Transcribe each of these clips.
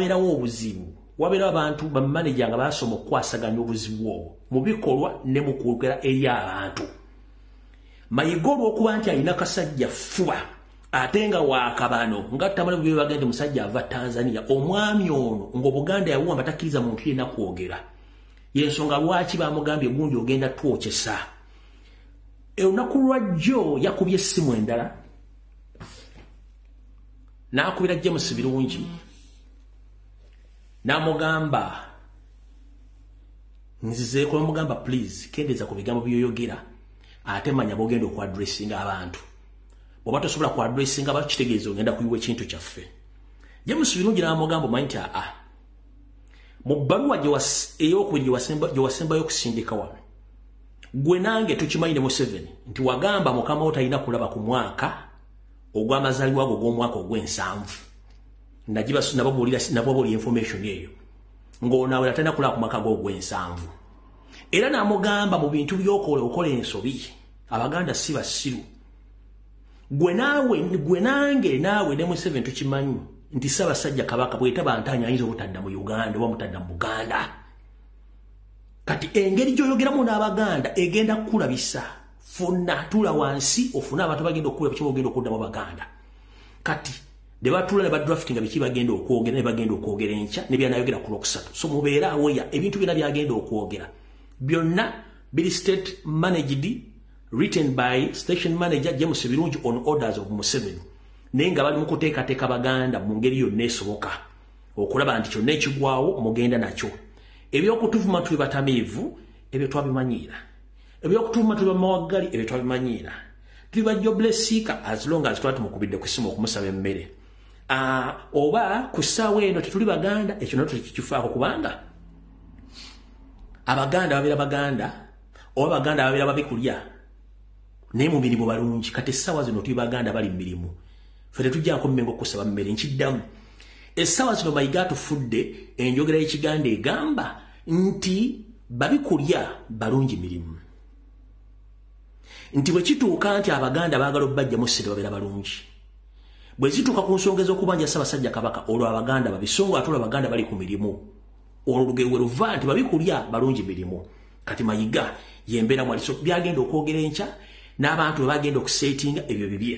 wabeerawo obuzibu. Wabeerawo abantu bamaneja nga basoma okukwasaganya obuzibu obwo. Mu bikolwa ne mu kwogera eri abantu. Mayiga olw'okuba nti alina kasajja fuba ate nga wakabano nga tamale bwe bagende musajja ava tanzania omwami ono ng'obuganda yabuwamba takkiriza muntu yenna kwogera. Yensonga lwaki bamugambye gundi ogenda twokyesa olunaku lwajjo yakubye essimu endala n'akubira james birungi n'amugamba nzizeeko namugamba please kendeeza ku bigambo byoyogera ate manya bogenda okuadressinga abantu. Bwoba tosobola kuadressinga abantu kitegeeza ogenda kuyiwa ekintu kyaffe. James birungi n'amugamba omanyi nti aa mu bbaluwa eyokubiri gye wasembayo okusindika wano gwe nange tukimanyi ne museveni nti wagamba mukama wo talina kulaba ku mwaka ogw'amazaalibwa go ogw'omwaka ogw'ensanvu nababuulira information eyo. Ng'onaawera talina kulaba ku mwaka go ogw'ensanvu era n'amugamba mu bintu by'okola okola ensobi. Abaganda si basiru. Gwe naawe gwe nange naawe ne museveni tukimanyi nti ssaabasajja kabaka bwetaba ntaanya ayinza obutadda mu uganda oba mutadda mu buganda. Kati engeri gy'oyogeramu n'abaganda egenda kukulabisa funa tula wansi ofune abantu bagenda okukulaba kyoba ogenda okuddamu abaganda. Kati ne batula ne badraftinga biki bagenda okwogera ne bagenda okwogera enkya ne byanayogera ku lwokusatu so mubeere aweya ebintu byonna byagenda okwogera. Byonna biri state managed written by station manager james birungi on orders of museveni. Naye nga bali mu kuteekateeka baganda mu ngeri yonna esoboka okulaba nti kyonna ekigwawo mugenda nakyo. Ebyokutuvuma tuli batamiivu ebyo twabimanyiira. Ebyokutuvuma tuli bamawagali ebyo twabimanyiira. Tuli bajoblesiika as long as twali tumukubidde ku ssimu okumusaba emmere oba ku ssaawa eno tetuli baganda ekyo no tukikifaako kubanga abaganda babeera baganda oba baganda babeera babikulya naye mu mirimu balungi. Kati essaawa zino tuli baganda bali mu mirimu. Fe tetujjako mmenga okusaba mmere nkiddamu. Essaawa zino mayiga atufudde enjogera y'ekiganda egamba nti babikulya balungi mirimu. Nti bwe kituuka nti abaganda baagala obbajjamu ssere babeera balungi bwe zituuka ku nsonga ez'okubanja ssaabasajja kabaka olwo abaganda babisonga ate olwo abaganda bali ku mirimu. Olwo olugero we luva nti babikulya balungi mirimu. Kati mayiga yembeera mwaliso byagenda okwogera enkya n'abantu bwe bagenda okuseetinga ebyo bibye.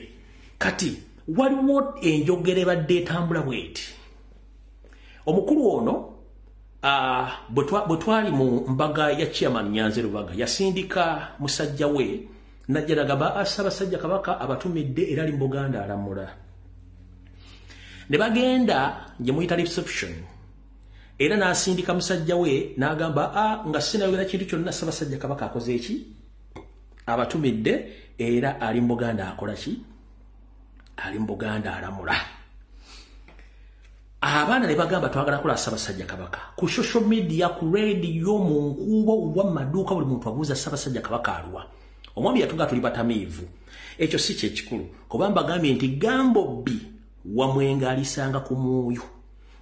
Kati waliwo enjogera ebadde etambula bweti. Omukulu ono bwe twali mu mbaga ya chairman nyanze rubaga yasindika musajja we najjaraga ssaabasajja kabaka abatumidde era ali mu buganda alamula ne bagenda gye muyita reception era n'asindika musajja we n'agamba a nga sinayogera kintu kyonna ssaabasajja kabaka akoze eki? Abatumidde era ali mu buganda akola ki? Ali mu buganda alamula. Abaana ne bagamba twagala kulaba ssaabasajja kabaka. Ku social media ku rediyo mu nkuubo wa maduuka buli muntu abuuza ssaabasajja kabaka aluwa omwami yatuga tuli batamiivu. Ekyo si kyekikulu kuba mbagambye nti gambo bbi wamwenga alisanga ku mwoyo.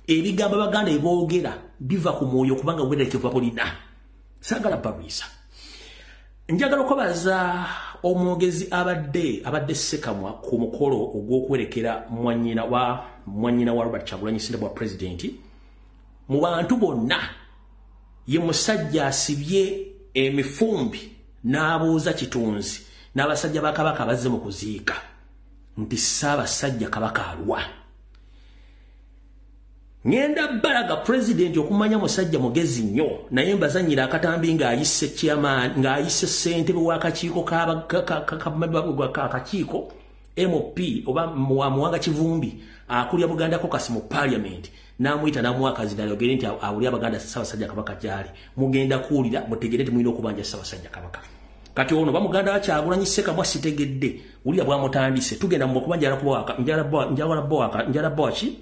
Ebigambo abaganda ebogera biva ku mwoyo kubanga bwerekeva bulina saagala balwisa njagala okubaza omwogezi abadde abadde sekamwa ku mukolo ogw'okwerekera mwanyina wa mwanyina wa robert kyagulanyi sinde bwa pulezidenti mu bantu bonna ye musajja asibye emifumbi n'abuuza kitunzi n'abasajja ba kabaka bazze mu kuziika nti ssaabasajja kabaka alwa. Ngenda balaga pulezidenti okumanya musajja mugezi nnyo naye mbazanyira akatambi ng'ayise chairman ng'ayise ssentebe w'akakiiko akakiiko mop oba muwanga kivumbi akulya buganda kokasi mu parliament n'amuyita n'amuwa akazina ayogere nti awuli abaganda ssaabasajja kabaka gyali. Mugenda kuwulira mutegere timulina okubanja ssaabasajja kabaka kati ono bamuganda wakyagulanyi sekamwa sitegedde wulira bwamutandise tugenda mukuba njala bwaki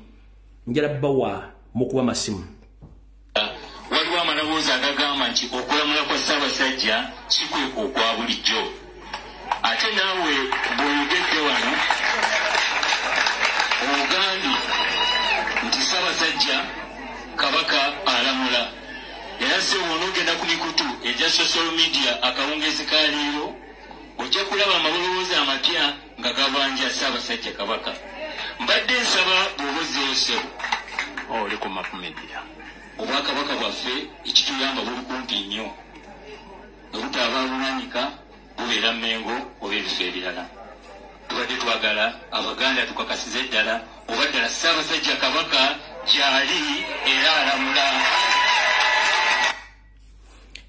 njala bawa mukuba masimu. Waliwo amaloboozi agagamba nti okulamula kwa ssaabasajja kikweka okwa bulijjo. Ate naawe bw'oyogedde wano ogambye nti ssaabasajja kabaka alamula era si ono ogenda ku mikutu egya social media akawungezi ka leero ojja kulaba amaloboozi amapya nga gabanja ssaabasajja kabaka. Mbadde nsaba bw'oba ozzeeyo ssebo oli ku mapumedia. Obwakabaka bwaffe ekituyamba buli kumpi nnyo. Obutaba bunanika bubeera mengo oba ebifo ebirala. Tubadde twagala abaganda tukakasize eddala oba ddala ssaabasajja kabaka gyali era alamula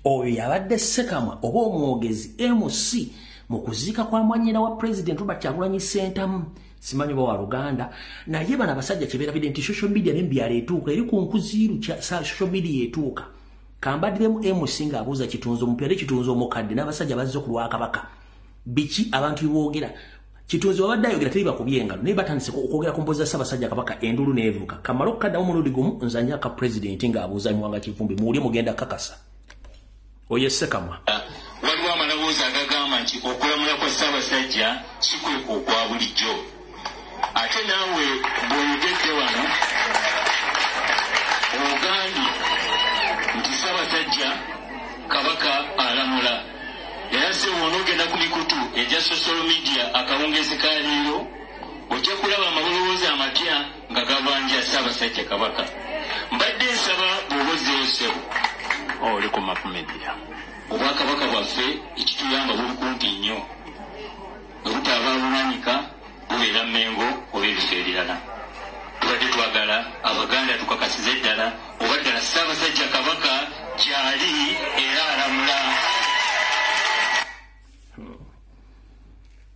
oyo yabadde sekamwa oba omwogezi mc mu kuziika kwa mwanyina wa pulezidenti robert kyagulanyi sentamu simanyi oba wa luganda. Naye bano abasajja kyebeerabidde nti social media nembyala etuuka eri ku nkuziiru social media etuuka. Kambadiremu mc ng'abuuza kitunzi omupya ate kitunzi omukadde n'abasajja bazze ku lwakabaka. Biki abantu beboogera kitunzi wabadde ayogera teri bakubye engalo naye batandise okwogera ku mpozi za ssaabasajja kabaka endulu n'evuka. Kamala okukaddamu omulundi gumu nzanya ka pulezidenti ng'abuuza miwanga kivumbi muwulye mugenda kakasa oyo essekamwa waliwo amaloboozi agagamba nti okulamula kwa ssaabasajja kikweka okwa bulijjo. Ate naawe bw'oyogedde wano ogambye nti ssaabasajja kabaka alamula. Era si onoogenda ku mikutu egya social media akawungezi ka leero ojja kulaba amaloboozi amatya nga gabanja ssaabasajja kabaka. Mbadde nsaba bw'obozzeyo ssebo oli ku mapumedia. Obwakabaka bwaffe ekituyamba buli kumpi nnyo obutaba bunanika bubeera mengo oba ebifo ebirala. Tubadde twagala abaganda tukakasize eddala oba ddala ssaabasajja kabaka gyali era alamula.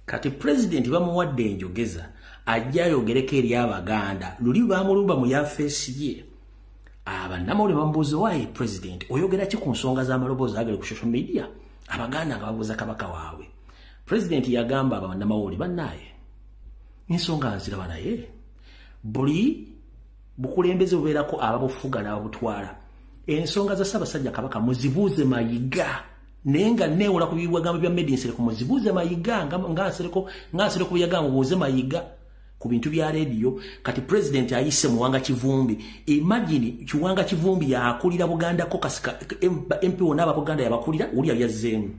Kati pulezidenti bamuwadde enjogeza ajja ayogereko eri abaganda. Luli bamulumba mu yafeesi ye abannamawulire bamubuuza waayi pulezidenti oyogera ki ku nsonga z'amaloboozi agale ku social media? Abaganda nga babuuza kabaka waabwe. Pulezidenti yagamba abannamawulire bannaaye ensonga nziraba naye. Buli bukulembeze bubeerako ababufuga n'ababutwala ensonga za ssaabasajja kabaka muzibuuze mayiga. Naye nga neewola ku bigambo bya medi nsereko muzibuuze mayiga nga nsereko byagamba mubuuze mayiga ku bintu bya rediyo kati pulezidenti ayise muwanga kivumbi. Imagini kiwanga kivumbi yakulira bugandako kasika mp wonna ababuganda yabakulira wuli yabyazzeemu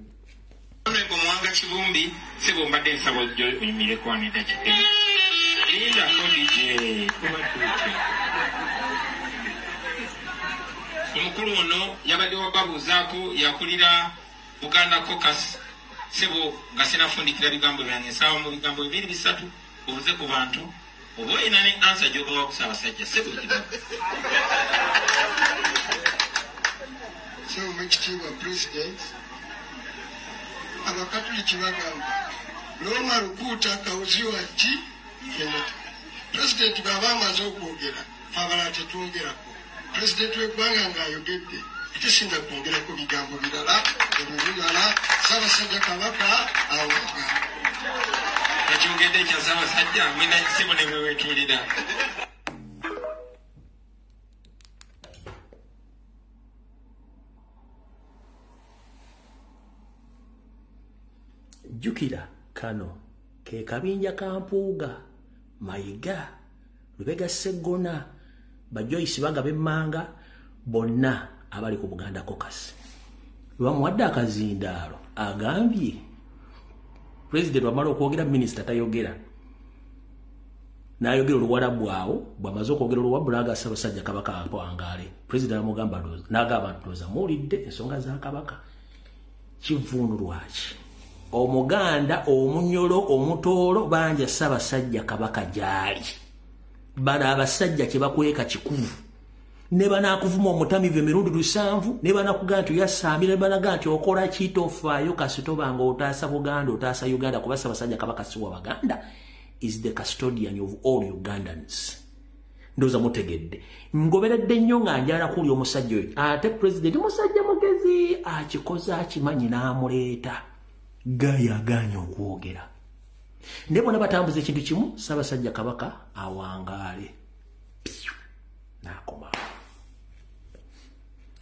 Honorable Mwanga Kivumbi sebo mbadde nsaba ojjo oyimire kwanida kite linda kodije kuba tuki omukulu ono yabadde wababuuzaako yakulira buganda cocas sebo nga sinafundikira bigambo byange nsaba mu bigambo bibiri bisatu obuze ku bantu oba olina ne ansa gyobawa ku ssaabasajja sebo kibago sebo ekitiibwa pulezidenti abakatuliki bagamba loma lukuuta kawuziwa ki? Femuta pulezidenti bw'aba amaze okwogera fe abalala tetwongerako pulezidenti w'eggwanga ng'ayogedde ate singa kwongerako bigambo birala ebyo bimala ssaabasajja kabaka awaga ekyogedde ekya ssaabasajja mwina sebo ne bwewetuulira jjukira kano ke kabinja ka mpuuga mayiga lubega seggona bajoyisi baga bemmanga bonna abali ku buganda kokasi lwamuwadde akazindaalo agambye pulezidenti wamala okwogera minisita tayogera. Nayogera oluwalabu awo bwamaze okwogera oluwabbu nagasa abasajja kabaka apangaale pulezidenti amugamba nagamba nti loza muwulidde ensonga za kabaka. Kivuunu lwaki? Omuganda omunyolo omutoolo banja ssaabasajja kabaka gyali. Bano abasajja kyebakweka kikuvu ne banakuvuma omutamivu emirundi lusanvu ne banakugaa nti oyasaamira ne banagaa nti okola ki tofaayo kasitobanga otaasa buganda otaasa uganda kuba ssaabasajja kabaka siwa baganda is the custodian of all ugandans. Ndowooza mutegedde. Ngoberedde nnyo nga njala kuli omusajja oyo. Ate pulezidenti musajja mugezi akikoze akimanyi n'amuleeta. Gayaganye okwogera. Naye bona batambuza ekintu kimu ssaabasajja kabaka awangaale. Nakoma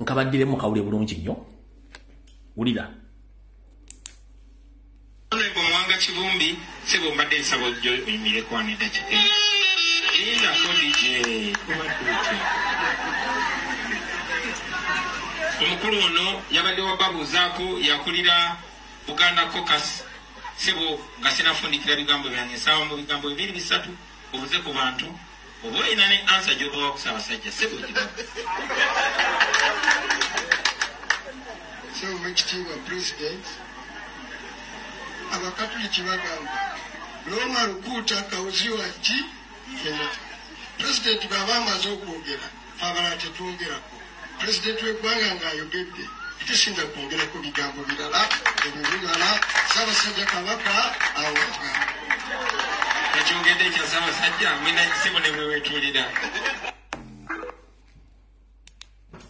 nkabaddiremu kawule bulungi nnyo. Wulira. Honorable Mwanga Kivumbi sebo mbadde nsaba ojjo oyimire kwanida kite linda kodije kuba tuki omukulu ono yabadde wababuuzaako yakulira buganda cocas sebo nga sinafundikira bigambo byange nsaba mu bigambo bibiri bisatu obuze ku bantu oba olina ne ansa gyobawa ku ssaabasajja sebwekiraba sebo ekitiibwa pulezidenti abakatuliki bagamba looma lukuuta kawuziwa ki keneta pulezidenti bw'aba amaze okwogera abalala tetwongerako pulezidenti w'eggwanga ng'ayogedde tesinza kwongerako bigambo birala ebyo birala ssaabasajja kabaka awaga ekyongedde ekya ssaabasajja mwina sebo ne bwewetuulira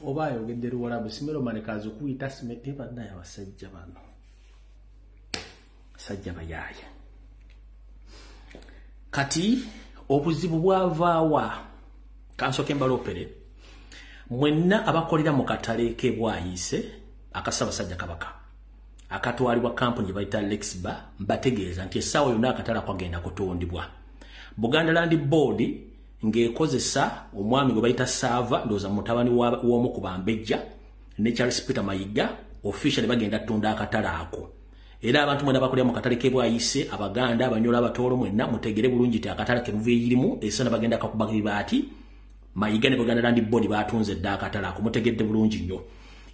oba ayogedde luwalabu simero manekazi okuyita simete bannaye abasajja bano. Sajja bayaaya kati obuzibu bwavaawa kansoke mbalopere mwenna abakolera mu katale kebwayise akasabasajja kabaka akatwalibwa kampuni gye bayita lexiba mbategeeza nti essaawa yonna akatale akwagenda kutundibwa buganda land board ng'ekozesa omwami gwe bayita saava ndowooza mutabani w'omu ku bambejja ne charles peter mayiga officially bagenda tunda akatale ako. Era abantu mwena bakolera mu katale kebwayise abaganda abanyola abatoolo mwenna mutegere bulungi ti akatale kemuva eyirimu esana bagenda kakuba bibaati mayiga ne buganda land board batunze dda akatale ako mutegedde bulungi nnyo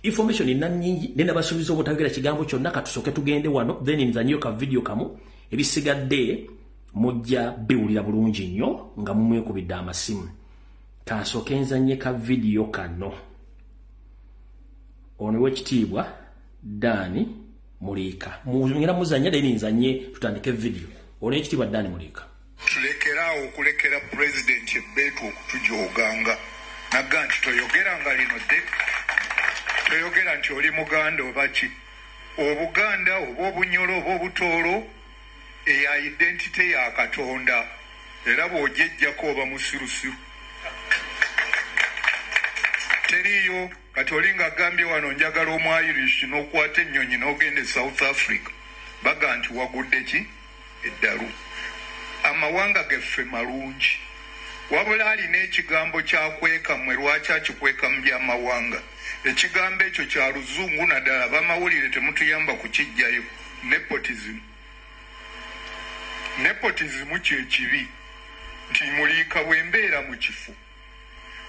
information ina nyingi nenda basuubiza obutayogera kigambo kyonna katusooke tugende wano then nzanyo ka video kamu ebisigadde mujja biwulira bulungi nnyo nga mumwekubidde amasimu. Kansooke nzanye ka video kano. Ono wekitiibwa dani muliika ngera muzanya then nzanye tutandike video. Ono ekitiibwa dani muliika tulekeraawo okulekera pulezidenti ebbeetu okutujoganga nagga nti toyogeranga lino dde toyogera nti oli muganda oba ki? Obuganda oba obunyolo oba obutoolo eya identite ya katonda. Era bw'ogyejjako oba musirusiru. Teriiyo kati oli ng'agambye wano njagala omwirish n'okwata ennyonyi n'ogenda e south africa. Baga nti wagudde ki? Eddalu. Amawanga gaffe malungi. Wabula alina ekigambo kyakweka mmwe lwaki akikweka mu byamawanga ekigambo ekyo kya luzungu naddala bamawulire temutuyamba kukijjayo nepotism. Nepotism kyekibi nti muliika bwembeera mu kifu.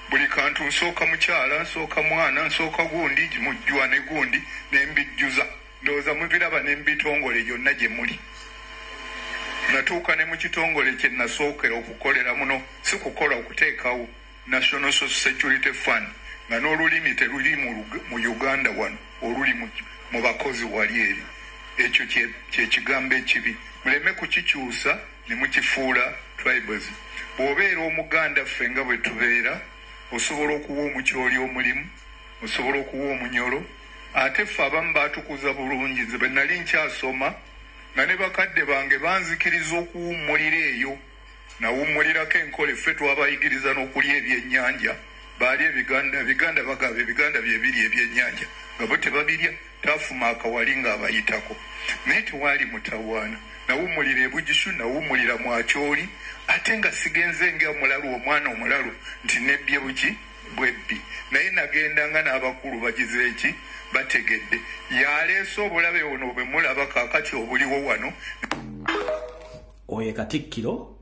Buli kantu nsooka mukyala nsooka mwana nsooka gundi mujjwa ne gundi nembijjuza. Ndowooza mubiraba nembitongole gyonna gye muli. Natuuka ne mu kitongole kye nasookera okukolera muno si kukola okuteekawo. National social security fund nga n'olulimi teruli mu uganda wano oluli mu- bakozi wali eri. Ekyo kye- kyekigambo ekibi. Muleme kukikyusa ne mukifuula tribals bw'obeera omuganda ffe nga bwe tubeera osobola okuwa omukyoli omulimu osobola okuwa omunyolo ate ffe abamu baatukuza bulungi nze bwe nali nkyasoma nga ne bakadde bange banzikiriza okuwummulira eyo. Nawummulirako enkola ffe twabayigiriza n'okulya ebyennyanja baali ebiganda bagaba ebiganda byebiri ebyennyanja. Nga bo tebabirya tafuma akawali ng'abayitako naye tewaali mutawaana. Nawummulira ebugishu nawummulira mwakyoli ate nga sigenze nga omulalu omwana omulalu nti nebbye buki? Bwebbi naye nagendanga n'abakulu bagize eki? Bategedde. Yaleese obulabe buno bwe mulaba kaakati obuliwo wano. Oyo katikkiro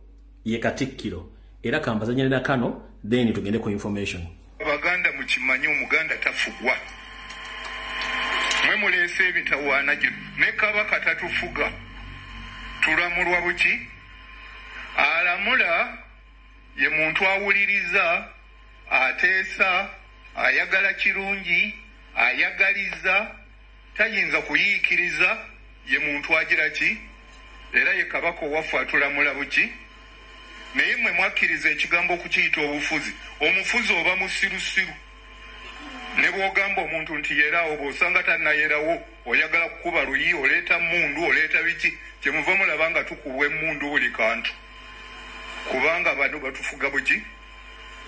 ye katikkiro. Era kambazanyire na kano then tugende ku information. Abaganda mukimanyi omuganda tafugwa. Mwe muleese ebitawaana gino ne kabaka tatufuga. Tulamulwa buki? Alamula ye muntu awuliriza ateesa ayagala kirungi ayagaliza tayinza kuyiikiriza. Ye muntu agira ki? Era ye kabaka owaffe atulamula buki naye mmwe mwakkiriza ekigambo okukiyita obufuzi omufuzi oba musirusiru ne bw'ogamba omuntu nti yeraawo bw'osanga tannayerawo oyagala kukuba luyi oleeta mundu oleeta biki? Kyemuva mulaba nga tukubwa emundu buli kantu. Kubanga bano batufuga buki?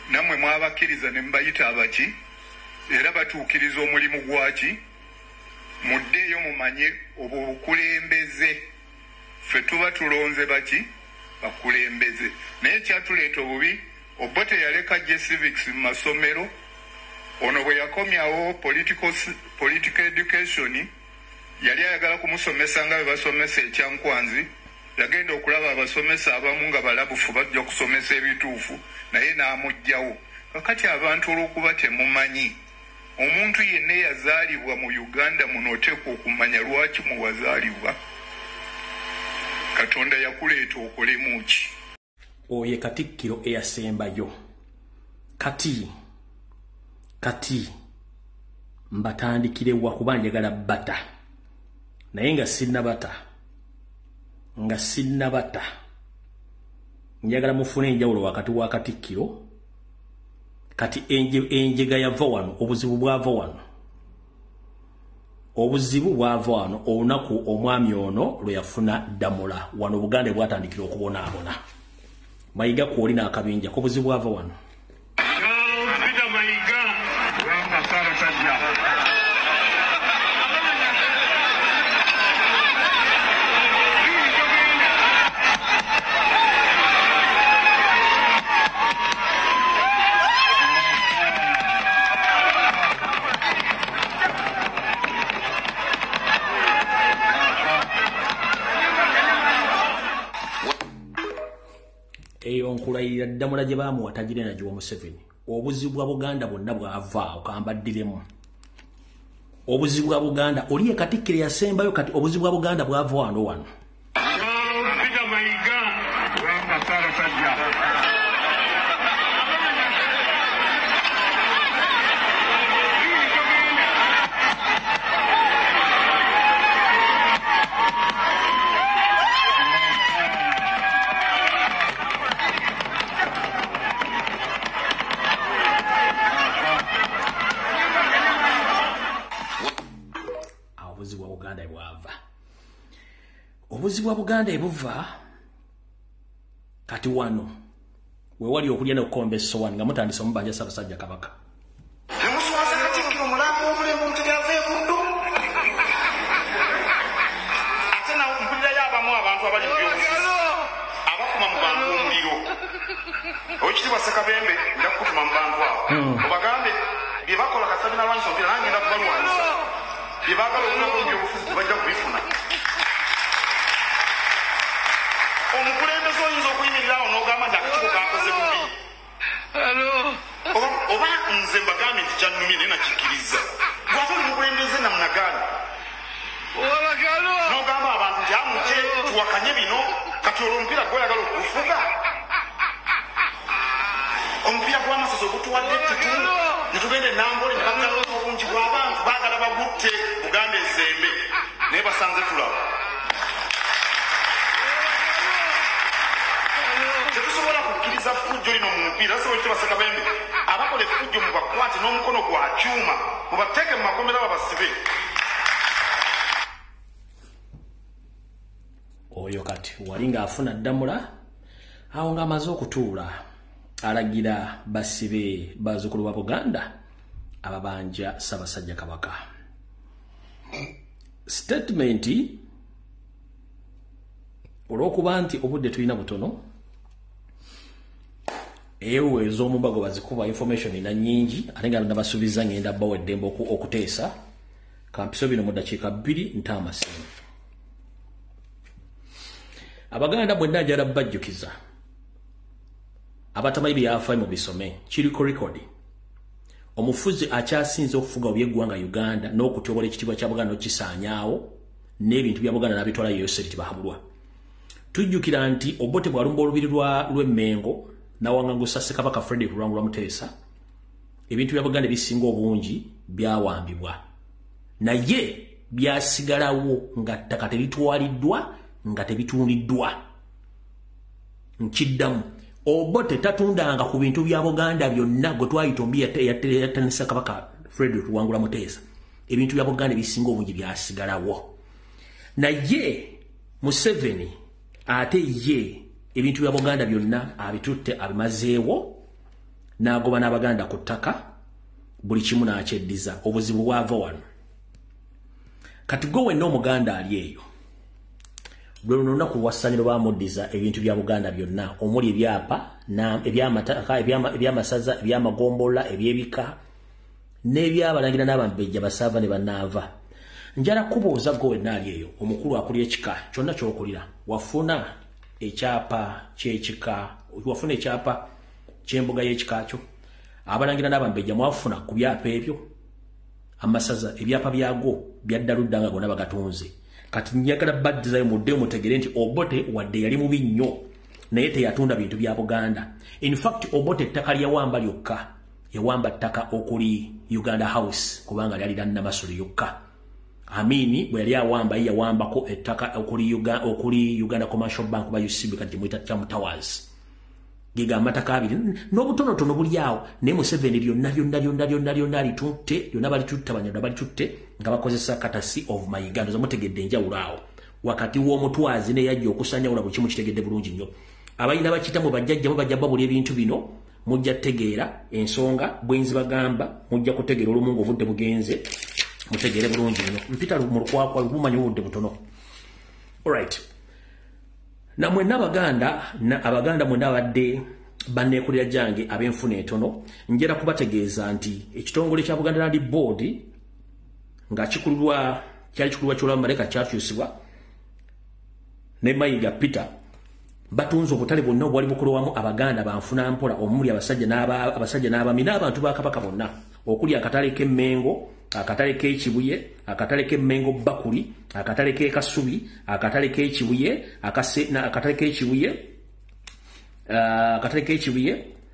Nammwe mwabakkiriza ne mubayita abaki era batuukiriza omulimu gwaki? Muddeeyo mumanye obwo obukulembeze. Ffe tuba tulonze baki bakulembeze naye kyatuleeta obubi obote yaleka gye civics mu masomero. Ono bwe yakomyawo political, education yali ayagala kumusomesa nga bwe basomesa ekyankwanzi yagenda okulaba abasomesa abamu nga balabufu bajja kusomesa ebituufu naye n'amugjawo kakati abantu olw'okuba temumanyi omuntu yenna eyazaalibwa mu uganda muno oteekwa okumanya lwaki muwazaalibwa katonda yakuleeta okolemu ki? Oyo katikkiro eyasembayo kati kati mbatandikirewa kuba njagala bata. Naye nga sinnabata nga sinnabata njagala mufune enjawulo wakati wa katikkiro. Kati enjega yava wano obuzibu bwava wano obuzibu bwava wano olunaku omwami ono lwe yafuna ddamula wano obuganda bwatandikira okubonaabona. Mayiga kwoli n'akabinja kobuzibu bwava wano eyo nkulayirira ddamula gye baamuwa tagire nagiwa museveni. Obuzibu bwa buganda bwonna bwava okambaddiremu. Obuzibu bwa buganda oli ye katikkiro yasembayo kati obuzibu bwa buganda bwava wano wano obuzibu bwa buganda ebuva kati wano wewali okulya nokukomba esowani nga mutandise omubanja ssaabasajja kabaka. Nemuswaza katikkiro mulamba omulembe omuteryava ebuddu ate nawe mpulirayo abamu abantu abali mu byobufuzi abakuma mu bantu omuliro. Owekitiibwa sekabembe nja kukutuma mu bantu abo obagambe bye bakola kasabina lwanyiso mpira nange ngenda kubalwanyisa bye baagala okulako mu byobufuzi tebajja kubifuna omukulembeze oyinza okuyimirirawo n'ogamba nti akatiko kakoze bubi oba oba nze mbagambe nti kyannumye naye nakikkiriza gwate oli mukulembeze namunagaana n'ogamba abantu nti amuje tuwakanye bino kati olwo omupiira gweyagala okufuga omupiira gw'amasaso ogutuwadde ettutu netugenda enambole ne bagala obungi bw'abantu baagala bagutte buganda esembe naye basanze tulaba tetusobola kukkiriza fujjo lino mu mupiira sobola kitebaseka bembe abakola effujjo mubakwate n'omukono gwa kyuma mubateeke mu makomera babasibe oyo kati wali ng'afuna ddamula awo ng'amaze okutuula alagira basibe bazzukulu ba buganda ababanja ssaabasajja kabaka. Statementi olw'okuba nti obudde tulina butono ewe ez'omumbago bazikuba information na nyingi. Ate nga nabasuubiza ngenda bawa eddembe oku- okuteesa kampiso bino mu ddakiika bbiri ntaamasembe abaganda bwenna njala bajjukiza. Abatamanyi byafaayo mu bisome. Kiriko rekodi omufuzi akyasinze okufuga obyeggwanga uganda n'okutyobola ekitiibwa kya buganda n'okisaanyaawo n'ebintu bya buganda n'abitwala yoseri tibahabulwa. Tujjukira nti obote bwalumba olubiri lw'emmengo nawaŋŋangusa ssekabaka frederick lwangu lwa muteesa ebintu bya buganda ebisinga obungi byawambibwa. Naye byasigalawo nga ttaka teritwaliddwa nga tebitundiddwa. Nkiddamu obote tatundanga ku bintu bya buganda byonna gwe twayita ombi yatanisa kabaka frederick lwangula muteesa ebintu bya buganda ebisinga obungi byasigalawo. Naye museveni ate ye ebintu bya buganda byonna abitutte abimazeewo n'agoba n'abaganda ku ttaka buli kimu n'akyeddiza. Obuzibu bwava wano. Kati gwe wenna omuganda ali eyo lwe luno olunaku lwassanyu bamuddiza ebintu bya buganda byonna. Omuli ebyapa ebyamataka ebyama- ebyamasaza ebyamagombola ebyebika n'ebyabalangira n'abambejja basaava ne bannaava. Njala kubuuza gwe wenna ali eyo omukulu akulira ekika kyonna kyokulira. Wafuna ekyapa kyekika wafuna ekyapa kyembuga y'ekika kyo. Abalangira n'abambejja mwafuna ku byapa ebyo amasaza ebyapa byagwo byadda ludda nga gonna bagatunze. Kati njagala baddizayo mudde mutegere nti obote wadde yali mubi nnyo naye teyatunda bintu bya buganda. In fact obote ettaka lyawamba lyokka yawamba ttaka okuli uganda house kubanga lyali lannamasolo yokka amini bwe yali awamba ye yawambako ettaka okuli uganda, okuli uganda commercial bank ba ucb kati mwita chamu towers. Giga amataka abiri. N'obutonotono buli awo naye museveni lyonna lyonna lyonna lyonna lyonna litutte lyonna balitutte abanyarwanda balitutte nga bakozesa katasi of mayiga ndoza mutegedde enjawulo awo. Wakati w'omutwazi neyajja okusanjawula buli kimu kitegedde bulungi nnyo. Abalina bakitamu bajjajjamu bajja babula ebintu bino mujja tegeera ensonga bwenzi bagamba mujja kutegeera olumu ngaovudde bugenze mutegeere bulungi nnyo. Mpita mu lukwakwa lumanyi obudde butono alright namwenna abaganda na abaganda mwenna abadde banneekolera gyange ab'enfuna etono njera kubategeeza nti ekitongole kya buganda land board nga kikulirwa kyali kikulirwa kyolamumaleka kyakyusibwa ne mayiga peter batunze obutale bwonna obwali bukolwamu abaganda banfuna mpola omuli abasajja n'abami n'abantu ba kabaka bonna okuli akatale k'emmengo akatale k'ekibuye akatale k'emmengo bakuli akatale k'ekasubi akatale k'ekibuye akatale k'ekibuye akatale k'ekibuye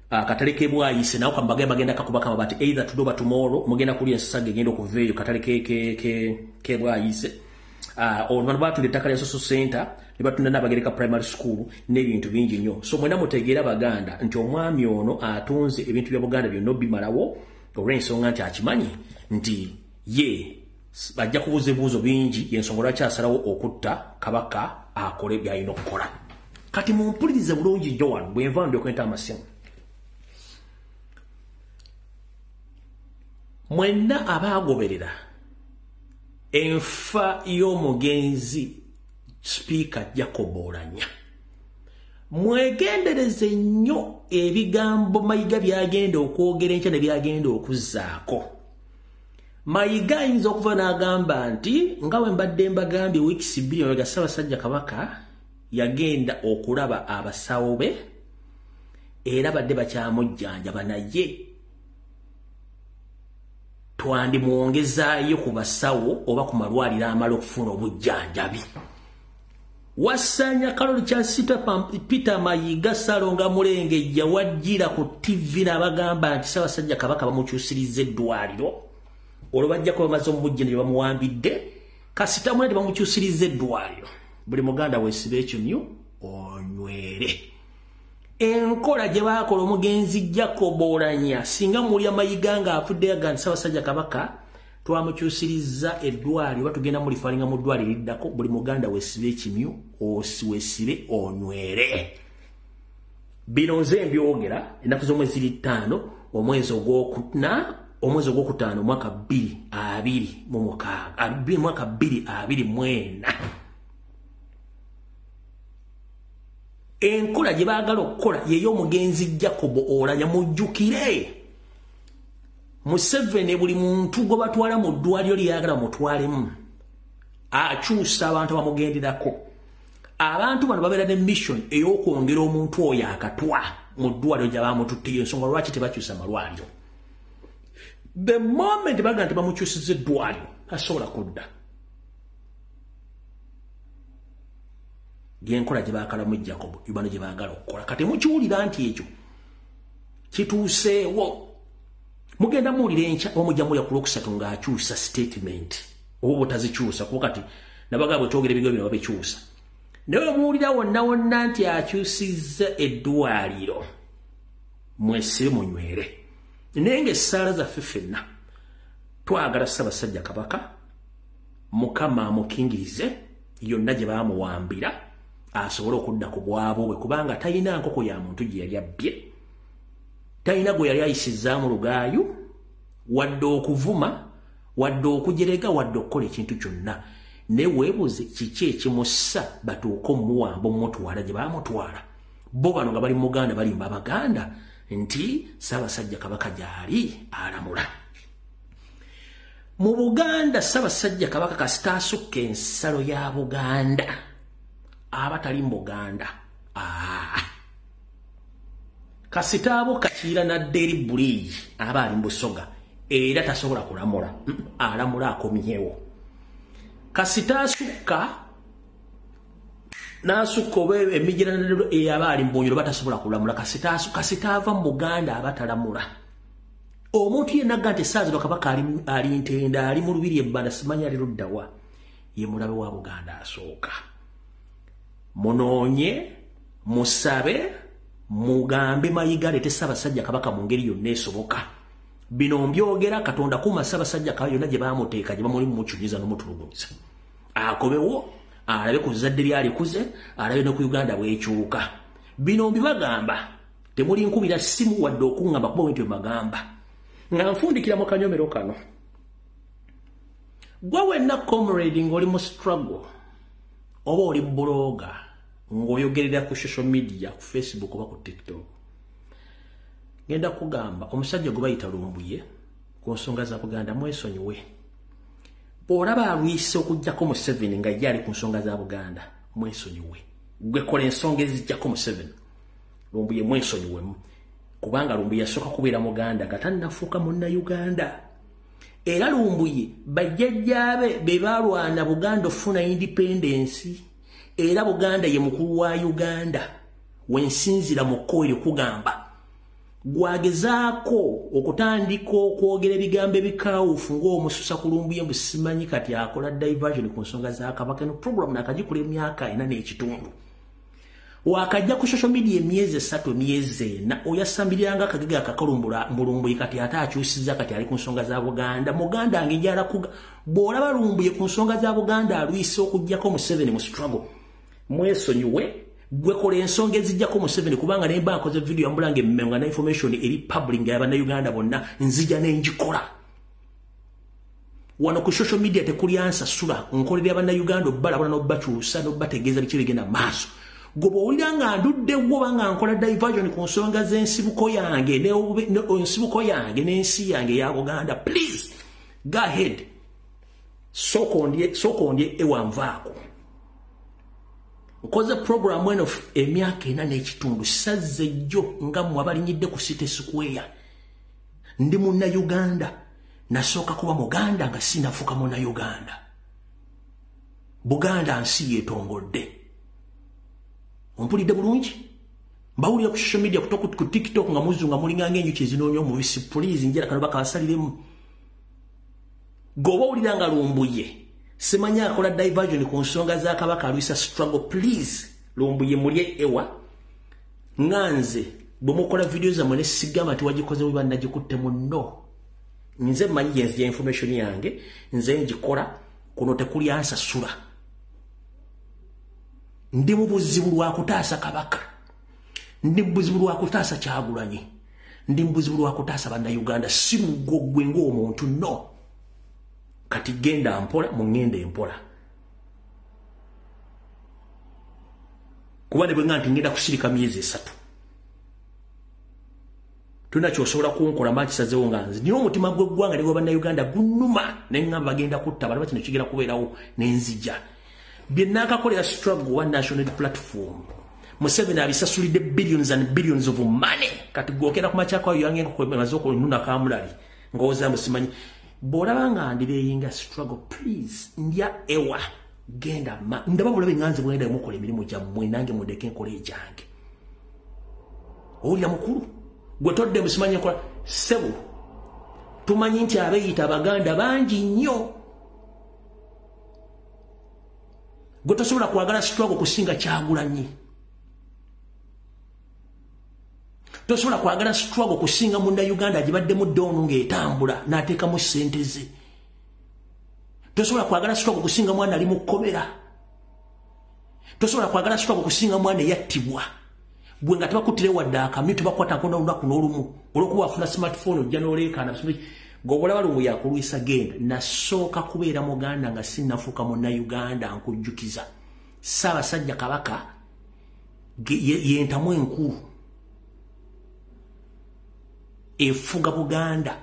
akatale k'ebwayise nawo kambaga bagenda kakubaka mabati either tudo batumoro mugenda kuli ensaga egenda okuva eyo katale k'ebwayise ono batunda ettaka lya social center ne batunda n'abagereka primary school n'ebintu bingi nnyo so mwena mutegeera baganda nti omwami ono atunze ebintu bya buganda byonna obimalawo olw'ensonga nti akimanyi nti ye bajja kubuuza ebibuuzo bingi yensonga lwaki asalawo okutta kabaka akole byalina okukola. Kati mumpulirize bulungi jjo wano bwenva ndyokwenta amasimu mwenna abaagoberera enfa y'omugenzi sipiika jacob olanya mwegendereze nnyo ebigambo mayiga byagenda okwogera enkya ne byagenda okuzzaako mayiga ayinza okuva n'agamba nti nga bwe mbadde mbagambye wiikisi bbiri mabega ssaabasajja kabaka yagenda okulaba abasawo be era badde bakyamujjanjaba naye twandimwongezaayo ku basawo oba ku malwaliro amala okufuna obujjanjabi wasanya kaloli kya peter mayiga salonga mulengejja wajjira ku tv n'abagamba nti ssaabasajja kabaka bamukyusiriza eddwaliro olwo bajjako bamaze omubujja ne bamuwambidde kasita mwene tebamukyusiriza eddwaliro. Buli muganda weesiba ekimyu onywere. Enkola gye baakola omugenzi jacob olanya singa mulya mayiga ng'afuddeyo aga nti ssaabasajja kabaka twamukyusiriza eddwaliro oba tugenda mulifalinga mu ddwaliro eriddako buli muganda weesibe ekimyu wesibe onywere. Bino nze mbyogera ennaku z'omwezi ziri ttaano omwezi ogwokuna omwezi ogwokutaano mwaka bbiri abiri mu mukaaga mwaka bbiri abiri mwena enkola gye baagala okukola yey'omugenzi jacobo olanya mujjukire museveni buli muntu gwe batwala mu ddwaliro lyeyagala mutwalemu akyusa abantu bamugenderako abantu bano babeera ne mission ey'okwongera omuntu oyo akatwa mu ddwaliro gye bamututteyo ensonga lwaki tebakyusa malwaliro the moment bagaa nti bamukyusiza eddwaliro tasobola kudda. Genkola gye baakalamu jacob bano gye baagala okukola. Kati mukiwulira nti ekyo kituuseewo? Mugenda muwulira enkya omujja mulya ku lwokusatu ng'akyusa statement. Oba butazikyusa kuba kati nabagaa bwe twogera ebigo bino babikyusa. Naye omuwulira wonna wonna nti akyusizza eddwaliro mwesibe munywere naye ngaessaala zaffe ffenna twagala ssaabasajja kabaka mukama amukingirize yonna gye baamuwambira asobole okudda ku bwabo bwe kubanga talina nkoko ya muntu gye yali abbye. Talina gwe yali ayisizaamu lugaayu wadde okuvuma wadde okujerega wadde okukola ekintu kyonna. Naye weebuze kiki ekimussa batuuke omuwamba omumutwala gye baamutwala. Bo bano nga bali mu muganda balimba abaganda nti ssaabasajja kabaka gyali alamula. Mu buganda ssaabasajja kabaka kasita asukka ensalo ya buganda. Aba tali mu buganda aa. Kasita abo kakiira nadde eri buliigi aba ali mu busoga era tasobola kulamula. Mm, alamula akomyewo. Kasita asukka n'asukka oba emigiraniro eyaba ali mu bunyiro batasobola kulamula. Kasita ava mu buganda aba talamula omuntu yenna agga nti esaazi bakabaka ali, ali ntenda ali mu lubiri ebbanda simanyi ali luddawa ye mulabe wa buganda asooka. Munoonye musabe mugambe mayiga leete ssaabasajja kabaka mu ngeri yonna esoboka. Bino mbyogera katonda kuuma ssaabasajja kabaka yonna gye bamuteeka gye bamuli mumucunyiza n'omutulugunyiza akobewo alabe ku zadde lyalikuze alabe ne ku uganda bwekyuka. Bino mbibagamba temuli nkubira simu wadde okuŋŋamba kuba bwentyo bagamba nga nfundikira mu kanyomero kano. Gwe wenna comrade ng'oli mu struggle oba oli buloga ng'oyogerera ku social media ku facebook oba ku tiktok ngenda kugamba omusajja gwe bayita lumbuye ku nsonga za buganda mwesonyiwe bw'olaba alwise okugjako museveni nga ye ali ku nsonga za buganda mwesonyiwe. Gwe kola ensonga ezijjako museveni. Lumbuye mwesonyiwemu. Kubanga lumbuye yasooka kubeera muganda nga tannafuuka munnauganda era lumbuye bajjajjaabe be balwana buganda ofuna indipendensi era buganda ye mukulu wa uganda. Wensinzira mu kko erikugamba gwagezaako okutandika okwogera ebigambo ebikawufu ng'omususa ku lumbuye mbu simanyi kati akola diversion ku nsonga za kabaka. Eno program nakagikola emyaka ena n'ekitundu. Wakajja ku social media emyezi esatu emyezi ena oyasambiranga akagege akakalumbula mulumbuye kati ate akyusiza kati ali ku nsonga za buganda. Muganda nge njalakuga bw'olaba lumbuye ku nsonga za buganda alwise okugjako museveni mu struggle. Mwesonyiwe gwe kola ensonga ezijjako museveni kubanga naye mba nkoze video yambulanga emmengo na information eri public nga yabannayuganda bonna nzija nenjikola wano ku social media tekuli ansasula nkolera bannayuganda obbalabula n'obakyusa n'obategeeza biki bigenda maaso. Gwe bw'owulira nga nduddewo oba nga nkola diversion ku nsonga z'ensibuko yange ensibuko yange n'ensi yange ya buganda please go ahead. Sooka ondye ewanvaako nkoze programu eno f- emyaka ena n'ekitundu sazze jjo nga mmwe abalinyidde ku city square. Ndi munnayuganda nasooka kuba muganda nga sinafuka munnayuganda. Buganda nsi yeetongodde. Ompulidde bulungi? Mbawulira ku social media kuto ku tiktok nga muzunga mulinganga enjuki ezinoonya omubisi pulizi njera kano bakabasaliremu. Gweoba owulira nga lumbuye simanyi akola diversion ku nsonga za kabaka alwisa struggle please lumbuye mulye ewa. Nga nze bwe mukola video zammwe ne sigamba nti wagikoze bwe bannagikutte munno. Nze mmanyi yenzi ya information yange nze ngikola kuno tekuli ansasula. Ndi mu buzibu lwa kutaasa kabaka. Ndi mu buzibu lwa kutaasa kyagulanyi. Ndi mu buzibu lwa kutaasa bannayuganda. Si mugogwe ng'omuntu no kati genda mpola muŋŋenda empola kuba ne bwe nga nti ŋŋenda kusirika myezi esatu tulina kyosobola kunkola mba kisazewo nga nze nina omutima gw'eggwanga ne gwa bannayuganda gunnuma ne ŋŋamba bagenda kutta balaba kino kigenda kubeerawo nenzija. Bye naakakolera struggle wa national platform. Museveni abisasulidde billions and billions of money. Kati gwokera ku makyakwayo yange maze okununa kamulali. Ngaoza musimanyi bw'olaba nga ndireeyinga struggle please ndya ewa. Genda ma ndaba bulabe nganze bwenda mukola emirimu gyammwe nange mundeke enkola egyange. Owulira mukulu? Gwe todde musimanyi enkola sebo tumanyi nti abeeyita abaganda bangi nnyo. Gwe tosobola kwagala struggle kusinga kyagulanyi tosobola kwagala struggle kusinga munnayuganda gibaddemu doono ng'etambula n'ateekamu ssente ze. Tosobola kwagala struggle kusinga mwana ali mu kkomera. Tosobola kwagala struggle kusinga mwana eyattibwa. Gwe nga tebakuttire wadde akamyu tebakwatako n'olunaku n'olumu olwokuba afuna smartphone ojja n'oleekaana. Gweobalaba lumu yakulwisa genda. Nasooka kubeera muganda nga sinnafuuka munnayuganda nkujjukiza. Saabasajja kabaka yentamu enkulu efuga buganda.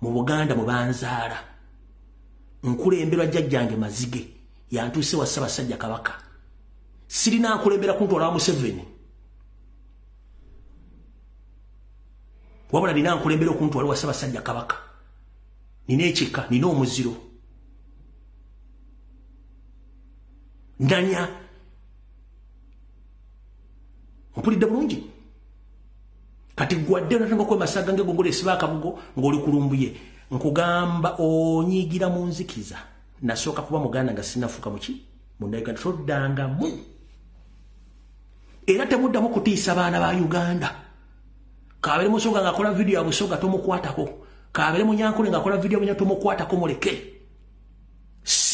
Mu buganda mwe banzaala. Nkulemberwa jjajjange mazige yantuuse wa ssaabasajja kabaka. Sirina nkulembera kuntwala wa museveni. Wabula nina nkulembera okuntwala wa ssaabasajja kabaka. Nina ekika nina omuziro. Ndanya. Mpulidde bulungi kati gwadde onatanga kwemasaga ngegongola esiba akabugo ng'oli kulumbuye nkugamba onyiigira mu nzikiza. Nasooka kuba muganda nga sinafuuka muki munnauganda toddangamu era temuddamu kutiisa baana ba uganda. Kabere musoga ngaakola vidiyo ya busoga tomukwatako. Kabere munyankole ngaakola vidiyo munya tomukwatako muleke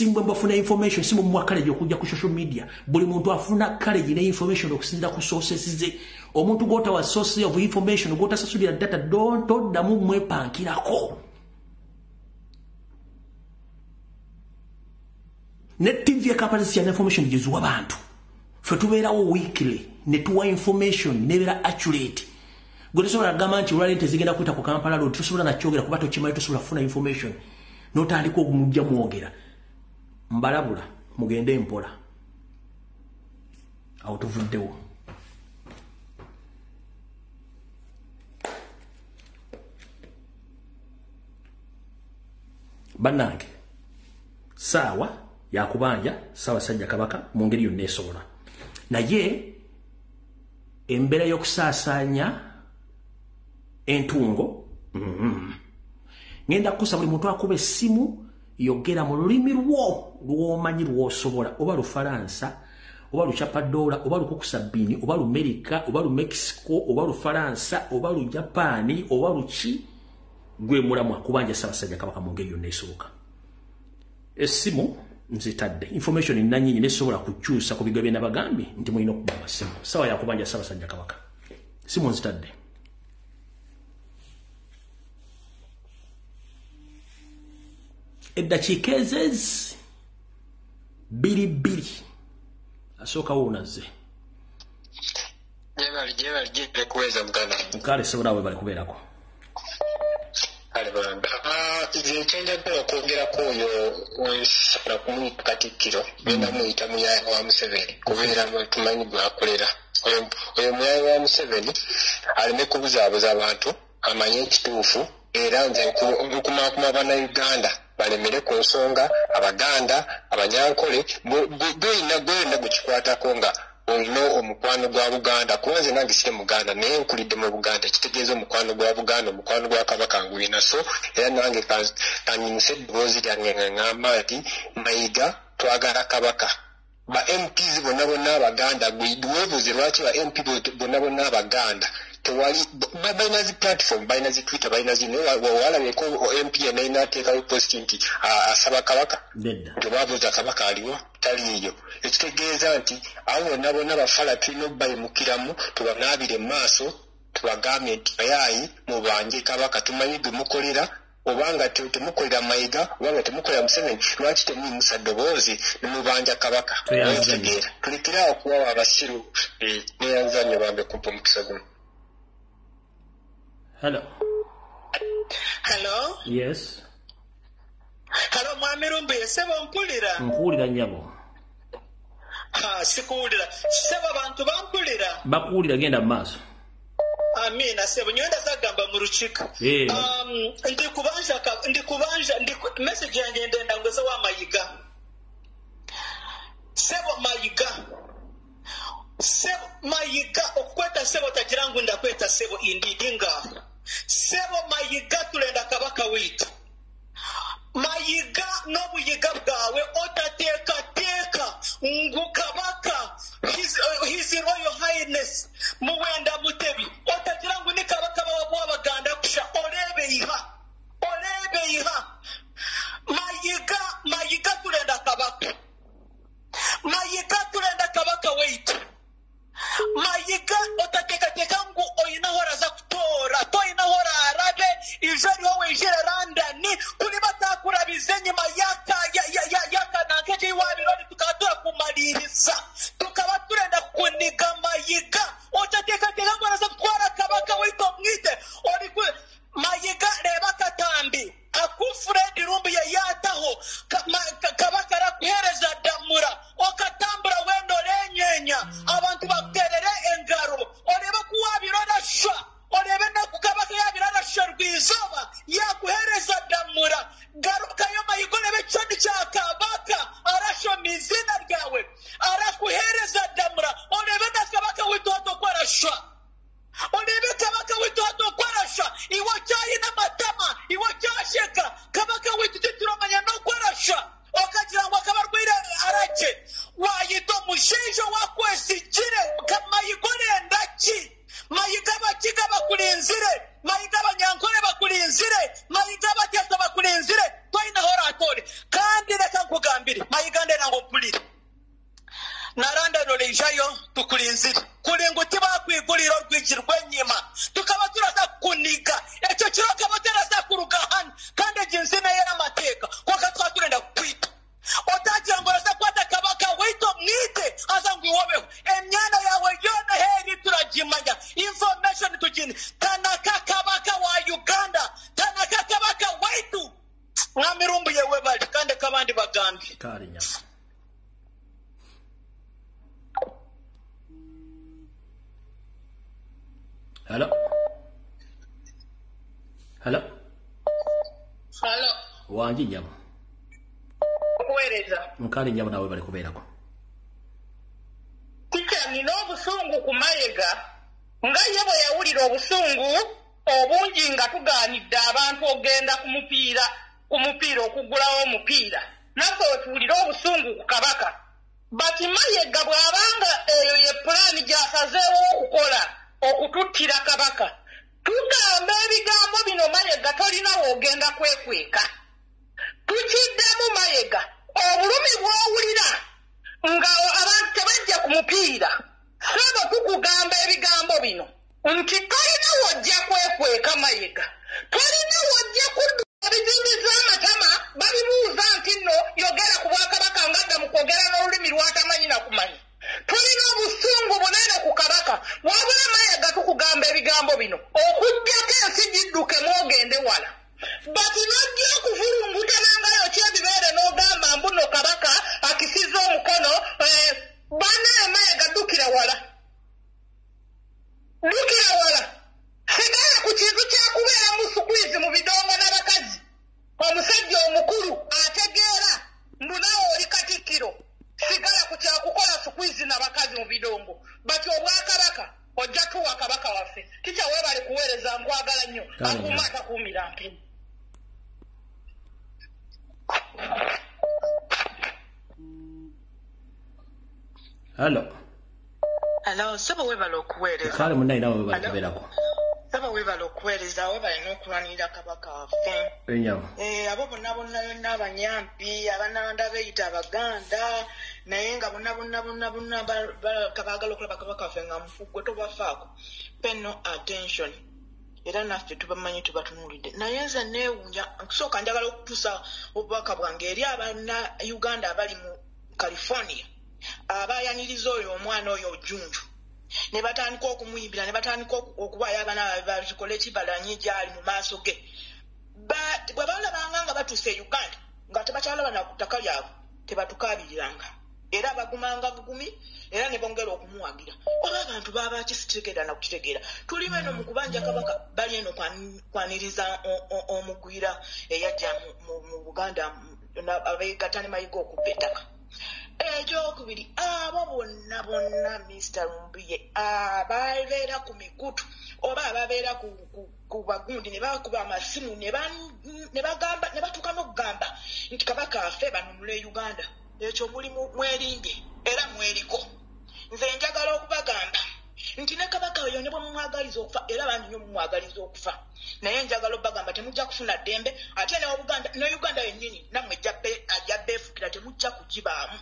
simbwe mbafuna information simbwe mwa college okujja ku social media. Buli muntu afuna college ne information okusinzira ku sources ze. Omuntu gota wa source of information gota sasulira data don't toddamu mwepankirako ne tv ekapazi ya information gyezuwa bantu. Fe tubeerawo weekly ne tuwa information nebeera accurate. Gwe tosobola kugamba nti olwaleero tezigenda kuyita ku kampala road tosobola nakyogera kuba tokimanyi tosobola kufuna information. Notandika okumujja mwogera mbalabula mugende mpola. Awo tuvuddewo. Bannange saawa yakubanja saabasajja kabaka mu ngeri yonna esobola. Naye embeera y'okusaasaanya entungo mm -hmm. ngenda kukusa buli muntu akuba essimu yogera mu lulimi lwo lwomanyi lwosobola oba lufalansa oba luchapadoola oba lukukusabini oba lumerika oba lumexico oba lufalansa oba lujapaani oba luki gwe mulamwa kubanja sabasajja kabaka mu ngeri yonna esoboka essimu nzitadde information nanyinyi nesobola kukyusa ku bigo byena bagambye nti mulina okuba amasimu sawa yakubanja sabasajja kabaka. Simu nzitadde. Eddakiika ezezi bbiri bbiri asooka wuunaze jebali jebali jebale kuweza muganda kale sobola we bali kubeerako. Bambi nze kyenjagala okwongerako oyo wensobola kumuyita katikkiro genda muyita muyayi wa museveni kubeera tumanyi gwakolera. Oyo muyayi wa museveni aleme kubuzaabuza abantu amanye ekituufu era nze nkumakuma bannayuganda balemere ku nsonga abaganda abanyankole gwolina gwolina gwekikwatako nga olina omukwano gwa buganda. Kuba nze nange sire muganda naye nkulidde mu buganda ekitegeeza omukwano gwa buganda omukwano gwa kabaka ngwina so era nange kanyimisa eddoboozi lyange nga ŋŋamba nti mayiga twagala kabaka. Ba mps bonna bonna abaganda weebuuze lwaki ba mp bonna bonna abaganda tewali balina zi platform balina zi twitter balina zi walabeko mp yenayina ateekayo posti nti asaba kabaka. Tebabuuza kabaka aliwo taliiyo ekitegeeza nti abo bonna bonna bafala tulina okubayimukiramu tubanaabire mu maaso tubagambye nti bayaayi mubanje kabaka tumanyi gwe mukolera obanga temukolera mayiga obanga temukolera museveni lwaki temuyimusa ddoboozi nemubanja kabaka? Tegeera tulekere awo kuwawa abasiru neyanzanyo bambe kumpa omukisa guno hello. Hello? Yes. Hello mwami rumbuye sebo mpulira nkuwulira nyabo sikuwulira. Sebo bantu bampulira bakuwulira genda mu maaso. Amina sebo. Nywenda zagamba mu rukiiko um, ndi kubanja ndi kubanja ndi message yange ndenda ngweze wa mayiga. Sebo mayiga. Sebo mayiga okukweta sebo tagira ngu ndakweta sebo indidi ngaho sebo mayiga tulenda kabaka wiitu mayiga n'obuyiga bwawe otateekateeka ngu kabaka his, uh, his royal highness muwenda mutebi. Otagira ngu ni kabaka bwabaganda kusha olebe iha olebe iha. Mayiga mayiga tulenda kabaka. Mayiga tulenda kabaka weitu mayiga otatekateka ngu oyina aho araza kutora. Toyina aho rarabe ije ariho winjira randani kuri batakurabize nyuma yakanankeje iwabirori tukaba turakumaririza tukaba turenda kuniga mayiga otatekateka ngu araza kutwara kabaka wito mwite. Ori mayiga reba katambi akufuredi rumbu ya yataho. Kabakara kuhereza damura. Okatambura wenda orenyenya abantu bakuterere engaro. Orebe kuwabirorasha orebe naku kabaka yabirarasha ya kuhereza damura. Garukayo mayiga orebe ekishoni cha kabaka. Arasho mizina ryawe. Arakuhereza damura. Orebe na kabaka witoto kwarashwa uneemeta kabaka witu hatuokwarasha iwe chayina matama iwe chasheka kabaka witu tituramanya nookwarasha okagira ngu akabarwire araje wayita omushaija wakwesigire mayika orendaki mayika abakiga bakurinzire mayika abanyankore bakurinzire mayika abateto bakurinzire twainaho oratori kandi reka nkugambire mayika ndenda ngo mpulire. narandanurijeyo tukuri inzira kuringa uti bakwiguriro rwigirwe nyima. Tukaba turaza kuniga icyo kiro kaba turaza kuruga hano. Kandi agira inzira y'amateka kuko twaturenda kwita utagira ngo uraza kwata kabaka wito mwite. Aza ngo iwobeho. Emyanya yawe yona heri turagimanya. Information tugine tanaka kabaka wa uganda. Tanaka kabaka waitu mwamirumbuye we bari kandi kabandi bagambi kari nyama halo halo halo wanji nyamu okuweereza nkali nyamu nawe bali kubeerako tica nina obusungu ku mayega nga ye bwe yawulira obusungu obungi nga tugaanidde abantu okgenda ku mupiira ku mupiira okugulawo omupiira. Naffe wetuwulire obusungu ku kabaka. Bati mayega bw'abanga eyo ye pulaani gy'asazeewo okukola okututtira kabaka tugamba ebigambo bino mayega tolina woogenda kwekweka. Tukiddemu mayega obulumi bw'owulira nga abantu tebajja ku mupiira sebo tukugamba ebigambo bino nti tolina wojja kwekweka mayega. Tolina wojja kudduka bizimbi z'amatama babibuuza nti nno yogera ku bwakabaka ngadda mu kwogera n'olulimi lwatamanyi nakumanyi tulina obusungu bunene ku kabaka. Wabula mayega tukugamba ebigambo bino. Okujjako ensi gidduke mwogende wala. Bati nojja okuvulungutanangayo kyebibeere n'ogamba mbuno kabaka akisiza omukono eh, banaye mayega ddukira wala? Ddukira wala? Sigala ku kintu kyakubeera mu sukwizi mu bidongo n'abakazi. Omusajja omukulu ategeera. Mbunawe oli katikkiro sigala ku kyakukola sukwizi n'abakazi mu bidongo bati obwakabaka ojja tuwa kabaka waffe. Tikya weebali kuweereza nkwagala nnyo akuuma atakuumira mpeni halo alo saba weebala okuweereza kale munnayi nawe bali kubeerako saba weebala okuweereza we balina okulwanirira kabaka waffe. Eh, abo bonna bonna bonna abanyampi abananda beeyita abaganda naye nga bonna bonna bonna bonna ba- ba- kabaagala okulaba kabaka waffe nga mufugwe tobafaako. Pay no attention. Era naffe tubamanyi tubatunuulidde. Naye nze neewunya kusooka njagala okutuusa obubaka bwange eri abana uganda abali mu california abayaniriza oyo omwana oyo ojunju ne batandika okumuyimbira ne batandika oku- okuwaayo abaana baabwe bazikole kibalanyi gyali mu maaso ge. Bwe balabanga nga batuuse e uganda nga tebakyalaba na ku ttaka lyabwe tebatukabiriranga era bagumanga bugumi era ne bongera okumuwagira. Oba abantu baba kisitegeera na kukitegeera. Tulimu eno mu kubanja kabaka bali eno kwani- kwaniriza omugwira eyajja mu- buganda mu- na- abeegatta ne mayiga okubba ettaka ekyokubiri abo bonna bonna mr lumbiye ababeera ku mikutu oba ababeera ku, bagundi ne bakuba amasimu ne batuuka n'okugamba nti kabaka afe banunule uganda. Ekyo mulimu mweringe era mweriko. Nze njagala okubagamba nti ne kabaka oyo ne bwe mumwagaliza okufa era bangi nnyo mumwagaliza okufa. Naye njagala obbagamba temujja kufuna ddembe ate ne uganda yennyini nammwe ajja beefukira temujja kugibaamu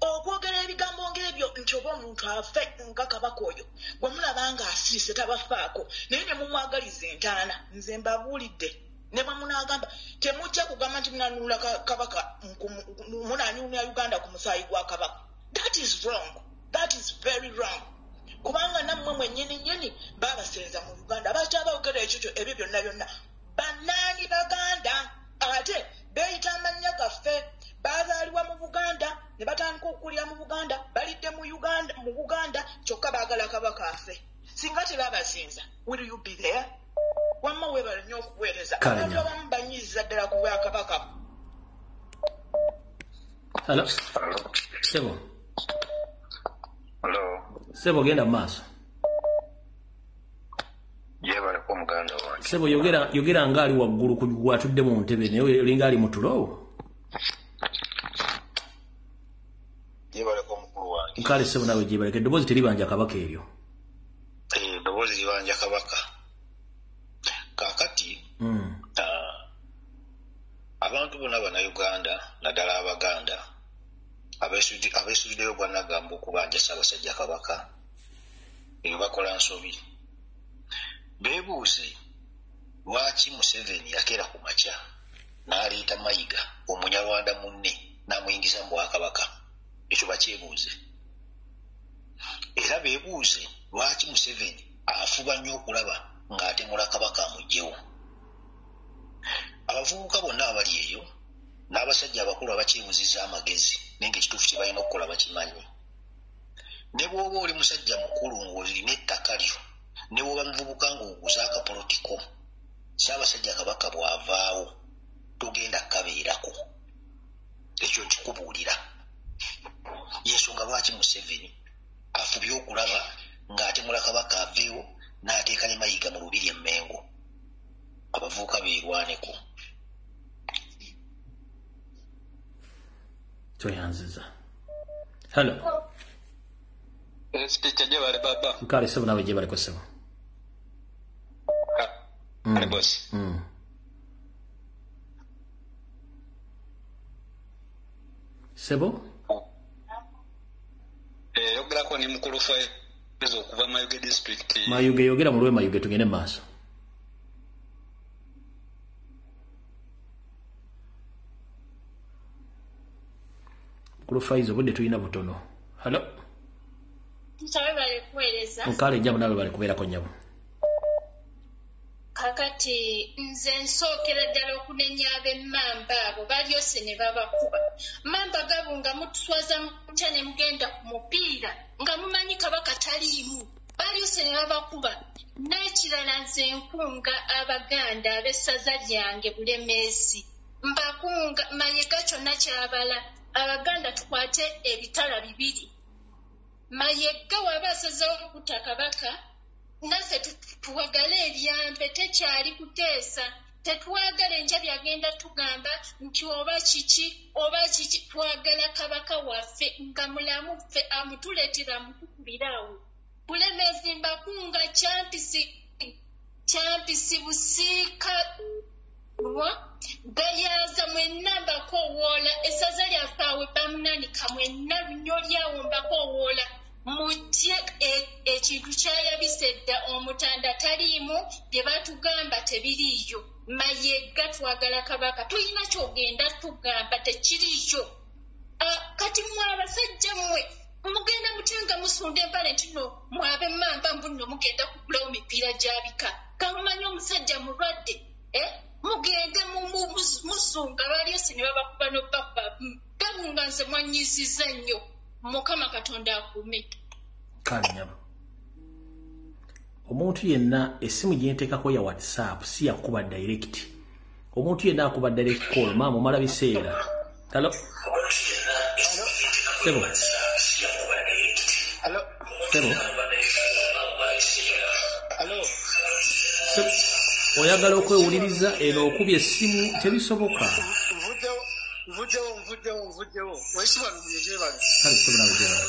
okwogera ebigambo ng'ebyo nti oba omuntu afe nga kabaka oyo gwe mulaba nga asirise tabafaako naye ne mumwagaliza entaana nze mbabuulidde. Ne bwe munaagamba temujja kugamba nti munanunula ka- kabaka munanunula uganda ku musaayi gwa kabaka. That is wrong. That is very wrong. Kubanga nammwe mwennyini nnyini baabasenza mu uganda bakyabaogera ekyo ebyo byonna byonna. Banaani baganda ate beeyita amannya gaffe baazaalibwa mu buganda ne batandika okukulira mu buganda balidde mu uganda mu buganda kyokka baagala kabaka afe singa tebaabasinza will you be there? Wamma weebala nnyo okuweereza abantu abamu banyiiza ddala ku bwakabaka halo sebo. Hello, sebo genda mu maaso yebaleko muganda wange. sebo yogera yogera ngaali waggulu ku watudde mu ntebe naye olinga ali mu tulo Yebaleko mukulu wange. kale sebo nawe gyebaleka eddoboozi teribanja kabaka eryo Eh, eddoboozi libanja kabaka. Kaakati Mm. ah, abantu bonna bannayuganda naddala abaganda abeesulideyo bwannagamba okubanja ssaabasajja kabaka eyo bakola nsobi beebuuze lwaki museveni yakeera ku makya n'aleeta mayiga omunyarwanda munne n'amuyingiza mu bwakabaka? Ekyo bakyebuuze. Era beebuuze lwaki museveni afuba nnyo okulaba ng'atemula kabaka amugyewo abavubuka bonna abali eyo n'abasajja abakulu abakyebuzizza amagezi naye ngaekituufu kye balina okukola bakimanyi. Ne bw'oba oli musajja mukulu ng'olina ettaka lyo ne bw'oba muvubuka ng'oguza akapolotiko saabasajja kabaka bw'avaawo togenda kukabeerako. Ekyo nkikubuulira. Yensonga lwaki museveni afubye okulaba ng'atemula kabaka aveewo n'ateeka ne mayiga mu lubiri emmengo? Abavubuka beerwaneko. Toyanziza. Hello. Speaker gye bali baba. Nkale sebo nawe gye baliko sebo ali bosi Mm. sebo? Eh, yogerako ni mukulu faiz okuva mayuge district. Mayuge yogera mu mayuge tugende mu maaso. Mukulu faizi obudde tulina butono. Halo nsabe bali kuweereza. Nkale enjabu nawe bali kubeerako nyabu kakati nze nsookera ddala okunenya ab'emmamba abo balyose ne babakuba mamba gabo nga mutuswaza mutya ne mugenda ku mupiira nga mumanyi kabaka taliimu balyose ne babakuba n'ekirala nze nkunga abaganda ab'essaza lyange bulemeezi. Mbakunga mayega kyonna kyabala. Abaganda tukwate ebitala bibiri. Mayegga waba asazewo okutta kabaka naffe tu- tuwagale ebyambe tekyali kuteesa. Tetwagala enja byagenda tugamba nti oba kiki oba kiki twagala kabaka waffe nga mulamu ffe amutuleetera amutukubirawo bulemezi mbakunga kyampisi kyampisi busiika lwa gayaza mwenna mbakoowoola essaza lyaffe awe bamunanika mwenna lunyolyawo mbakoowoola mutye e- ekintu kyayabisa edda omutanda taliimu bye batugamba tebiriiyo. Mayegga twagala kabaka tulina kyogenda tugamba tekiriiyo. Ah, kati mwe abasajja mmwe mugenda mutya nga musunda empale ntino mwabe mamba mbuno mugenda kugulawo mipiira gya bika? Kamumanyi omusajja mulwadde eh? mugende mu- mu- mu- musunga balyosi ne babakuba nobakuba gabunga nze mwanyiziza nnyo mukama katonda akuume kale nyabu omuntu yenna essimu gyenteekako ya whatsapp si yakuba direct. Omuntu yenna akuba direct call maama omala biseera. Halo sebo? Sebo, oyagala okwewuliriza eno okubya essimu tebisoboka nvuddewo nvuddewo nvuddewo nvuddewo wekibala omuye gyebale kale sebo nawe gyebala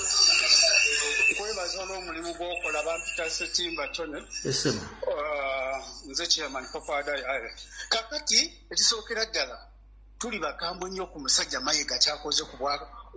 kwebaza olw'omulimu gw'okola bampita setimba tone esebo Ah, nze chairman papaadayaye kakati ekisookera ddala tuli bakambwe nnyo ku musajja mayiga kyakoze ku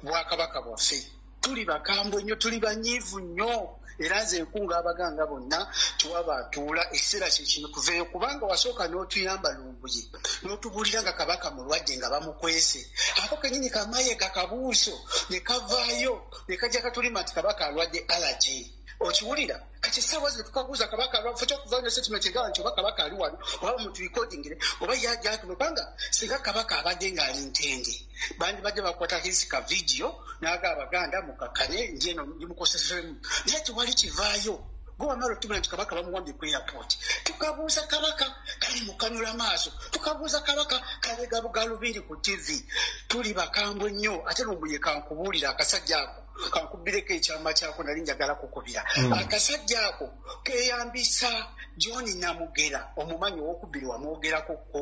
bwakabaka bwaffe. Tuli bakambwe nnyo tuli banyiivu nnyo era nze enkunga abaganga bonna tuwabatuula ekiseera kyekino tuveeyo kubanga wasooka n'otuyamba lumbuye n'otubuulira nga kabaka mulwadde nga bamukwese. Ako kenyini kamayega kabuuso ne kavaayo ne kajja katulima nti kabaka alwadde alagy okiwulira kati essaawa zino tukabuuza kabaka alwafe kyokuvaayo ne sentiment egamba nti oba kabaka ali wano oba mutulikodingire oba yajatume kubanga singa kabaka abadde ng'ali ntende bandibadde bakwata hisi ka vidiyo n'aga abaganda mukakane njeno ndimukosesemu naye tewali kivaayo. Gwewamala otumira nti kabaka bamuwambye ku airport. Tukabuuza kabaka kali mukanula maaso. Tukabuuza kabaka kalega bugalubiri ku tv tuli bakambwe nnyo ate lumbuye kankubuulira akasajja ako kankubireko ekyama kyako nali njagala kukubira. Mm. akasajja ako keyambisa john namugera omumanyi owokubiri wamwogerako ko?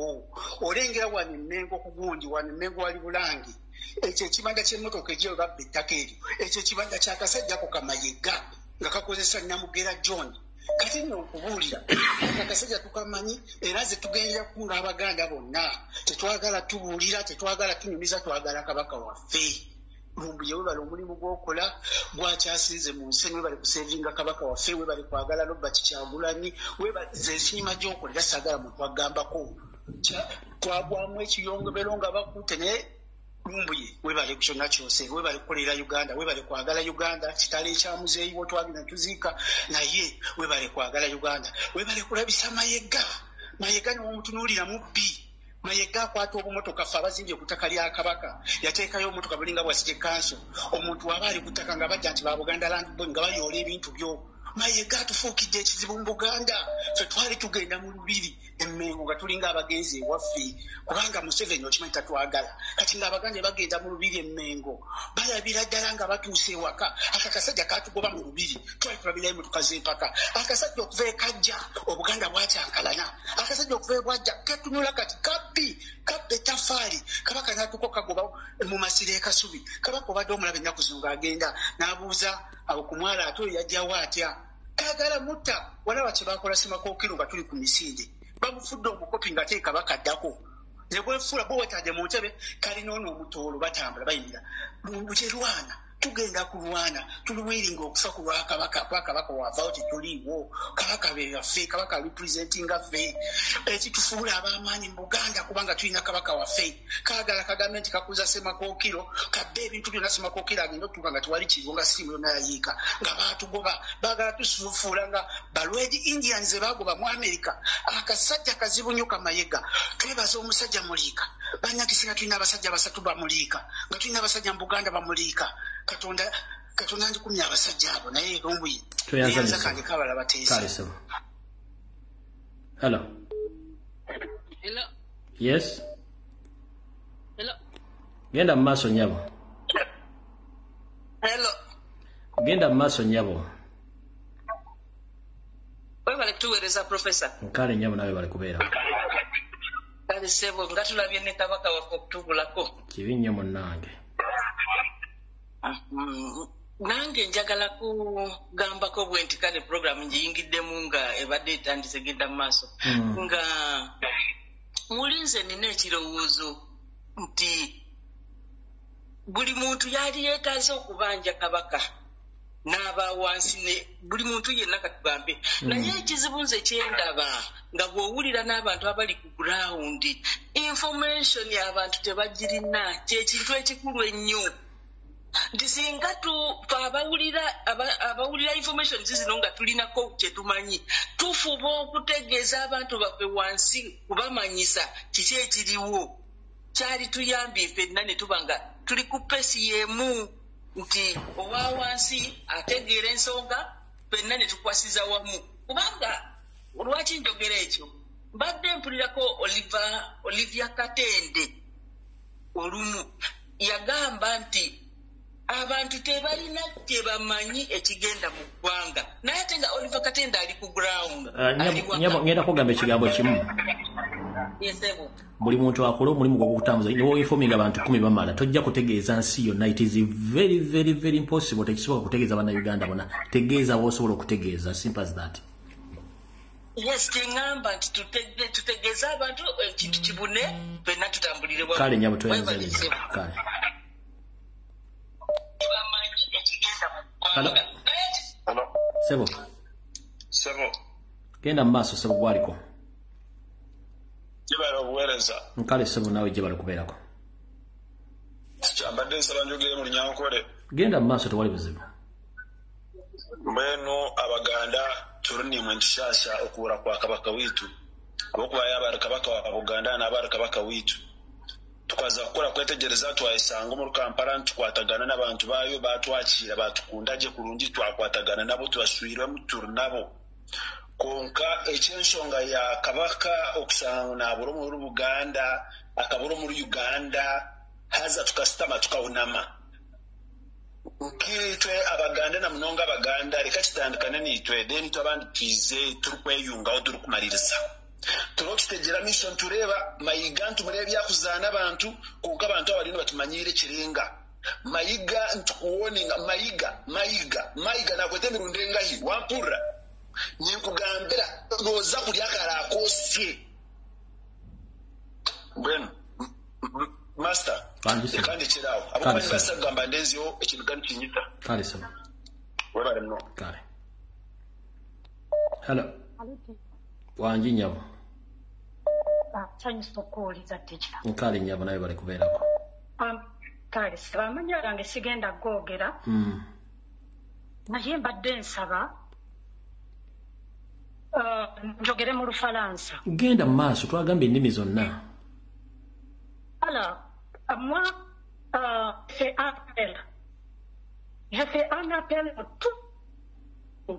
Olengera wano emmengo ku gundi wano emmengo wali bulangi. Ekyo ekibanda ky'emmotoka egyo babba ettaka eryo ekyo ekibanda kyakasajja ako kamayega nga kakozesa namugera john. Kati nno okubuulira aka akasajja tukamanyi era ze tugendera kunga abaganda bonna. Tetwagala tubuulira tetwagala tunyumiza twagala kabaka waffe lumbuye webale omulimu gwokola gwakyasinze mu nsi webale kusevinga kabaka waffe webale kwagala robert kyagulanyi ze nsiima gyokolera sagala muntu agambako twagwamu ekiyongobero nga bakutte naye lumbuye webale kyonna kyose webale kukolera uganda webale kwagala uganda kitalo ekyamuzeeyiwo twagenda tuziika naye webale kwagala uganda. Webale kulabisa mayega mayega niwomutunuulira mubbi mayega akwata obumotoka ffe abazimbye ku ttaka lya kabaka. Yateekayo omutoka bulinga bwa city council. Omuntu aba ali ku ttaka nga bajja nti ba buganda land boy nga bayoola ebintu byo. Mayiga atufuukidde ekizibu mu buganda. Fe twali tugenda mu lubiri emmengo nga tulinga abagenzi ewaffe kubanga museveni okimanyi tatwagala kati ngaabaganda bagenda mu lubiri emmengo balabira ddala nga batuuse ewaka. Akakasajja katugoba mu lubiri twali tulabirayo emotoka z'empaka. Akasajja okuva ekajja obuganda bwakyankalana. Akasajja okuva ebwajja katunula kati kabbi kabba etafaali kabaka natuko kagoba mu masiro ekasubi kabaka obadde omulaba ennaku zino ng'agenda n'abuuza abo ku mwala ate oyo yajjawo atya? Kagala mutta walaba kye bakola semakookiro nga tuli ku misinde bamufudde omukopi nga teeka bakaddako. Ne bwefuula bwe wetadde mu ntebe kalina ono omutoolo batambula bayimira bukyerwana tugenda kulwana tuluwiringa okufa ku lwakabaka kuba kabaka wavaawo tetuliiwo kabaka beyaffe kabaka representinga ffe. Ekitufuula ab'amaanyi mu buganda kubanga tulina kabaka waffe. Kaagala kagambe nti kakuza semakookiro kabbe ebintu byonna semakookiro agenda okutuuka nga tewali kiriwo nga sirimu yonna yayiika nga baatugoba. Baagala tusufuula nga balwedi indians ebaagoba mu amerika akasajja kazibu nnyo kamayega twebaza omusajja muliika. Banyakisinga tulina abasajja basatu bamuliika nga tulina abasajja mu buganda bamuliika katonda katonda ndikumya abasajja abo naye lumbuyi neyanza kange kabala bateesa hello Hello. yes Hello. genda mu maaso nyabo Hello. genda mu maaso nyabo Webale kutuweereza profesa. nkale nyabo nawe bali kubeera Kale sebo nga tulabye ne kabaka waffe okutubulako. kibi nnyo munnange nange njagala kugambako bwe nti kale puroguramu ngiyingiddemu nga ebadde etandise genda mu maaso Mm. nga mulinze nina ekirowoozo nti buli muntu yali yeetaaze okubanja kabaka n'aba wansi ne buli muntu yenna katugambe Mm. naye ekizibu nze kyendaba nga bw'owulira n'abantu abali ku gurawundi information abantu tebagirina kyekintu ekikulu ennyo nti singa tu- fe abawulira aba- abawulira information zizino nga tulinako kyetumanyi. Tufuba okutegeeza abantu baffe wansi kubamanyisa kiki ekiriwo. Kyali tuyambye ffenna ne tuba nga tuli ku pesi y'emu nti owa wansi ategeera ensonga ffenna ne tukwasiza wamu. Kubanga lwaki njogera ekyo? Mbadde mpulirako olivia katende olumu. Yagamba nti abantu tebalina kye bamanyi ekigenda mu ggwanga. Naye ate nga oliver katende ali ku ground Uh, ngenda kugamba ekigambo kimu buli muntu akola omulimu gwogwokutambuza niwoinfominga abantu kumi bamala tojja kutegeeza nsi yonna. It is very very very impossible. Tekisobola kutegeeza bannayuganda bonna tegeeza boosobola okutegeeza. Simple as that. Yes kyeŋŋamba nti tutege- tutegeeze abantu ekintu kibune fenna tutambulire kale nyabo toyanza Weebale neza Sebo. kale Bamanyi Hello? ggwanga. sebo. Sebo. Genda mu maaso sebo gwaliko gibala obuweereza nkale sebo naawe gye bali kubeerako kyambadde nsaba njogere mu lunyankole genda mu maaso tewali buzibu mbwenu abaganda turunimu entushasha okuura kwa kabaka wiitu habwokuba yaba ari kabaka wa buganda naaba ari kabaka wiitu tukwaza kukora kwetegereza twayesanga omuri kampala nitukwatagana n'abantu baayo batwakira batukunda gye kurungi twakwatagana nabo tubaswiremu turi nabo. Konka eky'enshonga ya kabaka okushanga naabura omuri buganda akabura omuri uganda haza tukasitama tukawunama. Nkitwe abaganda na munonga abaganda reka kitandikane nitwe then itwe abandi twize turi kweyungaho turiho tutegera misho ntureba mayiga ntumureba ebyakuzaana abantu konka abantu abalino batumanyire ekirenga mayiga ntukuwoninga mayiga mayiga mayiga nakweta emirundi engahi wampurira ninkugambira noza kulya karakosye mbwenu master Bandise. kandi kiraawo Kale, abamanyi sir. basa kugamba ndenziho ekintu gani sebo webale muno. Kale. Hello. Wangi nyabo sanyusa okuwuliza tikira nkale nyabo nawe bali kubeerako kale amanya gange sigenda googera naye mbadde nsaba njogere mu lufalansa genda mu maaso twagambye ennimi zonna Voilà. Moi, c'est un appel. Je fais un appel tout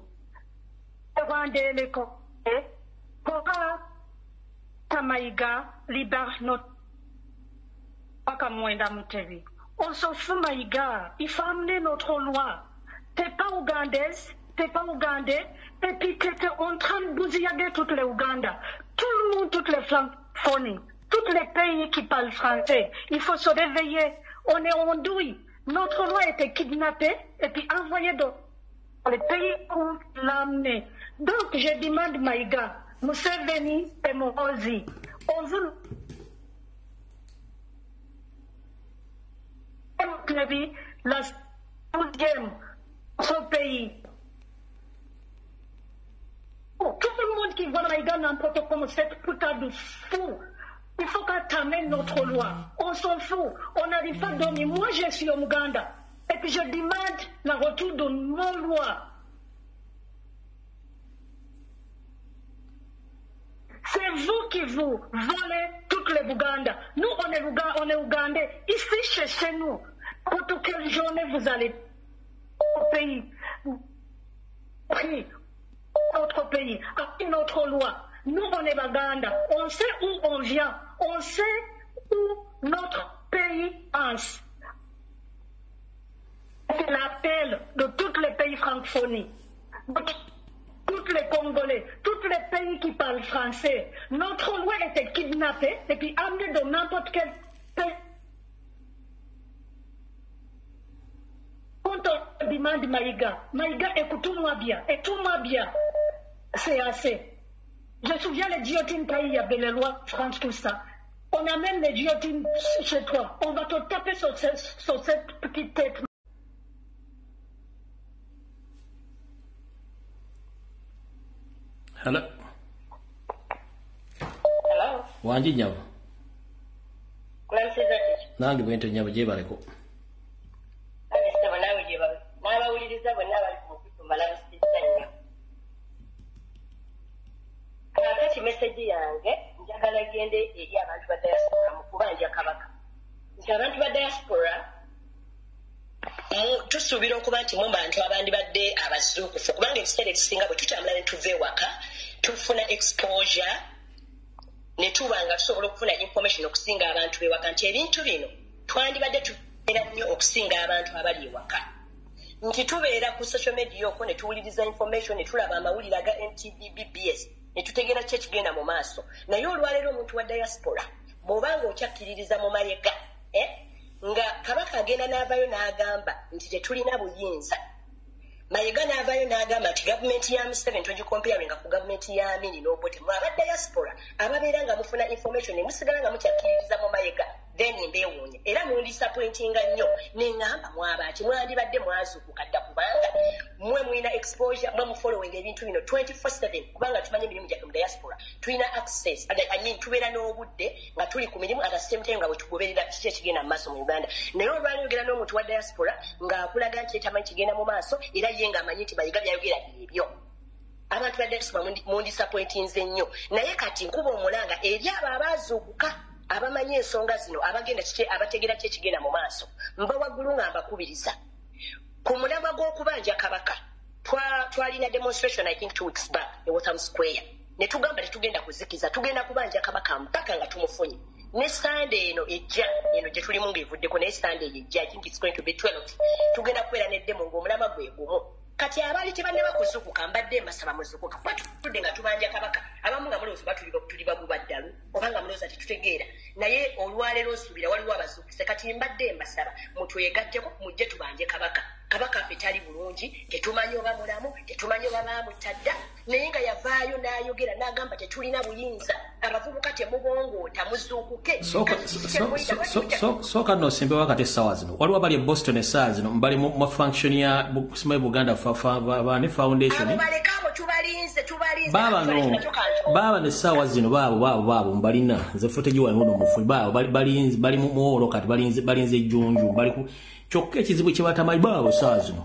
Rwandais les Congolais s'en fout, Maïga. Il faut amener notre loi. T'es pas ougandaise, t'es pas ougandais, et puis t'étais en train de bousiller toutes les Ougandas. Tout le monde, toutes les francophonies, tous les pays qui parlent français. Il faut se réveiller. On est en douille. Notre loi a été kidnappée et puis envoyée dans les pays où l'amener. Donc, je demande, Maïga, Mousseveni et Morosi, on veut la deuxième son pays. Oh, tout le monde qui voit Maïga n'importe comment cette putain de fou. Il faut qu'on t'amène notre loi. On s'en fout. On n'arrive pas à donner. Moi, je suis au Ouganda. Et puis je demande le retour de nos lois. C'est vous qui vous volez toutes les Ougandas. Nous, on est, on est Ougandais. Ici, chez, chez nous, pour quelle journée vous allez au pays, pris notre pays, avec notre loi? Nous, on est Baganda. On sait où on vient. On sait où notre pays pense. C'est l'appel de tous les pays francophones, de tous les Congolais, tous les pays qui parlent français. Notre loi était kidnappée et puis amenée de n'importe quel pays. Quand on demande Maïga, Maïga, écoute-moi bien, écoute-moi bien, c'est assez. Je me souviens les guillotines pays, il y avait les lois France, tout ça. On amène les guillotines chez toi. On va te taper sur cette petite tête. Hello. Hello. Wanji nyabo. Kulansiza kiki. Nange bwente nyabo gyebaleko. Kale sitaba naawe gye babe. N'abawuliriza bonna bali ku mukutuma labisizza nnyo. Kaakati meseji yange njagala gende eri abantu ba diaspora mu kubanja kabaka. Nti abantu ba diaspora tusuubira okuba nti mu bantu abandibadde abazuukufu kubanga ebiseera ebisinga bwe tutambula ne tuva ewaka tufuna exposure ne tuba nga tusobola okufuna information okusinga abantu b'ewaka nti ebintu bino twandibadde tubeera nnyo okusinga abantu abali ewaka nti tubeera ku social media okwo ne tuwuliriza information ne tulaba amawulire aga ntv bbs ne tutegeera ki ekigenda mu maaso naye olwaleero omuntu wa diaspora bw'obanga okyakkiririza mu mayega eh? Nga kabaka agenda n'avayo n'agamba nti tetulina buyinza. Mayiga n'avaayo n'agamba nti gavumenti ya museveni togikomparinga ku gavumenti ya amini n'obote mwe aba diaspora ababeera nga mufuna information ne musigala nga mukyakkiririza mu mayiga then mbeewuunya. Era mundisappointinga nnyo. Neŋŋamba mwabaaki mwandibadde mwazuukuka dda kubanga mwe mulina exposure mwe mufollowing ebintu bino 24/7 kubanga tumanyi emirimu gyaffe mu diaspora. Tulina access. I mean, tubeera n'obudde nga tuli ku mirimu at the same time nga bwe tugoberera kiki ekigenda mu maaso mu uganda. Naye olwanyogera n'omuntu wa diaspora ng'akulaga nti etamanyi kigenda mu maaso era ye ng'amanyi nti bayiga byayogera byebyo abantu ba diaspora mundi- mundisappointinze nnyo. Naye kati nkuba omulanga eri abo abaazuukuka abamanyi ensonga zino abagenda abategera ki ekigenda mu maaso? Mba waggulu nga mbakubiriza. Ku mulamwa gw'okubanja kabaka twa- twalina demonstration i think two weeks back e watham square. Ne tugamba tetugenda kuzikiza tugenda kubanja kabaka mpaka nga tumufunye. Ne sande eno ejja eno gye tulimu ng'evuddeko naye sande eyo ejja i think it's going to be 12 tugenda kubeera neddemo ng'omulama gwe gumu kati abaali tebanne bakuzukuka mbadde mbasaba muzukuka. Kuba tutudde nga tubanja kabaka abamu nga mulowooza oba tuli baguba ddalu oba nga mulowooza tetutegeera naye olwaleero nsuubira waliwo abazukuse kati mbadde mbasaba mutwegatteko mujje tubanje kabaka kabaka ffe tali bulungi tetumanyi oba mulamu tetumanyi oba baamutadda naye nga yavaayo n'ayogera n'agamba tetulina buyinza. Abavubuka temubongoota muzuukuke Sooka- nno osembewo akati essaawa zino. Waliwo abali e boston essaawa zino mbali mu function ya simanyi buganda bane foundation. Baaba nessaawa zino baabo baabo baabo mbalina. Nze footage wano mufu baabo bali- mu muwolo kati balinze ejjunju kyokka ekizibu kye batamanyi baabo essaawa zino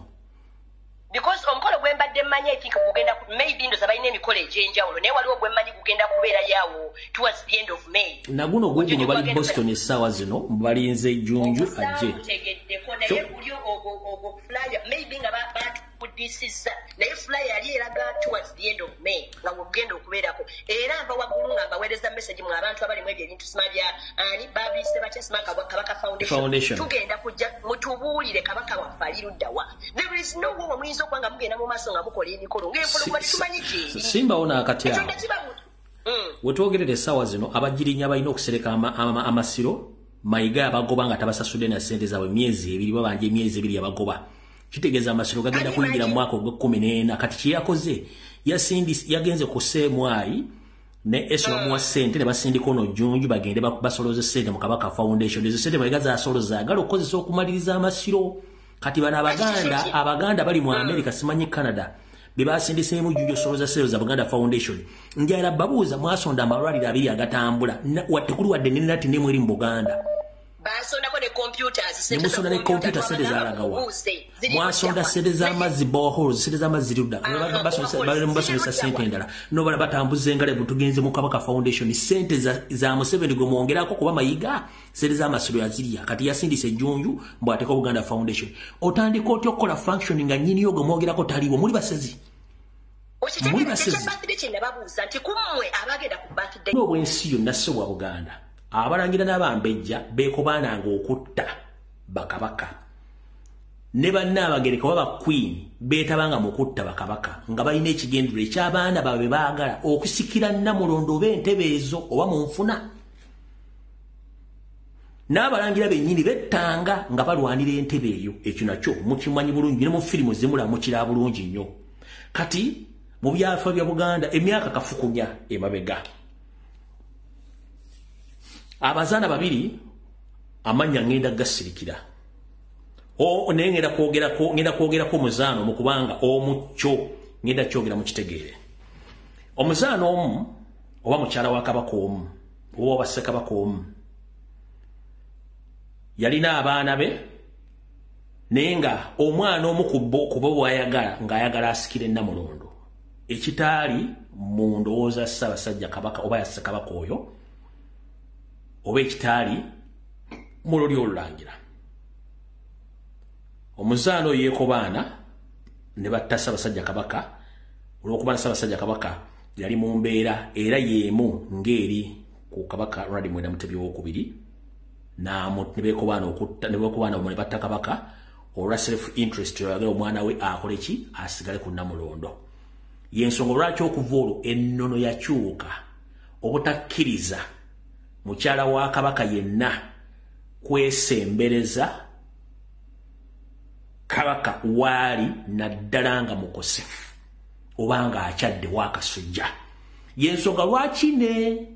because omukolo gwe mbadde mmanyi i think gugenda maybe ndoza balina emikolo egyenjawulo naye waliwo gwe mmanyi gugenda kubeera yawo towards the end of may naguno guguno bali boston essaawa zino balinze ejjunju ajje naye guli ogwo flyer maybe nga batudisiza naye flyer yali eraga towards the end of may nga wegugenda okubeerako. Era nva waggulu nga mbaweereza message mwe abantu abalimu ebyo ebintu sima bya ani babiyise batya sima kabaka foundation. Tugenda kujja mutubuulire kabaka waffe ali luddawa there is no way muyinza okuba nga mugenda mu maaso nga mukola emikolo ngaempologoma tetumanyi gyeri simbawo naakatyawo wetwogerera essaawa zino abagirinya balina okusereka amasiro mayiga abagoba nga tabasasudde na sente zaabwe myezi ebiri babanja emyezi ebiri abagoba kitegeeza amasiro gagenda kuyingira mu mwaka ogwekumi nena kati kyeyakoze yagenze ku seemwayi ne eso bamuwa sente ne basindika ono jjunju bagende basoloze sente mu kabaka foundation. Ezo sente mayiga zasoloza agala okukozesa okumaliriza amasiro. Kati bano abaganda abaganda bali mu america simanyi canada bebasindiseemu jjunju soloza sero za buganda foundation. Njala babuuza mwasonda amalwaliro abiri agatambula tekuli wadde nenati nemu eri mu buganda basondako ne computers nemusonda ne computer sente zalagawa mwasonda sente z'amazzi boholes sente z'amazzi ludda basomesa sente endala nobala batambuza engalevu tugenze mu kabaka foundation. Sente za museveni gwe mwongerako kuba mayiga. Sente z'amasiro yazirya kati yasindisa ejjunju mbwateka buganda foundation. Otandika otya okukola function nga nyiniyo gwe mwogerako taliwo? Muli basezi. Muli basezi. n'obwensi yonna sse bwa buganda abalangira n'abambejja beekobaananga okutta bakabaka. Ne bannaabagereka oba bakwini beetabanga mu kutta bakabaka nga balina ekigendero ekyabaana baabwe baagala okusikira namulondo oba entebe ezo oba mu nfuna. N'abalangira bennyini bettanga nga balwanira entebe eyo. Ekyo nakyo mukimanyi bulungi ne mu firimu zimula mukira bulungi nnyo. Kati mu byafa bya buganda emyaka kafukunya emabega abazaana babiri amanya ngenda gasirikira naye ngenda kwogerako omuzaano mu kubanga omukyo ngenda kyogera mukitegeere omuzaana omu oba mukyala wa kabaka omu oba oba ssekabaka omu yalina abaana be naye nga omwana omu kuba bwayagala ng'ayagala asikira ennamulondo ekitaali mu ndowooza ssaabasajja kabaka oba ya ssekabaka oyo oba ekitaali mu luli olulangira. Omuzaana oyo yeekobaana ne batta ssaabasajja kabaka olw'okuba ssaabasajja kabaka yali mu mbeera era yeemu ng'eri ku kabaka ronald mwenda mutebi wokubiri nebeekobaana okutta nebeekobaana ne batta kabaka olwa self interest oyagala omwana we akole ki? Asigale ku namulondo. Yensonga olwaki okuva olwo ennono yakyuka obutakkiriza mukyala wa kabaka yenna kwesembereza kabaka waali naddala nga mukosefu oba nga akyadde wakasujja. Yensonga lwaki ne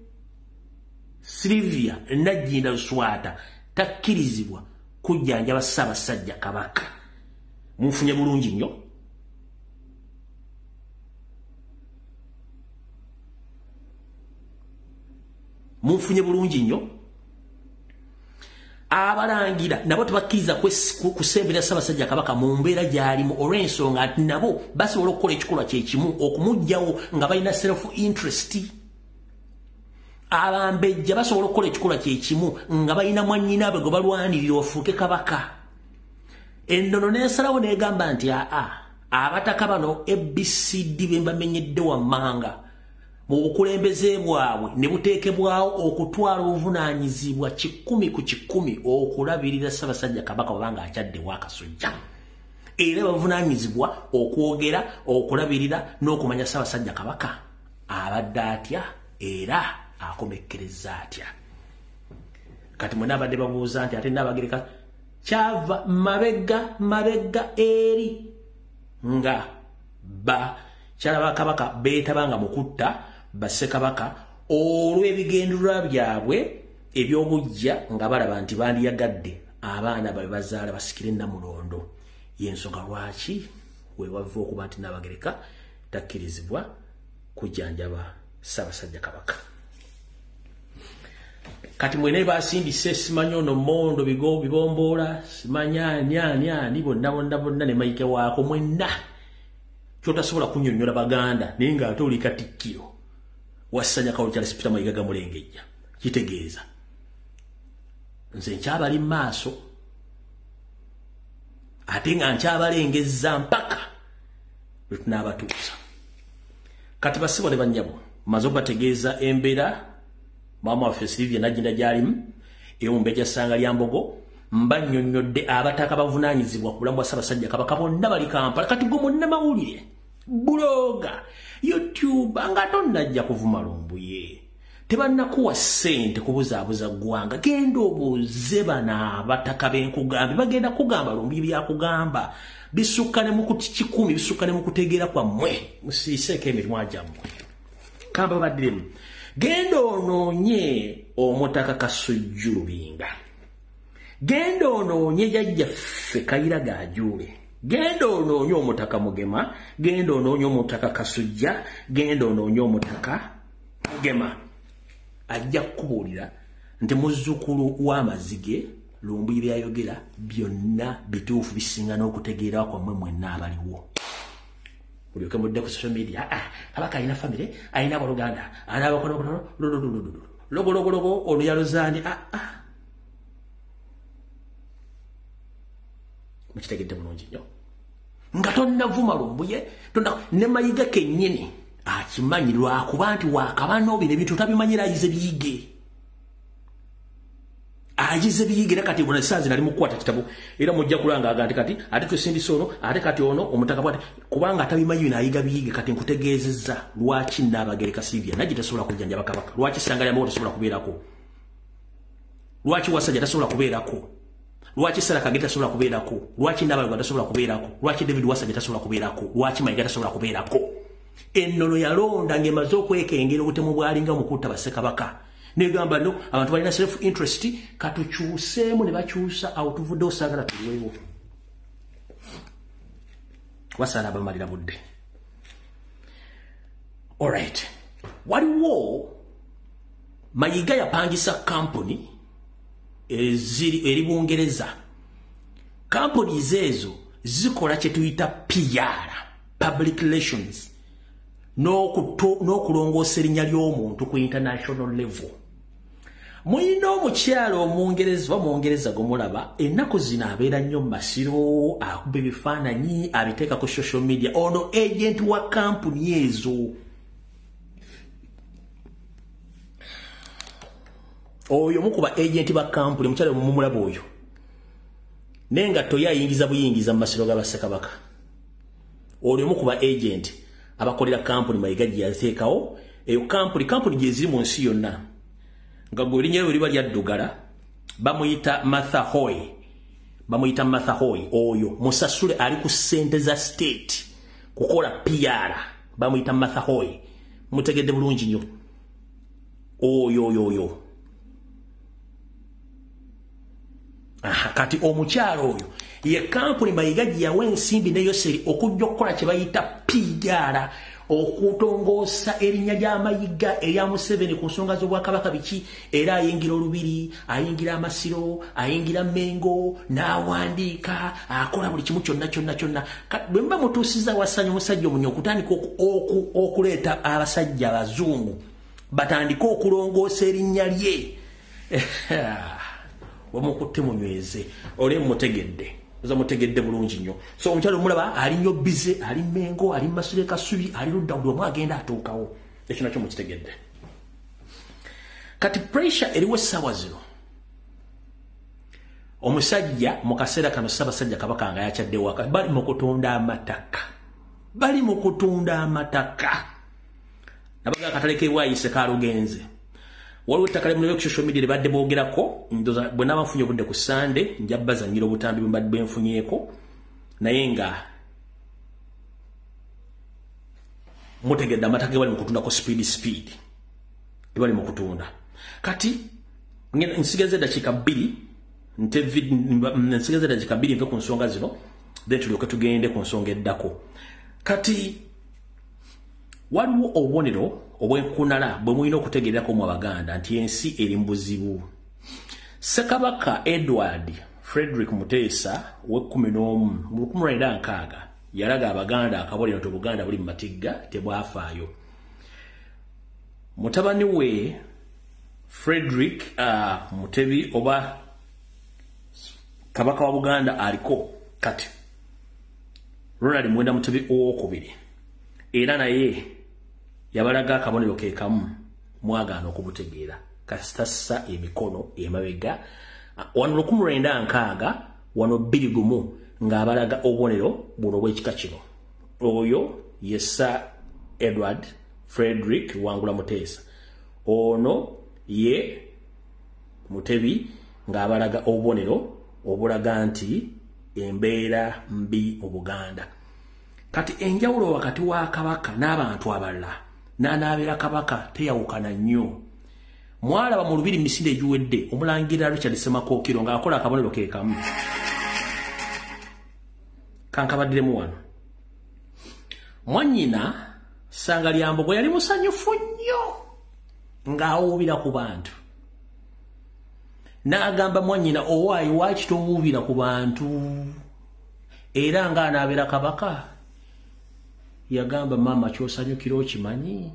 silivia nagginda luswata takkirizibwa kujjanjaba ssaabasajja kabaka? Munfunye bulungi nnyo munfunye bulungi nnyo. Abalangira nabo tebakkiriza kusembera ssaabasajja kabaka mu mbeera gy'alimu olw'ensonga nti nabo basobola okukola ekikolwa kyekimu okumugjawo nga balina self interest. Abambejja basobola okukola ekikolwa kyekimu nga balina mwannyinaabwe gwe balwanirira ofuuke kabaka. Ennono n'ensalawo n'egamba nti aa abataka bano ebcd be mbamenyedde wammanga mu bukulembeze bwabwe ne buteekebwawo okutwala obuvunaanyizibwa kikumi ku kikumi okulabirira ssaabasajja kabaka wabanga akyadde wakasujja era bavunaanyizibwa okwogera okulabirira n'okumanya ssaabasajja kabaka abadde atya era akomekkereza atya. Kati mwena abadde babuuza nti ate naabagereka kyava mabega mabega eri? Nga bakyala bakabaka beetabanga mukutta bassekabaka olw'ebigendulwa byabwe ebyobujja nga balaba nti bandiyagadde abaana babe bazaala basikire namulondo. Yensonga lwaki? Wewava okuba nti nabagereka takkirizibwa kujjanjaba ssaabasajja kabaka. Kati mwene basindise simanyi ono mondo bibomboola simanya ani ani ani bonna bonna bonna ne mayike waako mwenna kyotasobola kunyonyola baganda naye ngaate oli katikkiro wassanya kawolo kyali sipita mayiga gamulengejja kitegeeza. Nze nkyabali maaso. Ate nga nkyabalengezza mpaka lwetunaabatuusa kati basibole bannyabo maze obategeeza embeera maama waffe silivia najinda gyalimu eyomumbe gyasanga lya mbogo mbanyonyodde abataka bavunaanyizibwa ku bulamu bwa ssaabasajja kabaka bonna bali kampala. Kati gwe munnamawulire buloga youtube nga tonnajja kuvuma lumbuye. Tebannakuwa ssente kubuzaabuza ggwanga. Genda obuuze bano abataka b'enkugambe bagenda kugamba lumbuye byakugamba. Bisukka ne mukikumi bisukka ne mukutegeera kwammwe. Musiiseeko emirimu agyammwe kamba baddiremu genda onoonye omutaka kasujju lubinga genda onoonye jajjaffe kayira gajuule genda onoonye omutaka mugema genda onoonye omutaka kasujja genda onoonye omutaka mugema ajja kukubuulira nti muzzukulu w'amazige lumbuyi byayogera byonna bituufu bisinga n'okutegeera kwammwe mwenna abaliwo bulyoke mudde ku social media aa kabaka alina famire alina abaluganda anabakonokono logologologo oluyalozani aa mukitegedde bulungi nnyo. Nga tonnavuma lumbuye ne mayiga kennyini. Akimanyi lwakuba nti wakabano bino ebintu tabimanyira ayize biyige. Agize biyige era kati bona saazi nali mukukwata kitabu era mujja kulangaga nti kati ate twesindisa ono ate kati ono omutaka bwati kubanga atabimanyi bino ayiga biyige kati nkutegeezezza lwaki naabagereka silivia najje tasobola kujjanjaba kabaka lwaki sangalyamoo tasobola kubeerako? Lwaki wasajja tasobola kubeerako lwaki sara kagere tasobola kubeerako? Lwaki nabayoga tasobola kubeerako? Lwaki david wasajja tasobola kubeerako? Lwaki mayiga tasobola kubeerako? Ennono yalonda ng'emaze okwekengera obutemu bwalinga mukutta bassekabaka. Negamba no abantu balina self interest katukyuseemu ne bakyusa awo tuvudde osaagala tuliwewo wasaana bamalira budde. Alright waliwo mayiga yapangisa kampuni eri bungereza companies ezo zikola kyetuyita pr public relations n'okulongoosa erinnya ly'omuntu ku international level. Mulina omukyalo omungereza oba mungereza gwemulaba ennaku zino abeera nnyo mu masiro akuba ebifaananyi abiteeka ku social media. Ono agenti wa kampuni ezo oyo mukuba agenti ba kampuni mukyalo mumulaba oyo. Naye nga toye ayingiza buyingiza mu masiro g'abassekabaka oyo mukuba agenti abakolera kampuni mayiga gye yateekawo eyo kampuni kampuni gye ziri mu nsi yonna. Nga gwe erinnya lyo liba lyaddugala bamuyita mathahoy bamuyita mathahoy oyo musasule ali ku ssente za state kukola pr bamuyita mathahoy mutegedde bulungi nnyo. Oyo oyo oyo kati omukyalo oyo ye kampuni mayiga gye yawa ensimbi ne yoseri okujja okukola kye bayita pr okutongoosa erinnya ly'amayiga erya museveni ku nsonga z'obwakabaka biki? Era ayingira olubiri ayingira amasiro ayingira mengo n'awandiika akola buli kimu kyonna kyonna kyonna. Bwe muba mutuusiza wasanya omusajja omunye okutandika okuleeta abasajja abazungu batandike okulongoosa erinnya lye wamukutte munyweze ole mutegedde. Oza mutegedde bulungi nnyo. So omukyalo omulaba ali nnyo bize ali mengo ali masire kasubi ali ludda buli omu agenda atuukawo. Ekyo nakyo mukitegedde. Kati pressure eriwo essaawa zino. Omusajja mu kaseera kano ssaabasajja kabaka nga yakyadde waka bali mu kutunda amataka. Bali mu kutunda amataka. Nabaga akatale kewayise kalugenze waliwo ettaka lyemulebe ku social media libadde boogerako ndoza bwe naaba nfunye obudde ku sande nja bazanyira obutambi bwembadde bwenfunyeeko naye nga mutegedde amataka ge bali mu kutundako speed speed ge bali mu kutunda. Kati nsigaze eddakiika bbiri nsigaze eddakiika bbiri nve ku nsonga zino then tulyoke tugende ku nsonga eddako. Kati waliwo obubonero obwenkunala bwe mulina okutegeerako mu abaganda nti ensi eri mu buzibu. Ssekabaka edward frederick muteesa w'ekkumi n'omu mu lukumi lwenda nkaaga yalaga abaganda akabonero nti obuganda buli mu matigga tebwafaayo. Mutabani we frederick uh, mutebi oba kabaka wa buganda aliko kati ronald mwenda mutebi owokubiri era naye yabalaga akabonero ke kamu mwagaana okubutegeera. Kasitassa emikono emabega. Wano lukumi lwenda nkaaga wano bbiri gumu ng'abalaga obubonero buno bw'ekika kino. Oyo ye sir edward frederick wangula muteesa. Ono ye mutebi ng'abalaga obubonero obulaga nti embeera mbi mu buganda. Kati enjawulo wakati wa kabaka n'abantu abalala n'anaabeera kabaka teyawukana nnyo. Mwalaba mu lubiri misinde egiwedde omulangira richard semakookiro ng'akola akabonero ke kamu. Kankabaddiremu wano. Mwanyina sanga lyambogo yali musanyufu nnyo ng'awuubira ku bantu. N'agamba mwanyina owaayi waaki towuubira ku bantu? Era ng'anaabeera kabaka yagamba maama kyosanyukira okimanyi?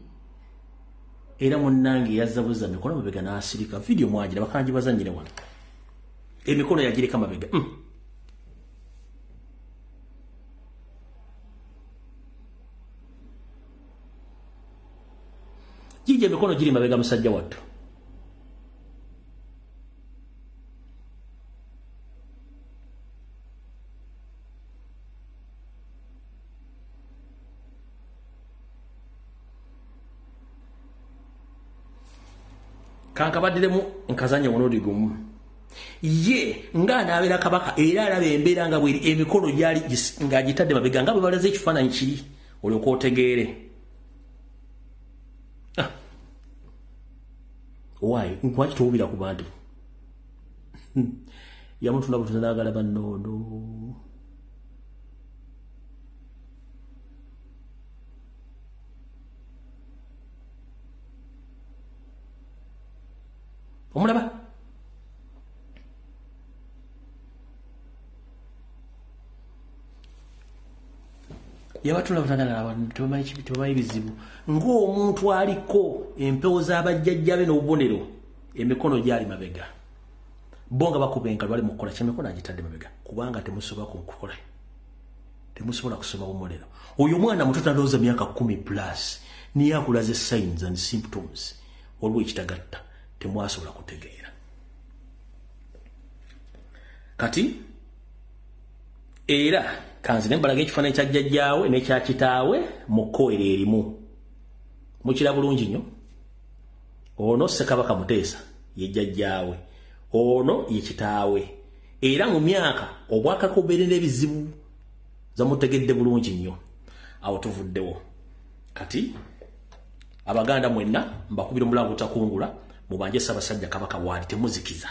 Era munnange yazza buzza mikono mabega n'asirika. Vidiyo mwagira bakangibazanyire wano. Emikono yagireka mabega. Mm. gijja emikono giri mabega musajja wattu kankabaddiremu nkazanya omurundi gumu. Ye ng'anaabeera kabaka era alaba embeera nga bweri emikono gyali ng'agitadde mabega nga bwe balaze ekifaananyi kiri olyoka otegeere owaayi nkwaki towubira ku bantu? Yamutunda butunda naagala bannoondo omulaba yabatula butanagalatebamanyi bizibu. Ng'omuntu aliko empewo z'abajjajjabe n'obubonero emikono gyali mabega. Bo nga bakuba enkalu bali mukukola kyemikono agitadde mabega. Kubanga temusobola kukukola temusobola kusoba bumulero oyo omwana muto talowooza myaka kumi plus niye akulaze signs and symptoms. Waliwo ekitagatta temwasobola kutegeera. Kati era kanzine mbalaga ekifaananyi kya jjajjaawe n'ekya kitaawe mu kkoera erimu. Mukira bulungi nnyo. Ono ssekabaka muteesa ye jjajjaawe. Ono ye kitaawe. Era mu myaka obwakaka obeerera ebizibu zamutegedde bulungi nnyo. Awo tuvuddewo. Kati abaganda mwenna mbakubira omulango otakungula mubanje ssaabasajja kabaka waali temuzikiza.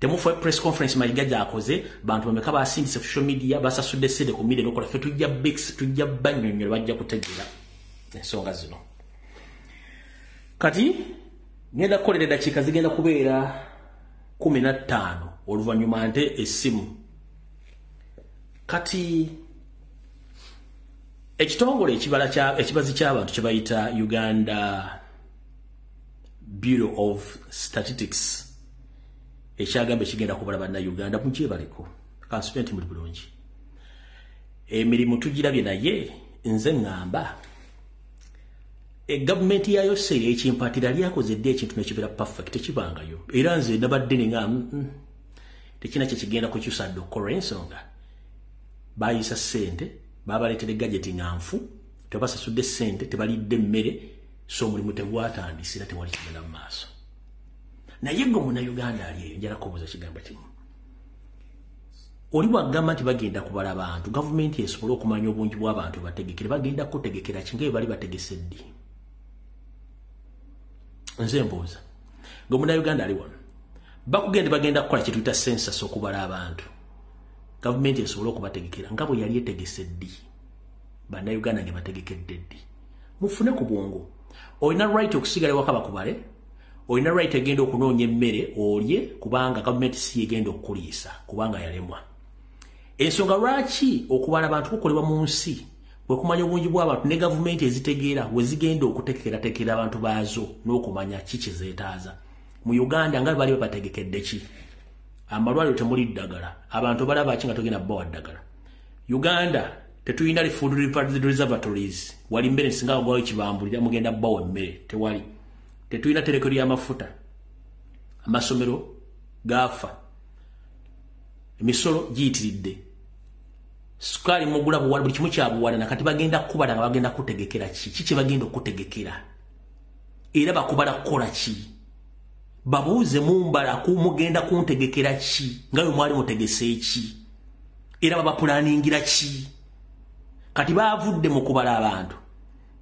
Temufa press conference mayiga gyakoze bantu bameka basindise ku social media basasudde sede ku media nokola. Fe tujja bix tujja banyonyola bajja kutegeera. Ensonga zino. Kati ngenda kukolera eddakiika zigenda kubeera kumi na ttaano oluvannyuma nte essimu. Kati ekitongole ekibazi ky'abantu kye bayita uganda bureau of statistics. Ekyagamba ekigenda kubala bannayuganda mukyebaliko kansube nti muli bulungi. Emirimu tugirabye naye nze ŋŋamba egavumenti yayo seeri ekimpatira lyakoze dde ekintu nekibeera perfect tekibangayo. Era nze nabadde ninga tekina kyekigenda kukyusa dde okukola ensonga bayisa ssente babaleetere gajeti nganfu tebasasudde ssente tebalidde emmere so omulimu tegwatandise era tewali kigenda mu maaso. Naye gwe munauganda ali eyo njala kubuuza kigambo kimu. Oli bwagamba nti bagenda kubala abantu gavumenti esobole okumanya obungi bw'abantu bategekere bagenda kutegekera kinga bali bategese ddi? Nze mbuuza. Gwe munauganda ali wano. Bakugende bagenda kukola kyetuyita sensas okubala abantu. Gavumenti esobole okubategekera nga bwe yali etegese ddi? Bannayuganda nge bategekedde ddi? Mufune ku bwongo olina right okusigala ewaka bakubale olina right egenda okunoonya emmere olye kubanga gavumenti si egenda okukuliisa kubanga yalemwa. Ensonga lwaki okubala abantu kukolebwa mu nsi bwekumanya obungi bw'abantu ne gavumenti ezitegeera we zigenda okuteekerateekera abantu baazo n'okumanya ki kyezeetaaza mu uganda nga bali babategekedde ki? Amalwaliro temuli ddagala. Abantu balaba ki nga togenda bbawa ddagala? Uganda tetulina food reservatories wali mmere singa gwawo ekibambulira mugenda bbawa emmere. Tewali. Tetulina tereko ly'amafuta amasomero gaafa. Emisolo giyitiridde. Sukaali mugula buwala buli kimu kyabuwala nakati bagenda kukubala nga bagenda kutegekera ki? Ki kye bagenda okutegekera? Era bakubala kukola ki? Babuuze mumbala kumugenda kuntegekera ki? Nga bwe mwali mutegese eki era babapulaningira ki? Kati baavudde mu kubala abantu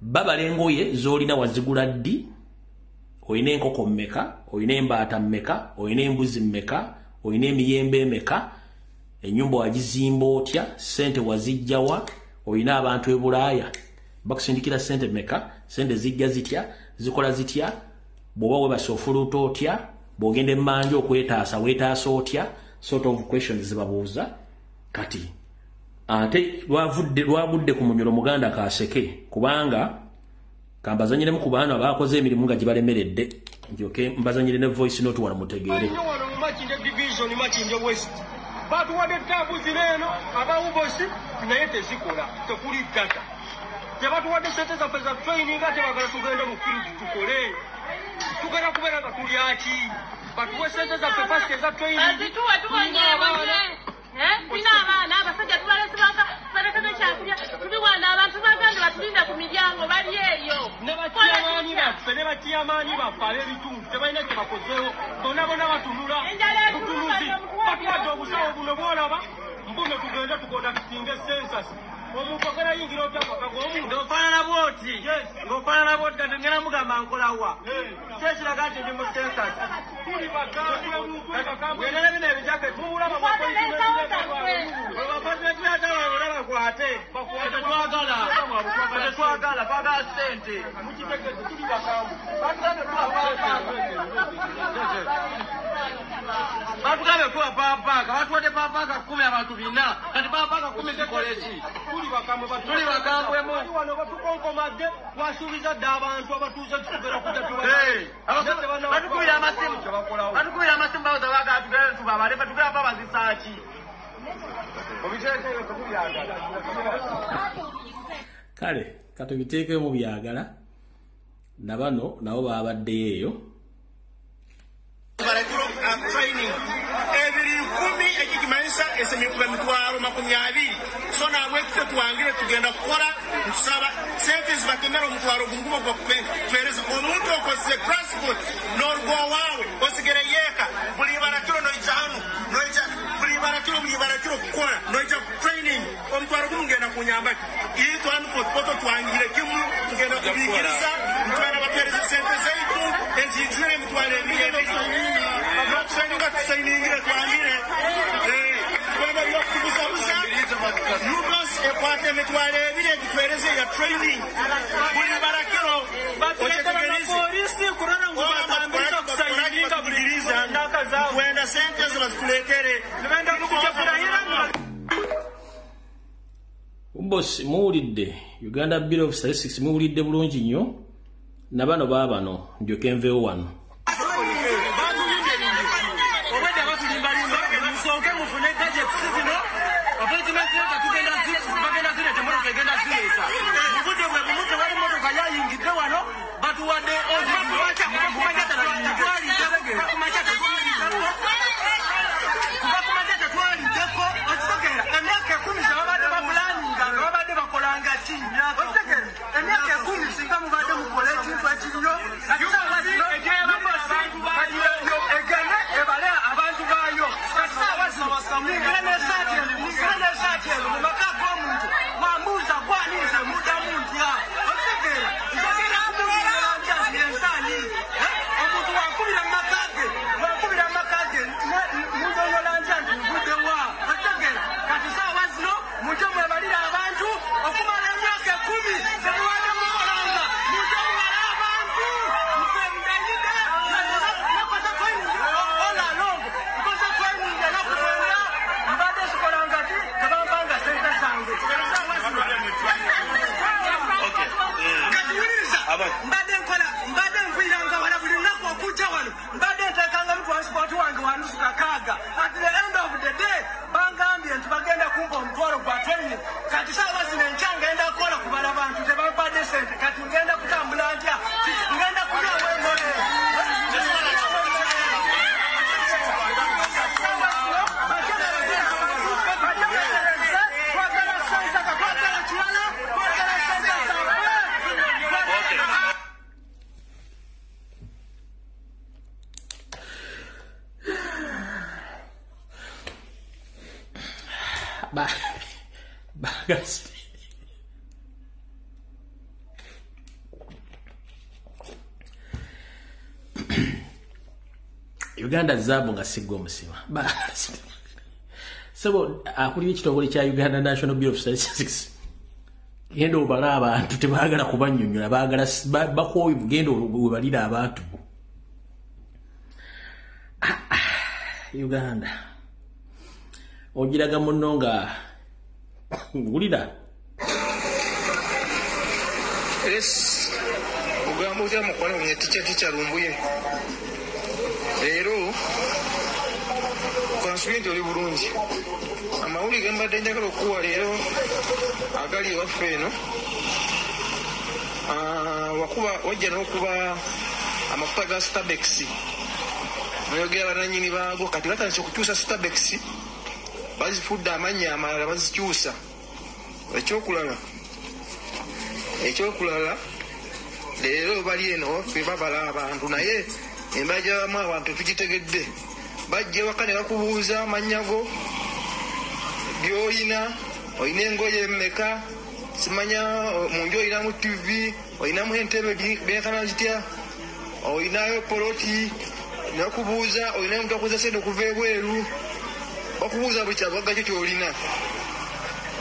babala engoye z'olina wazigula ddi? Olina enkoko mmeka? Olina embaata mmeka? Olina embuzi mmeka? Olina emiyembe emeka enyumba wagizimba otya? Sente wazijjawa olina abantu e bulaaya? Bakusindikira sente meka sente zijja zitya? Zikola zitya? Bw'oba webasa ofuluuta otya? Bw'ogenda emmanja okwetaasa weetaasa otya? Sort of questions zibabuuza. Kati ate lwagudde ku munyolo muganda kaseke kubanga kambazanyiremu ku baana abakoze emirimu nga gibalemeredde njoke mbazanyire ne voice note wano mutegeere. Batuwadde taabu zino eno abawubosi naye tezikola tekuli ddata. Tebatuwadde sente zaffe za training ate bagala tugende mu field tukole. Tugenda kubeera nga tulyaki batuwe sente zaffe fast eza trainingazituwe tubonyeebonye tulina abaana abasajja tubalesi balekeze kyakulya. Tuli wanda abantu baganda batulinda ku miryango bali eyo. Ne bakiyamaani baffe ne bakiyamaani baffe ab'ebitundu tebalina kye bakozeewo. Bonna bonna batunula butunuzi batuwadde obusawo buno bwolaba. Mbuno tugende tukondakitinga esensasi omuntu ogera yingira otya kwakagomu ng'ofaanana bwoti? Ng'ofaanana bwoti? Kati ngenda mugamba nkolawa kyekiraga nti ndi mu sensasi bwenere bino ebijaketi bapatuletiatawabona bakwate. Tetwagala tetwagala twagala. Sente batugambe kuwa papaaka batuwadde papaaka kumi abantu bina. Kati papaaka kumi zikoleki tuli bakambwemu wano batukonkomadde twasuubiza dde abantu abatuuze tukugera batukubira amasimu batukubira amasimu bawoza bagaa tugere tubabale batugera ba bazisaaki obiteekeyo tetubyagala kale katubiteekeo mu byagala nabano nabo babaddeyo eyo ebiri nkumi ekikimanyisa esemikuba emitwalo makumi abiri so nabwe ffe twangire tugenda kukola ntusaba sente zibakenera omutwalo gumugumu ogwakutwereza omuntu okozese transport n'olugo waawe osigere yeeka. Buli barakiro noija hanu noija buli barakiro buli barakiro kukola noija training omutwalo gumu ngenda kunyambaki ii transport poto twangire kimu tugenda kubikiriza ntwena batwereza sente zaitu eziyitire emitwalo ebiri ebiri abakusaninga tusainingire twangire. Twenda byokubuzabuza lugos ekwata emitwalo ebiri egitwereze ya training. Buli barakiro polisi kurora ngu batambiriza kusaininga buliriza twenda sente ezo bazituleetere nibenda kukujakurahira bosi muwulidde. Uganda bill of statistics muwulidde bulungi nnyo. Nabano baabano ndyoke nveewo wano uganda zaabu nga sigwa omusima. Sebo akulira ekitongole kya uganda national bureau of statistics. Genda obala abantu tebagala kubanyonyola bagala bakwoyi bugenda webalira abantu. Ah, ah, uganda. Ogiraga muno nga wulira ogamba otya mukwala wenye tica tica lumbuye? Leero kansubye nti oli bulungi. Amawulire mbadde njagala okuwa leero agali ewaffe eno. Ah, wakuba wajja n'okuba amafuta ga stabex nayogera bananyini baago kati batandise okukyusa stabex bazifudde amannya amalala bazikyusa. Ekyokulala ekyokulala leero bali eno waffe babala abantu naye embaja bamu abantu tugitegedde. Bajja ewaka ne bakubuuza amannya go byolina olina engoye emmeka? Simanya munju olinamu tv olinamu entebe benkana zitya? Olinayo poloti nakubuuza olinayo omuntu akuza sente okuva ebweru. Bakubuuza buli kyabagakyo kyolina.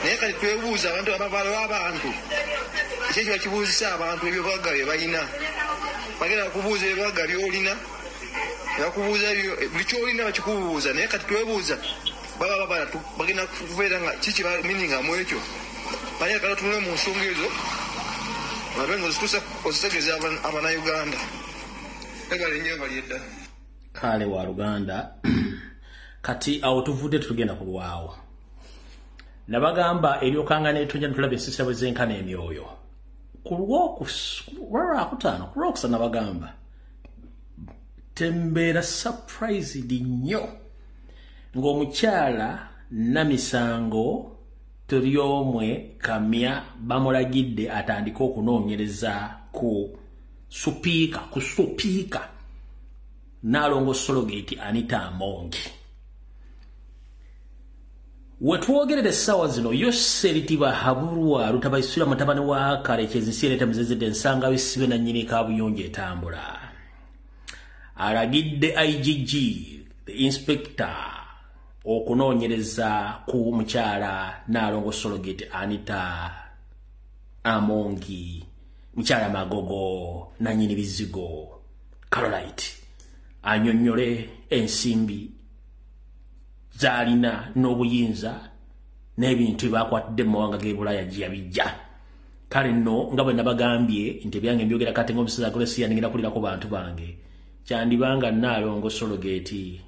Naye kati twebuuza abantu ababala w'abantu. Ekyo kiba kibuuzisa abantu ebyobagga bye balina bagenda bakubuuza ebyobagga byolina nebakubuuza ebyo- buli kyolina bakikubuuza naye kati twebuuza baba babala bagenda kubeera nga kiki miningamu ekyo? Naye kala tunule mu nsonga ezo abe nga ozitegeeza aba- abanauganda. Egala enyo bali edda kale wa luganda kati awo tuvudde tetugenda kulwawo. Nabagamba eryokanga netonja netulaba esisa bwe zenkana emyoyo ku lwakutaano ku lwokusana nabagamba tembeera surprised nnyo ng'omukyala namisango tulyomwe kamya bamulagidde atandike okunoonyereza ku supiika ku supiika. Naalongo sologeti anita amongi wetwogerera essaawa zino yo seritiba habulwa lutabaisira mutabani wa kale kyezisireeta muzezedde ensanga bisibe nannyini kabuyonjo etambula. Alagidde igg the inspector okunoonyereza ku mukyala naalongo sologeti anita amongi mukyala magogo nanyini bizigo carolite. Anyonyole ensimbi zalina n'obuyinza n'ebintu byebakwatidde mu mawanga g'ebulaaya gye yabijja. Kale nno nga bwe nabagambye nti ebyange mbyogera kate ngaomusezi agolesiya ningenda kulirako bantu bange kyandibanga naalongo sologeti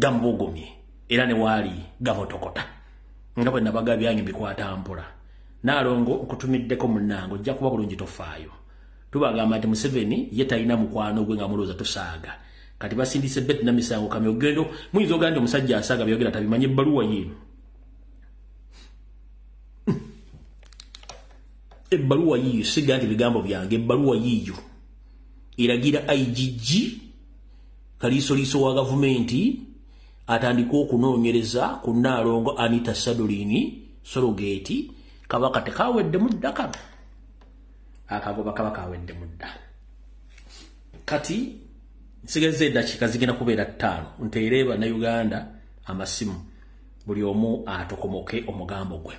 gamubugumye era ne waali gamotokota nga bwe nabaga byange bikwata mpola. Naalongo nkutumiddeko munnange ojja kuba bulungi tofaayo. Tubagamba nti museveni ye talina mukwano gwe nga mulowooza tosaaga kati basindise beti namisango kamya ogendo muyinza ogamba nti omusajja asaaga byogera tabimanye ebbaluwa ye. Ebbaluwa yiyo siga nti bigambo byange ebbaluwa yiyo. Eragira igg kaliisoliiso wa gavumenti atandika okunoonyereza ku naalongo anita sadolini sologeti kabaka tekawedde mudda kano akagoba kaba kawedde mudda. Kati nsigazza eddakiika zigenda kubeera ttaano nteere bannayuganda amasimu buli omu atokomoke omugambo gwe.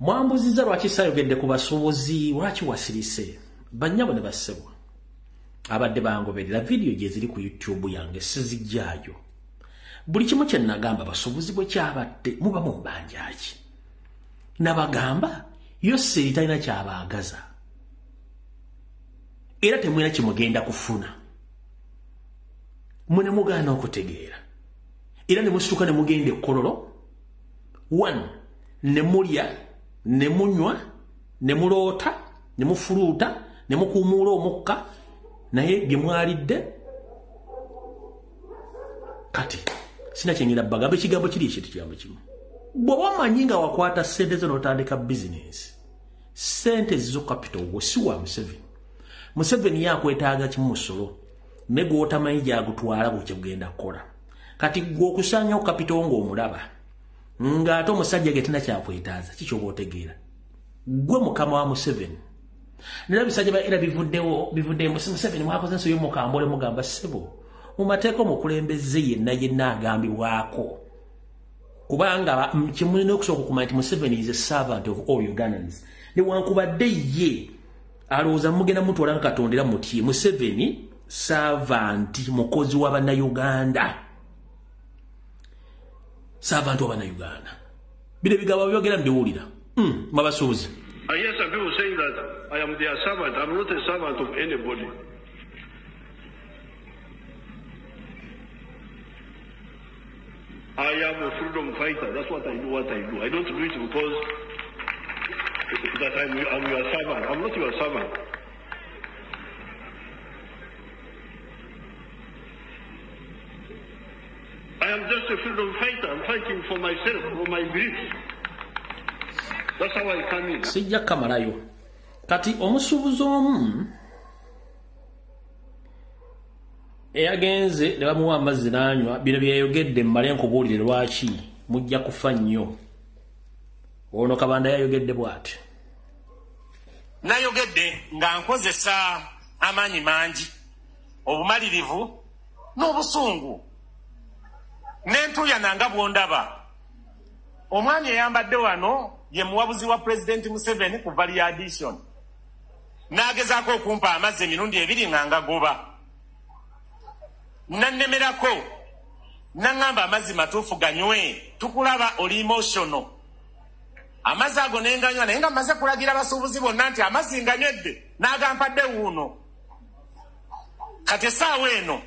Mwambuziza lwaki sayogedde ku basuubuzi lwaki wasirise? Bannyabo ne bassebwa. Abadde bangoberera vidiyo gye ziri ku youtube yange sizijjaayo buli kimu kye nagamba basuubuzi bwe kyabadde muba mu mbanjaki nabagamba yose eritalina kyabaagaza era temwina kimugenda kufuna mwe ne mugaana okutegeera. Era ne musituka ne mugenda ekkololo one ne mulya ne munywa ne muloota ne mufuluuta ne mukuumuula omukka naye bye mwalidde. Kati sina kyengenda bagamba ekigambo kiri ekyo tekigambo kimu. Bw'oba omanyi nga wakwata ssente zo n'otandika bizinensi ssente zizo capital gwe si wa museveni. Museveni yakwetaaga kimu musolo ne gw'otamanyi gyagutwala bwe kyegenda kukola. Kati gwe okusaanyawo capital ng'omulaba ng'ate omusajja ge tena kyakwetaaza kikyoba otegeera gwe mukama wa museveni. Nera bisajja ba era bivuddewo bivuddeyo museveni mwakoze ensi y'omukambole mugamba ssebo mu mateeka omukulembeze yenna yenna agambibwako kubanga kimulina okusooka okumanya nti museveni is a servant of all ugandans. Newankubadde ye alowooza mugenda mutwala nga katonda era muti museveni servanti mukozi wa bannayuganda servanti wa bannayuganda bino ebigabo byogera mbiwulira hmm, mabasuubuzi uh, I hear some people saying that I am their servant. I'm not a servant of anybody. I am a freedom fighter. That's what I do, what I do. I don't do it because that I'm, I'm your servant. I'm not your servant. I am just a freedom fighter. I'm fighting for myself, for my beliefs. That's how I come in. sijja kamalayo kati omusuubuzi omu eyagenze ne bamuwa amazzi n'anywa bino byeyayogedde mmale nkubuulire lwaki mujja kufa nnyo ono kabanda yayogedde bw'ati nayogedde nga nkozesa amaanyi mangi obumalirivu n'obusungu n'entuuya nanga bw'ondaba. Omwami eyambadde wano ye muwabuzi wa pulezidenti museveni ku valley addition. N'agezaako okumpa amazzi emirundi ebiri nga ngagoba. Nannemerako naŋŋamba amazzi matuufu ganywe tukulaba oli emotional. Amazzi ago nenganywa naye nga mmaze kulagira abasuubuzi bonna nti amazzi nganywedde n'agampadde wuuno. Kati essaawa eno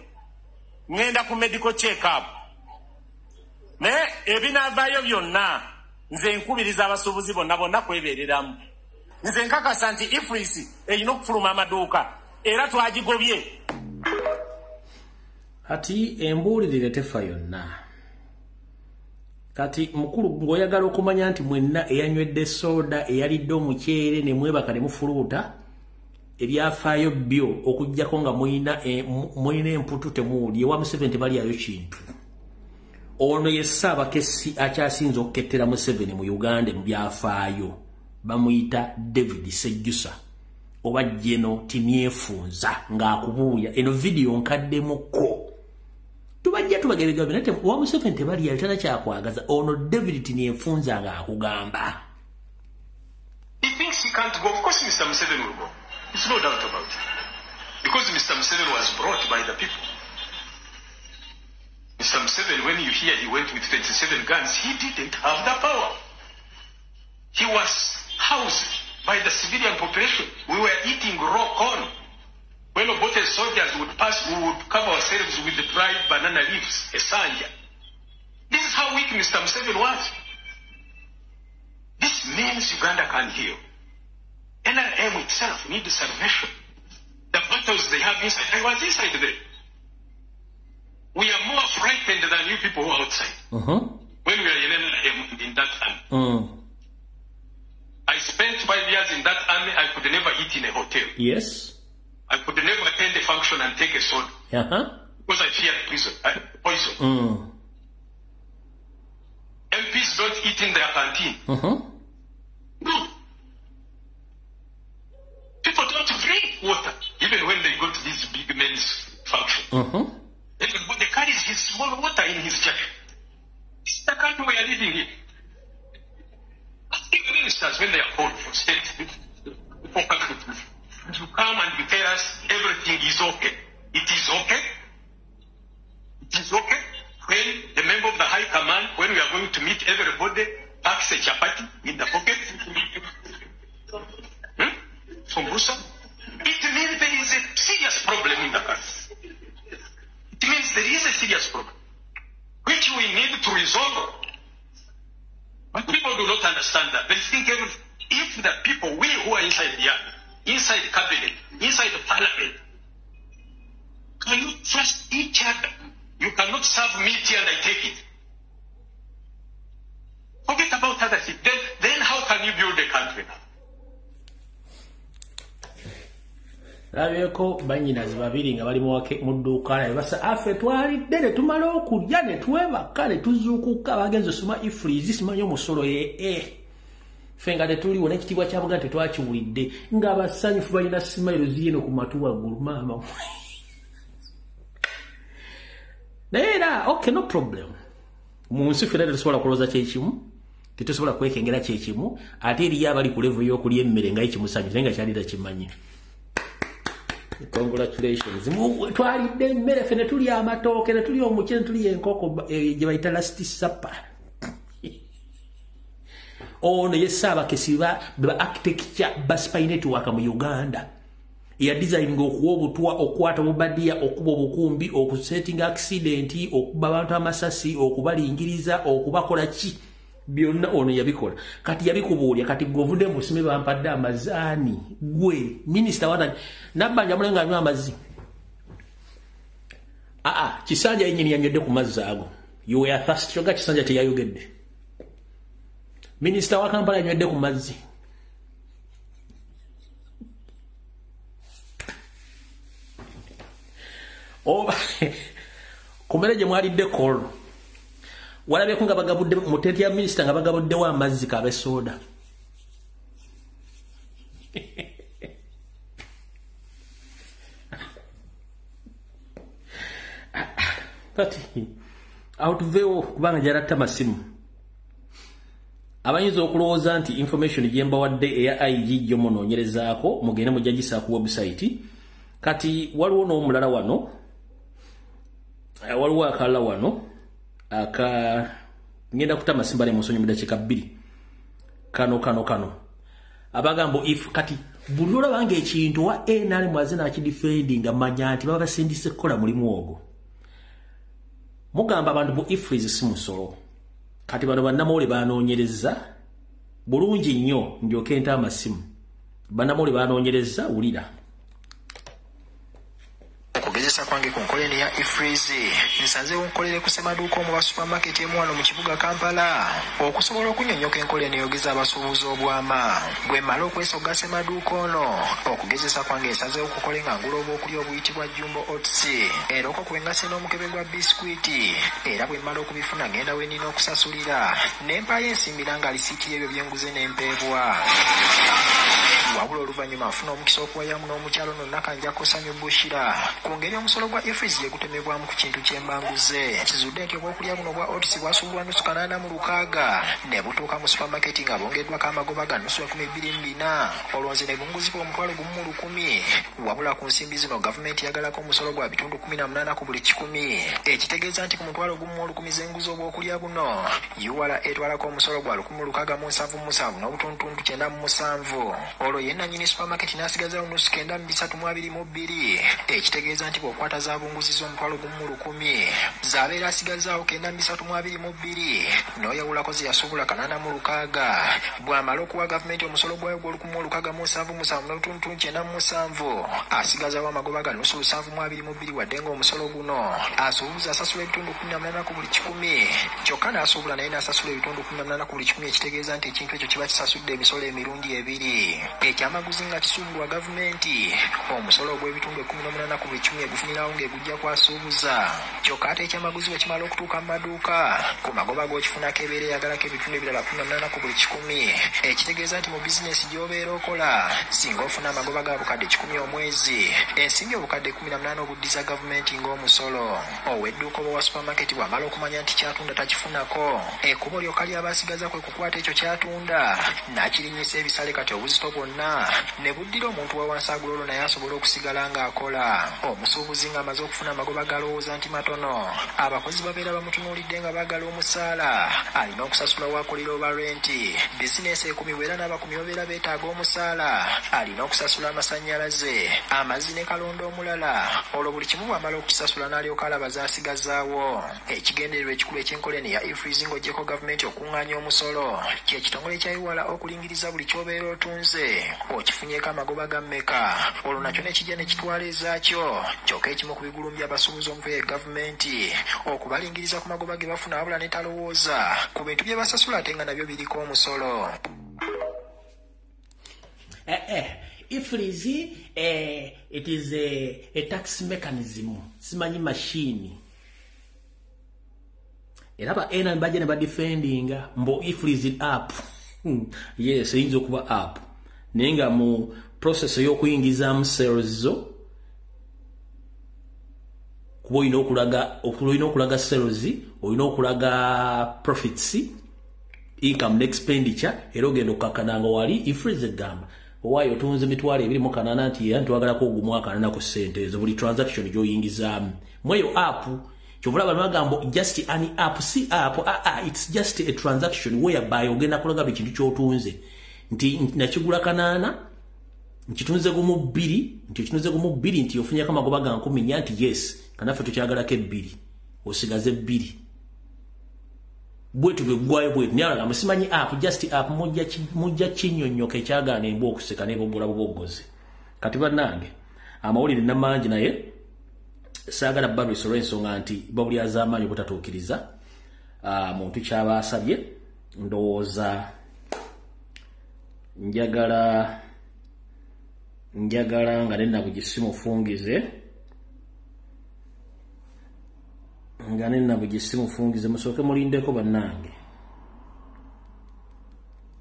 ŋŋenda ku medical check up naye ebinaavaayo byonna. Nze nkubiriza abasuubuzi bonna bonna kwebeereramu. Nze nkakasa nti ifrisi erina okufuluma amaduuka era twagigobye. Kati embuulirire tefa yonna. Kati mukulu ng'oyagala okumanya nti mwenna eyanywedde soda eyalidde omuceere ne mwebaka ne mufuluuta ebyafaayo byo okugjako nga mulina mulina emputu temuwuli ewa museveni tebalyayo kintu ono ye ssaabakesi akyasinza okukettera museveni mu uganda mu byafaayo bamuyita david sejjusa oba jeno timyefunza ng'akubuuya eno vidiyo nkaddemukko tubajja tubagerega bina wa museveni tebalyayo tana kyakwagaza ono david timyefunza it. Because Mr. Museveni was brought by the people. Mr. Museveni, when you hear he went with 27 guns, he didn't have the power. He was housed by the civilian population. We were eating raw corn. When Obote soldiers would pass, we would cover ourselves with the dried banana leaves, a sanja. This is how weak Mr. Museveni was. This means Uganda can heal. NRM itself needs salvation. The battles they have inside, I was inside there. We are more frightened than you people who are outside. Uh-huh. When we are in in that army. Mm. I spent five years in that army, I could never eat in a hotel. yes I could never attend a function and take a soda uh-huh. because I feared prison, uh, poison. mm. MPs don't eat in their canteen. uh-huh. No. People don't drink water, even when they go to these big men's functions. Uh-huh. Everybody carries his small water in his jacket. This is the country we are living in. Ask the ministers when they are called for state. to come and tell us everything is okay. It is okay. It is okay. When the member of the high command, when we are going to meet everybody, packs a chapati in the pocket. hmm? From Busa. It means there is a serious problem in the country. It means there is a serious problem, which we need to resolve. But people do not understand that. They think if the people, we who are inside the inside the cabinet, inside the parliament, cannot trust each other. You cannot serve me and I take it. Forget about other things. Then, then how can you build a country labyeko banyinazi babiri nga bali mu dduuka naye basa affe twalidde ne tumala okulya ne twebaka ne tuzuukuka bagenze osoma ifrizi simanyi omusolo ye e ffe nga tetuliwo n'ekitiibwa kya buganda tetwakiwulidde nga basanyufu balina simairo ziyeno ku matu waggulu maama naye era okay no problem. Mu nsi ffena tetusobola kulowooza kyekimu tetusobola kwekengera kyekimu ate eriyo abali ku levo y'okulya emmere nga yekimusanyusa naye nga kyali takimanyi congratulations. Twalidde emmere ffe ne tulya amatooke ne tulya omukye ne tulya enkoko eh, gye bayita lasti sapa ono ye saabakesi ba architecture ba spy network mu uganda. Ya designing okuwa obutwa okukwata obubadiya okuba obukumbi okusetinga accident okuba abantu amasasi okubalingiriza okubakola ki byonna ono yabikola. Kati yabikubuulya kati gwe ovudde mu busime bampadde amazaani gwe minisita wata nabbanja mulenga anywa amazzi. Aa kisanja yenyini yanywedde ku mazzi ago. Thirsty kyogga kisanja teyayogedde. Minisita wa kampala yanywedde ku mazzi. Oba ku mmere gye mwalidde kol walabyeko nga bagabudde mu tenti ya minisita nga bagabuddewo amazzi kabe soda kati awo tuveewo kubanga gyalatta masimu abayinza okulowooza nti information gye mbawadde eya ig gyo munoonyerezaako mugende mujja gisa ku website. Kati waliwo n'omulala wano eh, waliwo akalala wano aka ngenda kutama simbale musonyi mu dakiika bbiri. Kano kano kano. Abagamba if kati buli olaba nga ekintu wa nrm aze nakidifendi nga manya nti baba basindise kukola mulimu ogwo. Mugamba abantu bu ifris si musolo. Kati bano bannamawule banoonyereza bulungi nnyo ndyoke nta amasimu. Bannamawule banoonyereza wulira okugezesa kwange ku nkola eno ya ifreeze nsanzeewo nkolere ku semaduuka omu ba supamaketi emu wano mu kibuga kampala. Okusobola okunyonyoka enkola eno eyogeza abasuubuzi obwama. Bwe mmala okwesoga semaduuka ono okugezesa kwange nsanzeewo kukole nga ngula obwokulya obuyitibwa jumbo ots era okwo kwengase n'omukebe gwa biskwiti era bwe mmala okubifuna ngenda we nina okusasulira. Ne mpaayo ensimbira nga lisiiti y'ebyo bye nguze n'empeebwa wabula oluvannyuma nfuna omukisa okuwayamu n'omukyalo nonna kanjako sanyu bushira. Ku ngeri omusolo gwa efris gye gutemebwamu ku kintu kyembanguze kizudde nti obwokulya buno bwa otisi bwasuubulwa nusu kanaana mu lukaaga. Ne butuuka mu supamaketi nga bongeddwako amagoba ga nusu ekumi bbiri mu bina. Olwonze ne bunguzibwa omutwalo gumu mu lukumi. Wabula ku nsimbi zino gavumenti yagalako omusolo gwa bitundu kumi na munaana ku buli kikumi. Ekitegeeza nti ku mutwalo gumu mu olukumi zenguza obwokulya buno ura etwalako omusolo gwa lukumi mu lukaaga mu nsanvu mu musanvu n'obutundutundu kyenda mu musanvu. Olwo ye nannyini supamaketi n'asigazawo nusu kenda mu bisatu mu abiri mu bbiri. Ekitegeeza nti bw'okwata zabunguziza omutwalo gumu mu lukumi. Z'abeera asigazaawo kenda mu bisatu mu abiri mu bbiri. N'oyawulako ze yasuubula kanaana mu lukaaga. Bw'amala okuwa gavumenti omusolo gwayo gw'olukumi mu olukaaga mu nsanvu musanvu n'obutundutundu kyenda mu musanvu asigazaawo amagoba ga nusu lusanvu mu abiri mu bbiri wadde ng'omusolo guno. Asuubuza asasula ebitundu kumi na munaana ku buli kikumi. Kyokka n'asuubula naye n'asasula ebitundu kumi na munaana ku buli kikumi ekitegeeza nti ekintu ekyo kiba kisasudde emisolo emirundi ebiri. Ekyamaguzi nga kisuubulwa gavumenti omusolo ogw'ebitundu ekumi n'omunaana ku buli kikumi egufunirawo ng'egujja kwasuubuza kyokka ate ekyamaguzi bwe kimala okutuuka mu maduuka ku magoba g'okifunako ebeera eyagalako ebitundu ebirala kumi na munaana ku buli kikumi. Ekitegeeza nti mu bizinesi gy'obeera okola singa ofuna amagoba ga bukadde kikumi omwezi ensimbi obukadde kumi na munaana obuddiza gavumenti ng'omusolo. Ow'edduuka oba wa supamaketi bw'amala okumanya nti kyatunda takifunako ekkubo lyokka ly'abaasigaza kwe kukwata ekyo kyatunda. N'akirinyisa ebisale kati obuzito bwonna ne buddira omuntu wa wansi agulolo naye asobola okusigala ng'akola omusuubuzi ng'amaze okufuna amagoba galowooza nti matono. Abakozi babeera bamutunuulidde nga baagala omusaala. Alina okusasula waakolera oba renti bizinesi ekumibwa era n'abakumi babeera beetaaga omusaala. Alina okusasula amasannyalaze. Amazzi ne kalonda omulala. Olwo buli kimu bw'amala okukisasula n'alyoka alaba z'asigazaawo ekigendererwa ekikulu eky'enkola eno ya ifrizi ng'oggyeko gavumenti okuŋŋaanya omusolo. Kye kitongole kyayiwala okulingiriza buli ky'obeera otunze okifunyeko amagoba ga mmeka? Olwo nakyo ne kijja ne kitwala ezaakyo kyokka ekimu ku bigulumbya abasuubuzi omutwe ye gavumenti okubalingiriza ku magoba ge bafuna wabula ne talowooza ku bintu bye basasula ate nga nabyo biriko omusolo. Eh, eh, ifris eh, it is a, a tax mechanism simanyi mashini era ba ena bajja ne badefendinga mbo ifris app. Hmm, yes eyinza okuba app. Naye nga mu process ey'okuyingizaamu sales zo kuba olina okulaga olina okulaga sales olina okulaga profits income n'expenditure era ogenda okukakkananga wali ifriz egamba owaayo otunze emitwalo ebiri mu kanaana nti era ntwagalako ogumu akanana ku ssente ezo buli transaction gy'oyingizaamu. Mu eyo app kyovula bano bagamba just an app si app ah, ah, it's just a transaction whereby ogenda kulaga buli kintu ky'otunze. Nti nti nakigula kanaana nkitunze gumu bbiri nti okitunze gumu bbiri nti ofunyeko amagoba ga nkumi nnya nti yes kanaffe tukyagalako ebbiri osigaze ebbiri. Bwetu bwe gwayo bwetu naye alagamba simanyi app just app mujja ki- mujja kinyonyoka ekyagaana embwa okuseka nebobula buboggozi kati bannange amawulire namangi naye saagala babis olw'ensonga nti babuli az'amaanyi obutatuukiriza muntu kyaba asabye ndowooza njagala njagala nga nenabugisimufungize nga nenabugisimufungize musooke mulindeko bannange.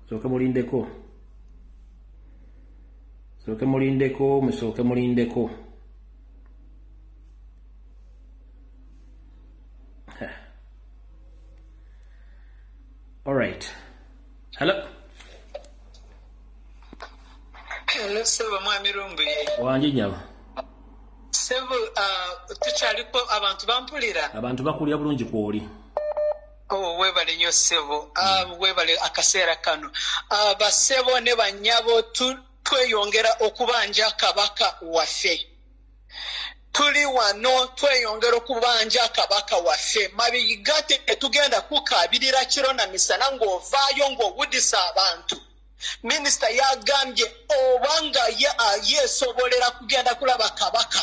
Musooke mulindeko. Musooke mulindeko musooke mulindeko. Alright hello Hello, sebo mwami rumbuye wangi nyaba sebo uh, tukyaliko abantu bampulira. Abantu bakulya bulungi kwoli. Oh, webale nnyo ssebo uh, webale akaseera kano. Uh, basebo ne banyabo tu, tweyongera okubanja kabaka waffe. Tuli wano tweyongera okubanja kabaka waffe. Mabiyiga tetugenda kukabirira kiro na misana ng'ovaayo ng'owudisa abantu minisita yagambye obanga ye- yeesobolera kugenda kulaba kabaka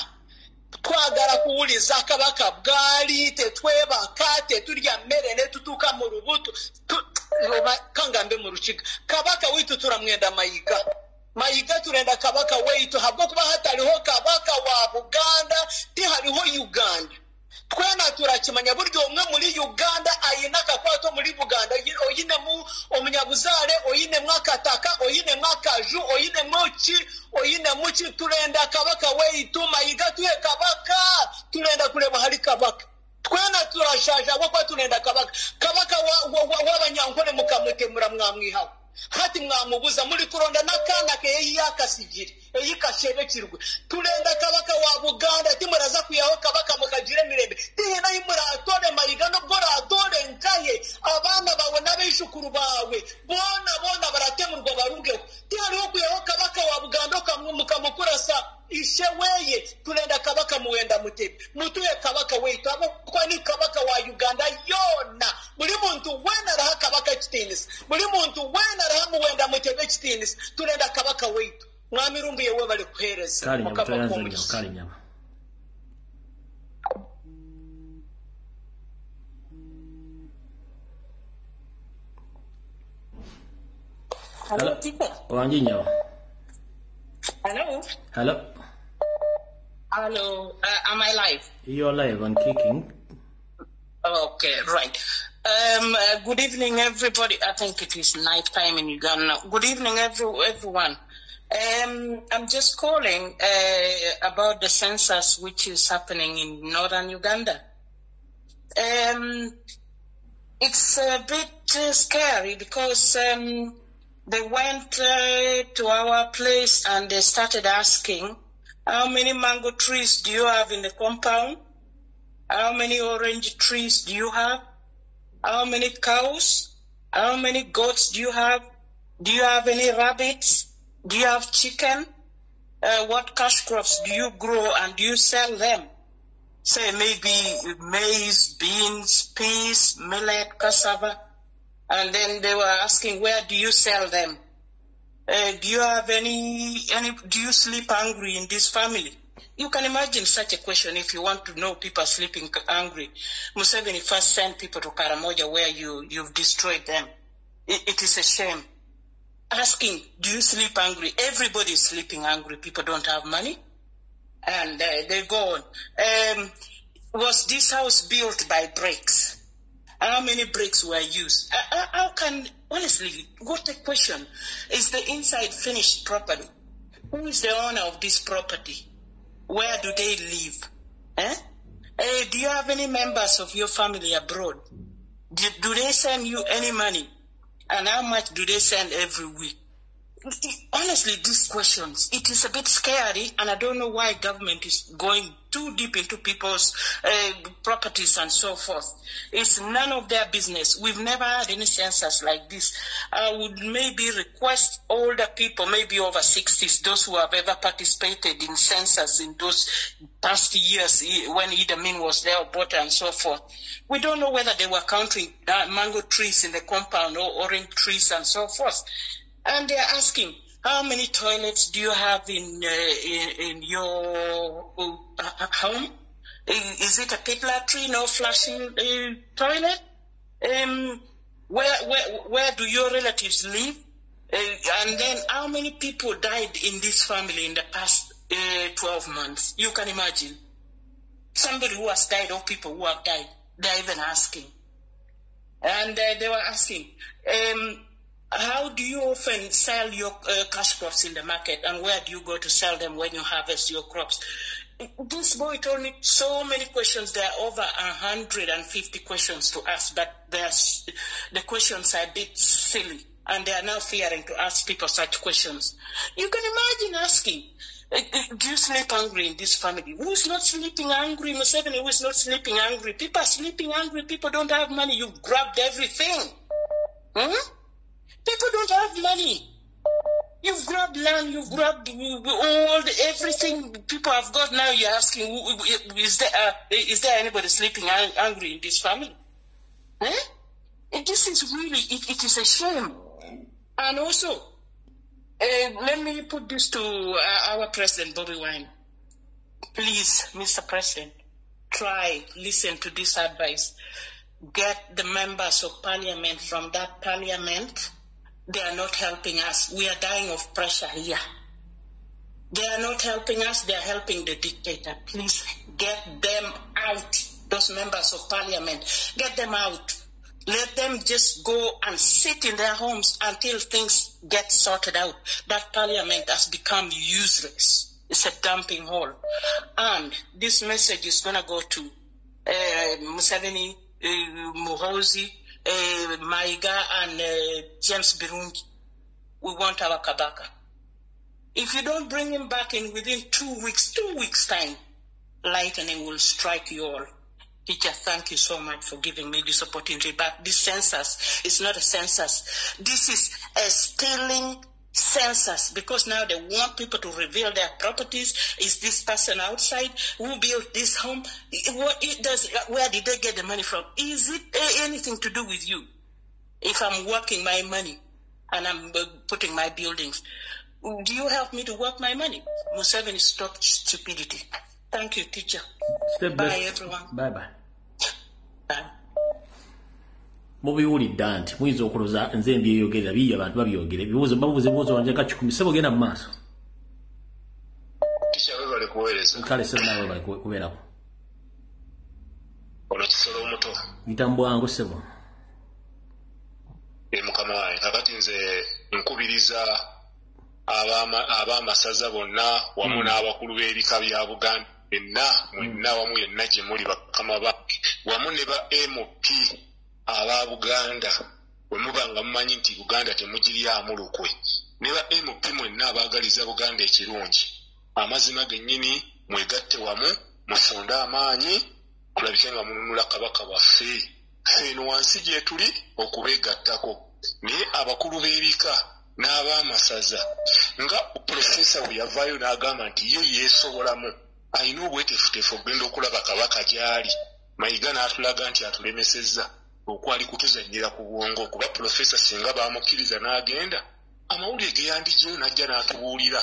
twagala kuwuliza kabaka bwali tetwebaka tetulya mmere ne tutuuka mu lubuto kangambe mu lukiga. Kabaka witu turamwenda mayiga. Mayiga turenda kabaka waitu habwokuba hataliho kabaka wa buganda tihaliho uganda. twena turakimanya buryo umwe muri uganda ayine akakwato muri buganda. Oyine mu omunyabuzare oyine mwakataka oyine mwakaju oyine muki oyine muki turenda kabaka weitu mayiga tuye kabaka. Turenda kureba hari kabaka. Twena turashaja kwa turenda kabaka. Kabaka w'abanyankore mukamutemura mwamwihaho hati mwamubuza muri kuronda n'akana keye yakasigire yakasigiri eyi kashebekirwe turenda kabaka wa buganda timuraza kuyaho kabaka mukagire mirembe. Tihina muratore mayiga nubwo ratore nkaye. Abana bawe n'abishukuru bawe bona bona baratemurwa barungeho tihariho kuyaho kabaka wa buganda mukamukurasa ishe weye turenda kabaka muwenda mutebe mutuye kabaka weitu abo kwa ni kabaka wa uganda yona. Buli muntu wena araha kabaka kitinisi buli muntu wena araha muwenda mutebe kitinisi turenda kabaka weitu mwami rumbuye we bali kuhereza kale nyaba Mukama toyanza kumukiza. nyaba Hello, Tika. wangi nyaba Hello. hello Hello. Uh, am I live? you're live and kicking Okay, right. Um, uh, good evening, everybody. I think it is night time in Uganda. Good evening, every, everyone. Um, I'm just calling uh, about the census which is happening in northern Uganda. Um, it's a bit uh, scary because um, they went uh, to our place and they started asking, how many mango trees do you have in the compound? How many orange trees do you have? How many cows? How many goats do you have? Do you have any rabbits? Do you have chicken? Uh, what cash crops do you grow and do you sell them? Say maybe maize, beans, peas, millet, cassava. And then they were asking, where do you sell them? Uh, do you have any, any, do you sleep hungry in this family? You can imagine such a question if you want to know people sleeping hungry. Museveni first sent people to Karamoja where you, you've destroyed them. It, it is a shame. Asking, do you sleep angry? Everybody is sleeping angry. People don't have money. And uh, they go on. Um, was this house built by bricks? How many bricks were used? Uh, uh, how can, honestly, what a question. Is the inside finished properly? Who is the owner of this property? Where do they live? Eh? Eh, do you have any members of your family abroad? Do, do they send you any money? And how much do they send every week? Honestly, these questions, it is a bit scary, and I don't know why government is going too deep into people's uh, properties and so forth. It's none of their business. We've never had any census like this. I would maybe request older people, maybe over 60s, those who have ever participated in census in those past years when Idi Amin was there, Bota and so forth. We don't know whether they were counting uh, mango trees in the compound or orange trees and so forth. And they're asking, how many toilets do you have in uh, in, in your uh, home? Is it a pit latrine or flushing uh, toilet? Um, where, where, where do your relatives live? Uh, and then how many people died in this family in the past uh, 12 months? You can imagine. Somebody who has died or people who have died, they're even asking. And uh, they were asking, um, how do you often sell your uh, cash crops in the market and where do you go to sell them when you harvest your crops? This boy told me so many questions. There are over 150 questions to ask, but the questions are a bit silly and they are now fearing to ask people such questions. You can imagine asking, do you sleep hungry in this family? Who's not sleeping hungry? Museveni, who is not sleeping hungry? People are sleeping hungry. People don't have money. You've grabbed everything. Hmm? People don't have money. You've grabbed land, you've grabbed all the, everything people have got. Now you're asking, is there uh, is there anybody sleeping angry in this family? Eh? And this is really it, it is a shame. And also, uh, let me put this to uh, our president, Bobby Wine. Please, Mr. President, try listen to this advice. Get the members of parliament from that parliament they are not helping us. We are dying of pressure here. They are not helping us, they are helping the dictator. Please get them out, those members of parliament. Get them out. Let them just go and sit in their homes until things get sorted out. That parliament has become useless. It's a dumping hole. And this message is going to go to uh, Museveni, uh, Muhozi, uh, Maiga and uh, James Birungi. We want our Kabaka. If you don't bring him back in within two weeks, two weeks time, lightning will strike you all. Teacher, thank you so much for giving me this opportunity. But this census is not a census. This is a stealing census because now they want people to reveal their properties. Is this person outside? Who built this home? What it does? Where did they get the money from? Is it anything to do with you? If I'm working my money and I'm putting my buildings, do you help me to work my money? Museveni, stop stupidity. Thank you, teacher. Step Bye, best. everyone. Bye bye. Mubiwulidde nti muyinza okuloza nze mbyeyogerera biyi abantu babyogera ebibuuzo babuuza ebibuuzo wanjaka kikumi sebo genda mu maaso. Tisha webale kuweereza. Kale sebo nawe bali ku- kubeerako. Ono kisolo omuto. Yita mu bwangu sebo. Ye mukama wange. Kakati nze nkubiriza abama- ab'amasaza bonna wamu Mm. n'abakulu b'ebika bya buganda benna mwenna wamu yenna gye muli bakama bange. Wamu ne ba mp aba buganda bwe muba nga mumanyi nti buganda temugiryamu lukwe. Ne ba mp mwenna abaagaliza buganda ekirungi. Amazima gennyini mwegatte wamu mufunde amaanyi kulabike nga mununula kabaka waffe. Eno wansi gye tuli okubeegattako. Naye abakulu b'ebika n'ab'amasaza nga pulofesa bwe yavaayo n'agamba nti ye yeesobolamu alina obwetefutefu okugenda okulaba kabaka gy'ali. Mayiga n'atulaga nti atulemesezza okwali kutuzannyira ku bwongo kuba pulofesa singa baamukkiriza n'agenda amawulire ge yandigiyo n'ajja n'atubuulira.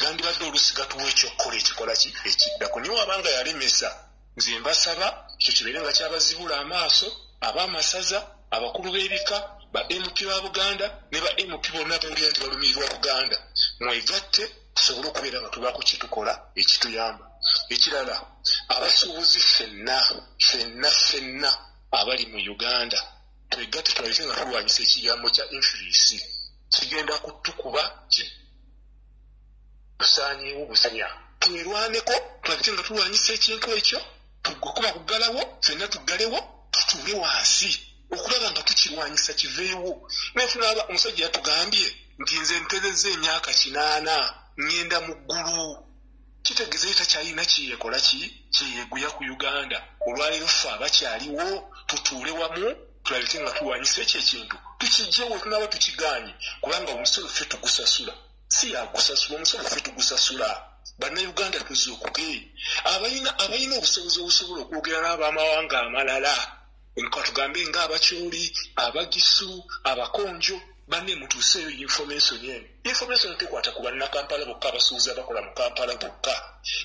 Gandibadde olusi gatuwa ekyokkola ekikola ki ekiddako? Niye wabanga yalemesa nze mbasaba ekyo kibeere nga kyabazibula amaaso ab'amasaza abakulu b'ebika ba mp ba buganda ne ba mp bonna bawulira nti balumirirwa buganda. Mwegatte tusobole okubeera nga tubaako kitukola ekituyamba. Ekirala abasuubuzi ffenna ffenna ffenna abali mu uganda twegatte tulabike nga tulwanyisa ekigambo kya infurisi kigenda kutukuba tusaanyeewo busanya. Twerwaneko tulabike nga tulwanyisa ekintu ekyo tugokuba kugalawo ffenna tuggalewo tutuule wansi okulaba nga tukirwanyisa kiveewo. Naye tulaba omusajja yatugambye nti nze mpereza emyaka kinaana ŋŋenda mu ggulu. Kitegeeza takyalina kiyekola ki? Kiyeguya ku uganda. Olwaleero ffe abakyaliwo tutuule wamu tulabike nga tulwanyisa ekyo ekintu tukijjewo tunaba tukiganye kubanga omusolo ffe tugusasula. Si yagusasula omusolo ffe tugusasula. Bannayuganda tuzuukuge abalina abalina obusobozi obusobola okwogera n'abamawanga amalala. Katugambe ngaabakyoli abagisu abakonjo banne mutuuseeyo information eno. Information tekwata ku bannakampala bokka abasuubuzi abakola mu kampala bokka.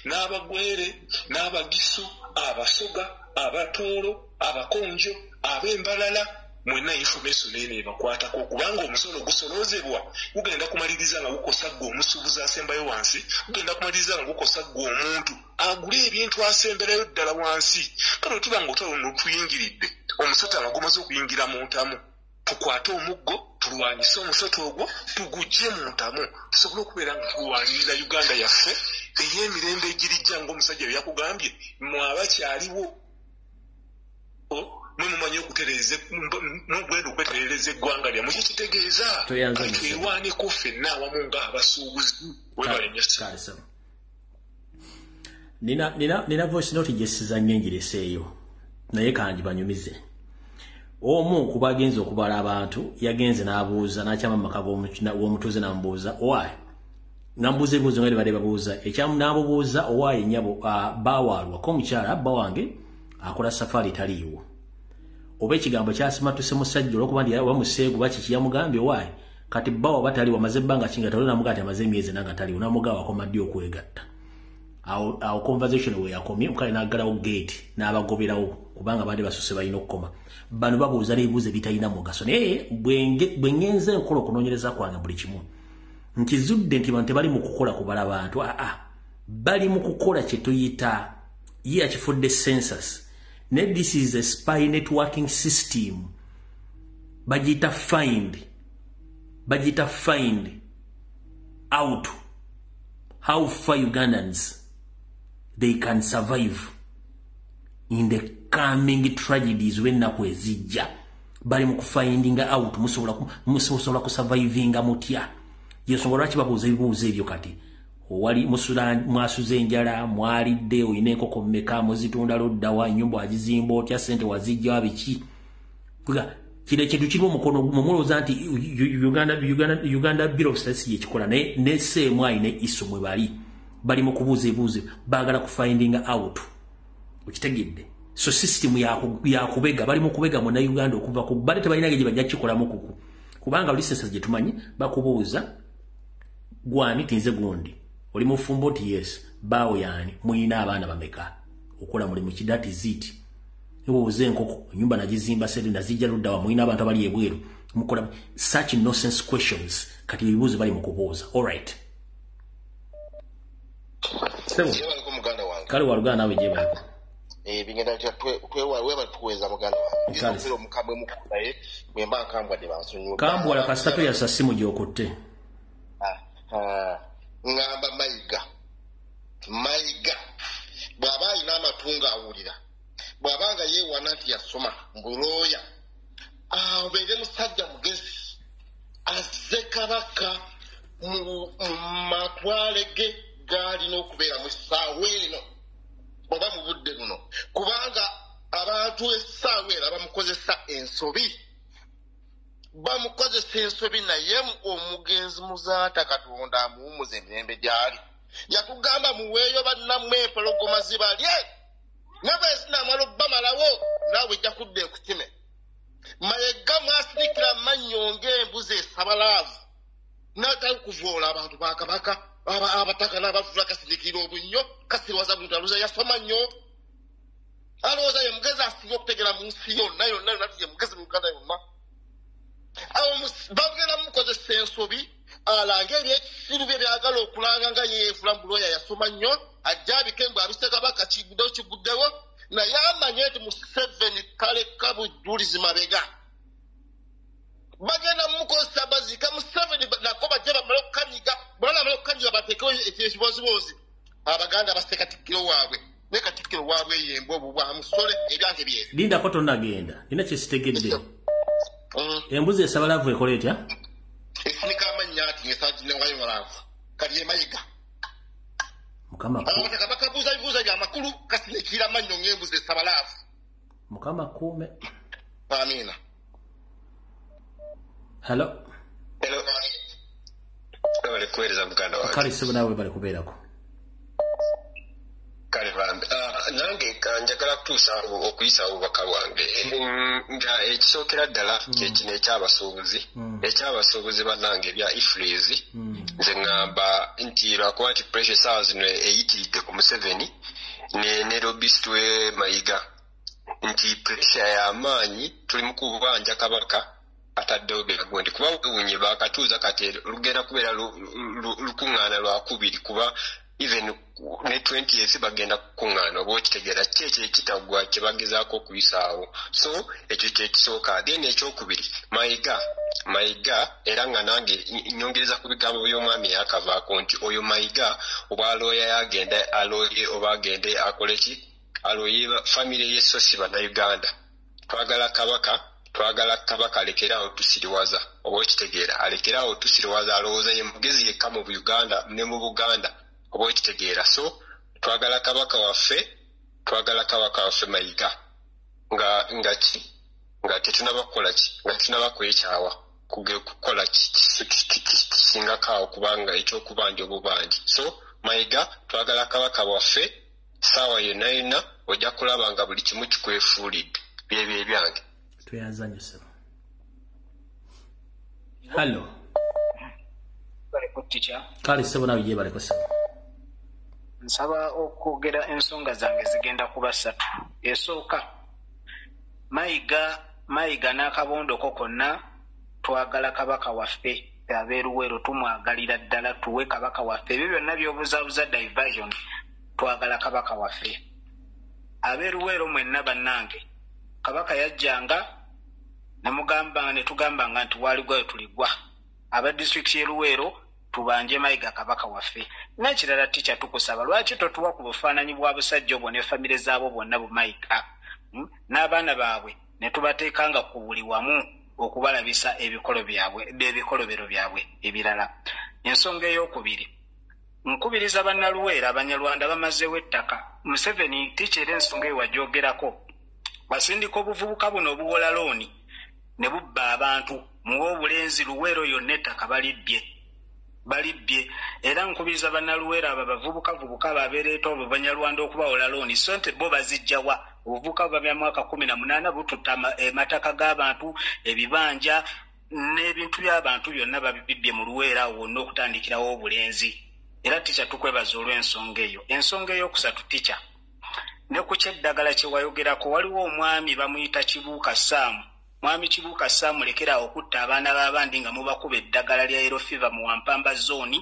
N'abagwere n'abagisu abasoga abatoolo abakonjo ab'embalala mwenna information eno ebakwatako. Kubanga omusolo gusoloozebwa gugenda kumaliriza nga gukosa gwe omusuubuzi asembayo wansi gugenda kumaliriza nga gukosa gwe omuntu. Agule ebintu asemberayo ddala wansi. Kale otuba nga otwalo notuyingiridde omusota nga gumaze okuyingira mu ntamu. Tukwate omuggo tulwanyise omusota ogwo tugujje mu ntamu. Tusobole okubeera nga tulwanirira uganda yaffe ey'emirembe egirijja ngaomusajja bye yakugambye mwabakyaliwo mwe mumanyi okuterereza mugwenda okweterereza eggwanga lyamu kikitegeeza twerwaneko ffenna awamu ngaabasuubuzi nina voice note gyesiza nnyo engireseeyo naye kangi banyumize. Omu kuba agenze okubala abantu yagenze n'abuuza n'akyama mu maka w'omutuuze n'amubuuza owaayi namubuuza ebibuuzo nga libadde babuuza. Ekyamu n'amubuuza owaayi nnyabo baawaalwako omukyala abba wange akola safaari taliiwo. Oba ekigambo kyasimatuse musajja olwokuba nti oba museegu bakiki yamugambye? Owaayi kati bbawa bataliwo amaze ebbanga kinga taliwo namugaa ti amaze emyezi nanga taliwo namugaa wakoma ddi okwegatta? Awo conversation we yakomye omukazi n'aggalawo gate n'abagoberawo kubanga bandi basuse balina okukoma. Bano babuuza n'ebibuuzo ebitalina mugaso. Naye bwe ngenze nkola okunoonyereza kwange buli kimu. Nkizudde nti bantu tebali mu kukola kubala bantu aa bali mu kukola kye tuyita ye akifudde census ne this is a spy networking system. Bagiyita find bagiyita find out how far ugandans they can survive in the coming tragedies wennaku ezijja bali mu kufindinga out musobola kusurvivinga mutya. Yensonga lwaki babuuza ebibuuzo ebyo kati wali mwasuza enjala mwalidde olina enkoko mmeka muzitunda loddawa enyumba wagizimba otya sente wazijjawa biki? Kino ekintu kirimu omukono mumulowooza nti uganda, bill of statistics yekikola naye ne seemu ayina isu mwe bali. Bali mu kubuuza ebibuuzo baagala kufindinga out. Okitegedde. So system yakubega bali mu kubega muna uganda okuva ku bale tebalina gye bajja kikolamu kuku. Kubanga lisensa gye tumanyi bakubuuza gwani tinze gundi oli mufumbo nti yes baawo yani muyina abaana bameka? Okola mulimu kidati ziti nibuuza enkoko enyumba nagizimba sente nazijja luddawa muyina abantu abali ebweru mukola such nonsense questions kati ebibuuzo bali mu kubuuza. Alright kale waluganda nawe gyebaliko bigenda bitya weba tuweza muganda wange. Omukambwe mukunaye bwemba nkambwadde bansonyiwa kambwala kasita toyasa simu gyokutte ŋŋamba mayiga. Mayiga. Bw'aba alina amatu ng'awulira bw'aba nga yeewana nti yasoma mbulooya abeere musajja mugezi azze kabaka mu matwale ge g'alina okubeera mu essaawa eno oba mu budde buno. Kubanga abantu essaawa era bamukozesa ensobi bamukozesa ensobi naye omugenzi muzaata katonda amuwumuza emirembe gyali. Yatugamba muweeyo bannammwe empologoma zibalye. Ne bwe zinamala obbamalawo naawe ejja kudda ekutime mayegga mwasinikira mannyo ng'embuzi esabalaavu natali kuvoola abantu ba kabaka abataka n'abafuula kasindikira obunnyo. Kasirwaza muntu alooza yasoma nnyo. Alowooza ye mugezi asinga okutegera mu nsi yonna yonna yonna ye mugezi mu uganda yonna ebirala ngaebyekisiru bye byagala okulanga nga yeefula muloya yasoma nnyo ajja abike mbw abise kabaka kiguddewo kiguddewo naye amanye nti museveni kaleka bujulizi mabega bagenda mumukozesa baziika museveni nako bajja bamale okukanyiga bwana bamale okukanyiga bateekewo ekibozibozi. Abaganda basse katikkiro waabwe ne katikkiro waabwe yemba obwo bwamusole ebyange byebyo lindako tonnagenda nina kyesitegedde embuzi esaba laavu ekola etya? Efunika amannya ati ngesaginewayolaavu kali emayiga mukama abataka bakabuuza bibuuza byamakulu kasi nekira amannyo ng'embuzi esaba laavu mukama kuume amiina halo kale sebo naawe bali kubeerako kale bambi Ah, nange njagala kutuusa awo okuyisa obubaka bwange Mm, nga ekisookera ddala kyekino ekyabasuubuzi. Ekyabasuubuzi bannange ebya ifreezi nze ŋŋamba nti lwakuba nti pressure saawa zino eyitiridde ku museveni ne ne lobisiti we mayiga. Nti pressure y'amaanyi tuli mu kubanja kabaka ataddewo biragundi kuba wewunye bakatuuza kati lugenda kubeera lu- lu- lukuŋŋaana lwakubiri kuba even ne 20 years bagenda kukuŋŋaana oba okitegeera ki ekyo ekitagwa kye bagezaako okuyisaawo. So ekyo kyekisooka then ekyokubiri mayiga mayiga era nga nange ny- nyongereza ku bigambo by'omwami yakavaako nti oyo mayiga oba alooya yagenda alooye oba agende akole ki? Alooye famire y'essosi bannayuganda. Twagala kabaka twagala kabaka alekeraawo tusiriwaza oba okitegeera alekeraawo tusiriwaza alowooza ye mugezi yekka mu uganda ne mu buganda oba okitegeera so twagala kabaka waffe twagala kabaka waffe mayiga. Nga nga ki? Nga tetunaba kukola ki? Nga tetunaba kwekyawa? Kukola ki- ki- ki- ki- ki- kisingako awo kubanga ekyokubanja obubanji so mayiga twagala kabaka waffe saawa yonna yonna ojja kulaba nga buli kimu kikwefuulidde. Byebyo ebyange halo tica kale sebo naawe ye baleko sebo nsaba okwogera ensonga zange zigenda kuba ssatu. Esooka mayiga mayiga n'akabondoko konna twagala kabaka waffe abeeruweero tumwagalira ddala tuwe kabaka waffe. Ebyo byonna byobuzaabuza diversion twagala kabaka waffe. Abeeruweero mwenna bannange kabaka yajjanga nemugamba ne tugambanga nti waaligwayo tuligwa aba disitulikiti y'eruweero tubanje mayiga kabaka waffe. N'ekirala ticya tukusaba lwaki totuwa ku bufaananyi bwa busajja obwo ne famire zaabo bonna bumayiga Mm? n'abaana baabwe ne tubateekanga ku buli wamu okubalabisa ebikolo byabwe ebikolobero byabwe ebirala. Ensonga ey'okubiri. Nkubiriza bannaluweera abanyarwanda bamazeewo ettaka. Museveni ticya era ensonga eyo wagyogerako basindika obuvubuka buno obuwola looni ne bubba abantu muwe obulenzi luweero yonna ettaka balibbye balibbye era nkubiriza bannaluweera abo abavubukavubuka abo abeereeta obwo banyarwanda okubawola looni so nti bo bazijjawa obuvubuka buba bya mwaka kumi na munaana bututta ama- amataka g'abantu ebibanja n'ebintu by'abantu byonna babibbye mu luweera awo wonna okutandikirawo obulenzi. Era tica tukwebaza olw'ensonga eyo. Ensonga ey'okusatu tica ne ku kyeddagala kye wayogerako waliwo omwami bamuyita kibuuka saamu mwami kibuuka saamu lekeraawo okutta abaana b'abandi nga mubakuba eddagala lya erofiva mu wampamba zooni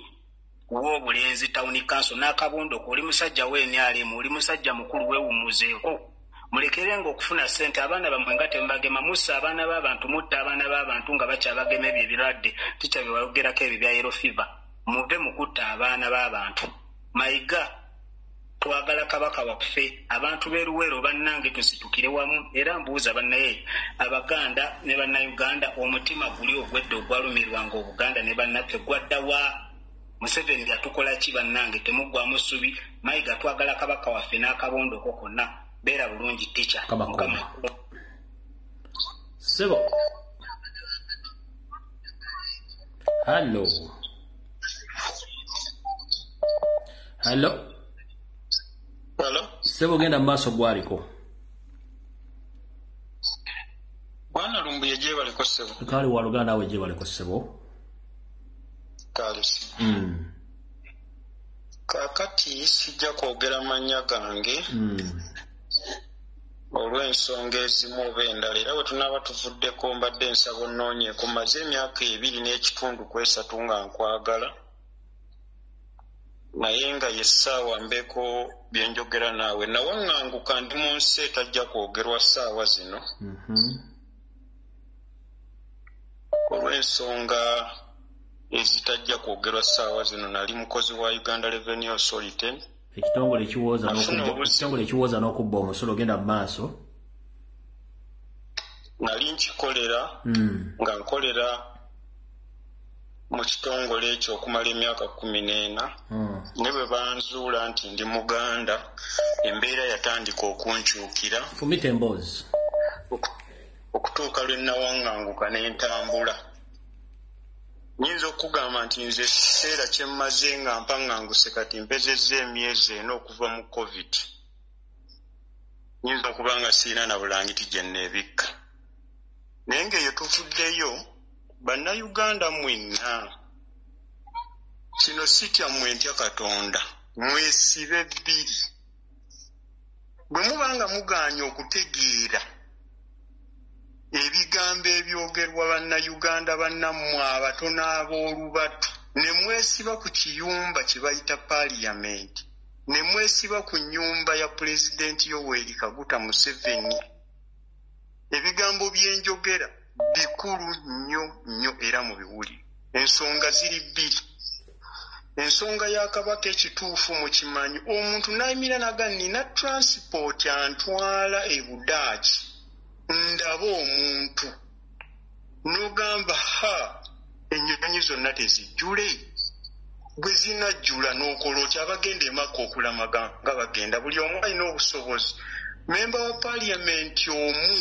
w'obulenzi tawuni kanso n'akabondoko oli musajja w'enrm oli musajja mukulu weewumuzeeko mulekerenga okufuna ssente abaana bammwe nga temubagema mussa abaana b'abantu mutta abaana b'abantu nga bakyabagema ebyo ebirwadde tikya bye bayogerako ebyo bya erofiva muve mu kutta abaana b'abantu. Mayiga twagala kabaka waffe abantu b'eruweero bannange tusitukire wamu era mbuuza bannaye abaganda ne bannayuganda omutima guli ogwedde ogwalumirwanga obuganda ne bannaffe gwaddawa museveni yatukola ki bannange? Temuggwamu ssubi. Mayiga twagala kabaka waffe n'akabondoko konna. Beera bulungi tica Kabakuuma. sebo halo halo Halo? sebo genda mu maaso gwaliko bwana lumbuye gyebaleko ssebo kale waluganda naawe gye baliko sebo. Kalusi Mm, kaakati sijja kwogera mannya gange. Mm. olw'ensonga ezimu oba endala era bwe tunaaba tuvuddeko mbadde nsaba onnoonyeeko maze emyaka ebiri n'ekitundu ku esatu nga nkwagala naye nga ye ssaawa mbeeko bye njogera naawe. Nawaŋŋanguka ndi mu nsi etajja kwogerwa ssaawa zino. Olw'ensonga ezitajja kwogerwa ssaawa zino nali mukozi wa uganda revenue authority. Ekitongole kiwooza Nafuna n'okubba- obuzibu. ekitongole kiwooza n'okubba omusolo ogenda mu maaso. Nali nkikolera Mm. nga nkolera mu kitongole ekyo okumala emyaka kumi n'ena Mm. ne bwe banzuula nti ndi muganda embeera yatandika okunkyukira. Fumita emboozi. Okutuuka lwe nawaŋŋanguka n'entambula nyinza okugamba nti nze ekiseera kye mmaze nga mpaŋŋanguse kati mpezezza emyezi ena okuva mu covid. Nyinza okuba nga siina na bulangiti gye nneebikka. Naye ng'eyo tuvuddeyo bannayuganda mwenna kino si kyammwe ntya katonda mwesibe bbiri. Bwe muba nga mugaanye okutegeera ebigambo ebyogerwa bannayuganda bannammwe abatono ab'olubatu ne mwesiba ku kiyumba kye bayita paaliyamenti ne mwesiba ku nnyumba ya pulezidenti yoweri kaguta museveni. Ebigambo byenjogera bikulu nnyo nnyo era mu biwulire ensonga ziri bbiri. Ensonga ya kabaka ekituufu mu kimanyi omuntu n'ayimira naga nina transport antwala e budaaki. Ndaba omuntu. N'ogamba ha ennyonyi zonna tezijjule? Bwe zinajjula n'okola otya? Abagenda emaka okulamaga nga bagenda. Buli omu alina obusobozi. Memba wa paaliyamenti omu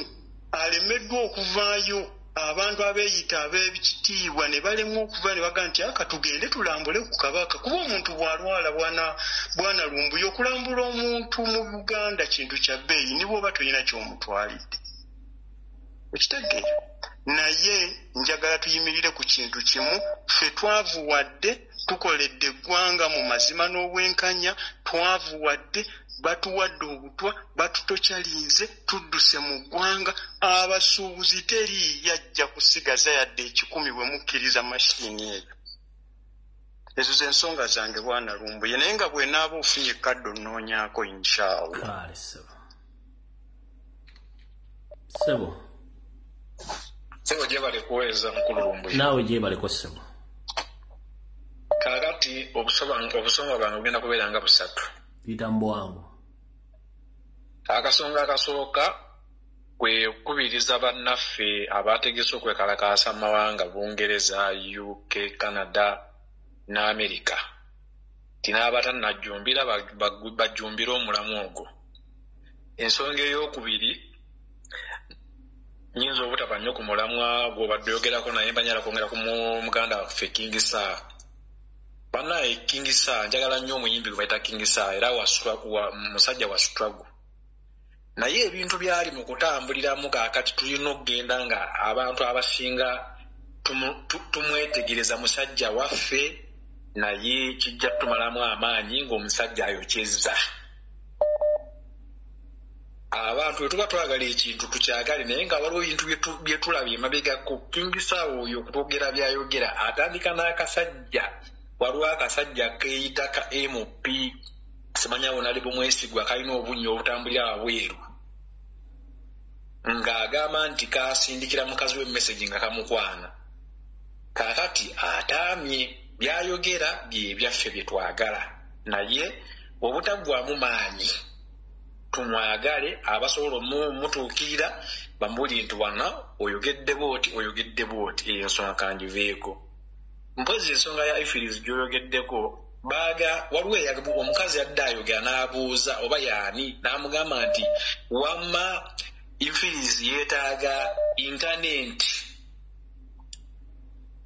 alemeddwa okuvaayo. Abantu abeeyita ab'ekitiibwa ne balemwa okuva ne bagaa nti aka tugende tulambule ku kabaka. Kuba omuntu bw'alwala bwana- bwanalumbuye okulambula omuntu mu buganda kintu kya bbeeyi ni bw'oba tolina ky'omutwalidde. Ekitegeera naye njagala tuyimirire ku kintu kimu. Ffe twavuwadde tukoledde eggwanga mu mazima n'obwenkanya twavuwadde batuwadde obutwa batutokyalinze tudduse mu ggwanga. Abasuubuzi teri yajja kusigaza yadde ekikumi bwe mukkiriza mashini eyo. Ezo ze ensonga zange bwanalumbuye naye nga bwenaaba ofunye kadde onoonyaako inshaallah sebo. Sebo. Gyebale kuweeza mukululumbuye naawe gyebaleko sebo. Kaakati obusonga bwange bugenda kubeera nga busatu. Yita mu bwangu akasonga akasooka kwe kubiriza bannaffe abategese okwekalakaasa mu mawanga bungereza uk canada ne amerika ti n'abatanajjumbira ba- ba- bajjumbire omulamu ogwo. Ensonga ey'okubiri nyinza obutaba nnyo ku mulamwa gw'obadde oyogerako naye mbanyala kwongera ku mu- muganda waffe kingisa banaye kingisa njagala nnyo omuyimbi gwe bayita kingisa era musajja wa struggle naye ebintu byali mu kutambuliramu kaakati tulina okugenda nga abantu abasinga tumwetegereza musajja waffe naye kijja tumalamu amaanyi ng'omusajja ayokyeza abantu bwe tuba twagala ekintu tukyagale naye nga waliwo ebintu bye tulaba emabegako kingisaawo oyo okutwogera byayogera atandika n'akasajja. Waliwo akasajja keeyita ka mp simanya bonali bumwesigwa kalina obunnya obutambulira wabweru ng'agamba nti kasindikira mukazi w'emmesegi nga kamukwana. Kaakati ataamye byayogera bye byaffe bye twagala. Naye obutaggwamu maanyi tumwagale abasobola omutuukirira bamubuli nti wana oyogedde booti oyogedde booti eyo ensonga kangiveeko mpozi ensonga ya ifiris gyoyogeddeko baaga waliwo omukazi yadde ayogera n'abuuza oba yaani n'amugamba nti wamma ifiris yeetaaga intanenti.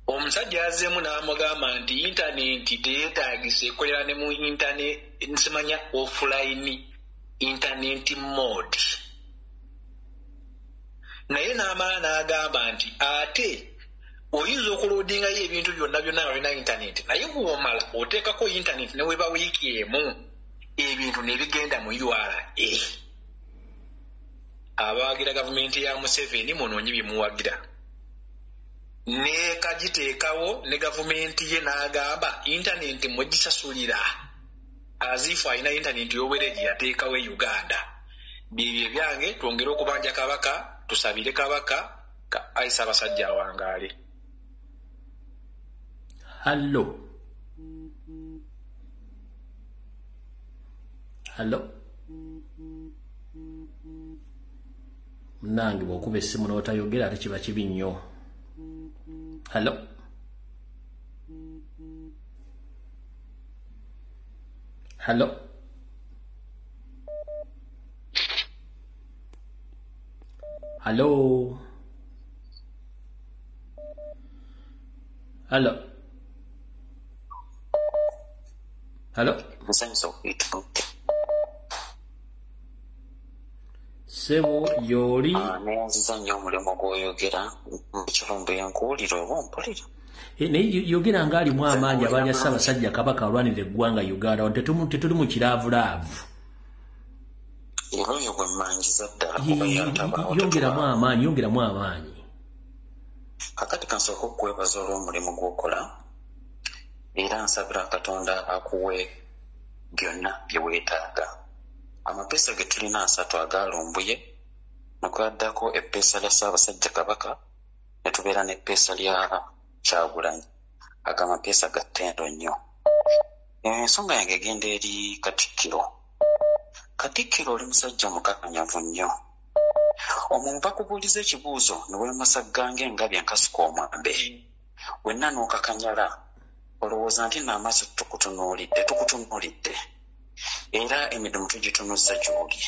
Omusajja yazeemu n'amugamba nti intanenti teyeetaagisa ekolera ne mu intane nsimanya offline intanenti mode. Naye n'amala n'agamba nti ate oyinza okuloodingayo ebintu byonna byonna nga birina intaneti naye bw'omala oteekako intaneti ne weba wiiki emu ebintu ne bigenda mu ura abawagira gavumenti ya museveni munoonye bye muwagira. Ne kagiteekawo ne gavumenti ye n'agamba intaneti mwegisasulira. Azifu alina intaneti y'obwere gye yateekawo e uganda. Byebyo ebyange twongere okubanja kabaka tusabire kabaka ka ayisa abasajja awangaale. Hallo? Hallo munange bw'okuba essimu n'otayogera ate kiba kibi nnyo. Hallo hallo hallo hallo hallo nsanyusa okuyitamu sebo yoli neyanziza nnyo omulimu gw'oyogera mukirumbe yankuwulira oba ompulira naye yo- yogera ng'alimu amaanyi abaanya ssaabasajja kabaka alwanira eggwanga uganda tetuli mu kiraavulaavu era oyo gwe mmanjiza ddala yongeramu amaanyi yongeramu amaanyi kakati kansooka okukwebaza olw'omulimu gw'okola era nsabira katonda akuwe byonna bye weetaaga amapeesa ge tulina asatu agaalumbuye nekwaddako eppeesa lya ssaabasajja kabaka ne tubeera n'eppeesa lya kyagulanyi. Ago amapeesa ga ttendo nnyo. Ensonga yange egenda eri katikkiro. Katikkiro oli musajja mukakanyavu nnyo. Omuntu bakubuuliza ekibuuzo ne weemasaggange engabi enkasuka omwambe wenna n'okakanyala olowooza nti n'amaaso tukutunuulidde tukutunuulidde era emidumu tugitunuzza gy'oli.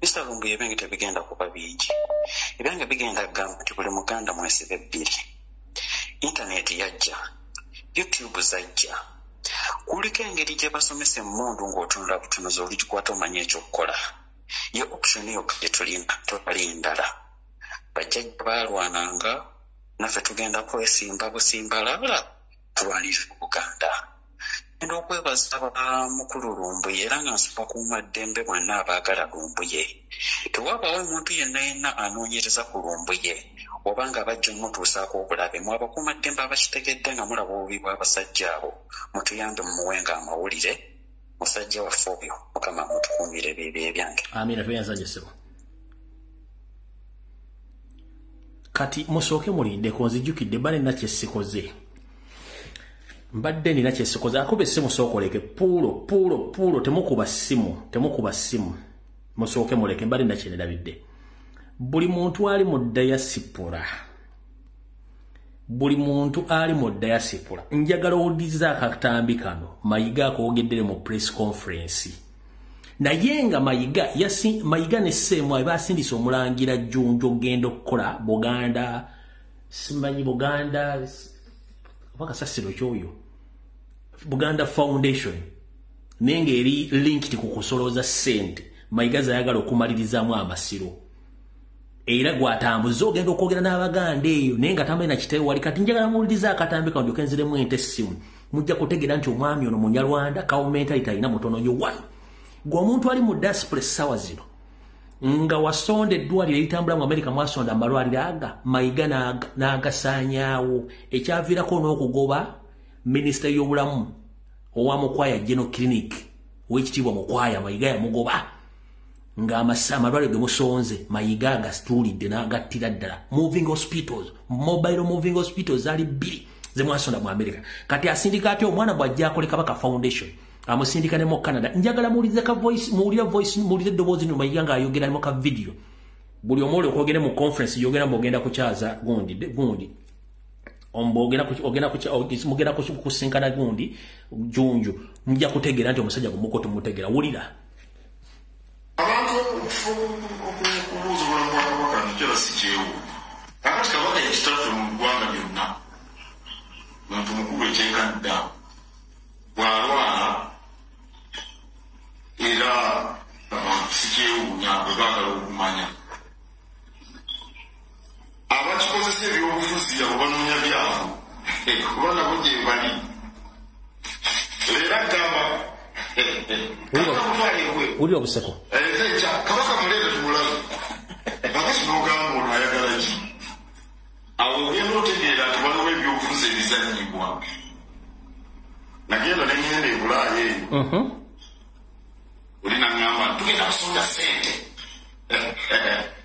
Mr lumbuye ebyange tebigenda kuba bingi. Ebyange bigenda kugamba nti buli muganda mwesiba ebbiri intaneti yajja youtube zajja. Kuliko engeri gye basomesa emmundu ng'otunula butunuzi olugikwata omanya ekyokukola ye option yokka gye tulina tewali ndala. Bajjajja baalwananga naffe tugenda kwesimba busimbalala tulwanirira buganda genda okwebaza bamukulu lumbuye era nga nsaba kuuma ddembe bwenna abaagala lumbuye tewabaawo omuntu yenna yenna anoonyereza ku lumbuye oba nga bajja omutuusaako obulabe. Mwe abakuuma ddembe abakitegedde nga mulaba obubi bw'abasajja abo. Mutuyambe mumuwenga amawulire. Musajja waffe oyo mukama mutukuumire byebyo ebyange amiina tweyanzanye ssebo. Kati musooke mulindeko nzijjukidde bale nina kyesikoze mbadde nina kyesikoze akuba essimu sookoleke. Puulo puulo puulo. Temukuba ssimu temukuba ssimu. Musooke muleke. Mbadde nina kyenedabidde buli muntu ali mu dayasipula buli muntu ali mu dayasipula njagala owuliriza akatambi kano. Mayiga akoogeddere mu press conference. Naye nga mayiga yasi, mayiga ne seemwayi basindise omulangira jjunju okgenda okukola buganda simanyi buganda oba kasasiro kyoyo buganda foundation. Naye ngaeri linked ku kusolooza ssente mayiga zayagala okumalirizamu amasiro. Era gwatambuza ogenda okwogera n'abaganda eyo naye nga tambalina kiteewo wali kati njagala muwuliriza akatambi kano gyokenziremu ente essimu. Mujja kutegeera nti omwami ono munyarwanda kawumentali talina mutono yo wano gwe omuntu ali mu diaspora essaawa zino nga wasonda eddwaliro eritambula mu amerika mwasonda amalwaliro aga mayiga n'agasaanyaawo ekyaviirako n'okugoba minisita y'obulamu owa mukwaya geno clinic owekitiibwa mukwaya mayiga yamugoba ng'amalwaliro gemusonze mayiga agasituulidde n'agattira ddala. Moving hospitals mobile moving hospitals zaali bbiri zemwasonda mu amerika kati asindika atya? Omwana bw'ajja akole kabaka foundation amusindika ne mu canada. Njagala muwulire voice muwulire eddoboozi no mayiga ng'ayogera ne mu ka video. Buli omu oli okwogere mu conference yogera mbogenda kukyaza gundi gundi mugenda kusinkana gundi junju mujja kutegeera nti omusajja gumuko tumutegeera. Wulira. Abantu okubuuza obulamu bwa kabaka nikyala si kyewu. Kakati kabaka yekitaffe mu ggwanga lyonna muntu mukulu ekyenkanidde awo bw'alwala era abantu si kyewuunya bwe baagala okumanya abakikozesa ebyobufuzi abo banoonya byavu eh, kuba nabo gye bali. Leero agamba wulira obuseko kabaka muleere tuulabe bakati n'ogamba ono ayagala ki? Awo ogenda otegeera nti waliwo ebyobufuzi ebizannyibwa. Nagenda negenda ebulaaya eyo. Mhm. Oli naŋŋamba tugenda kusonda sente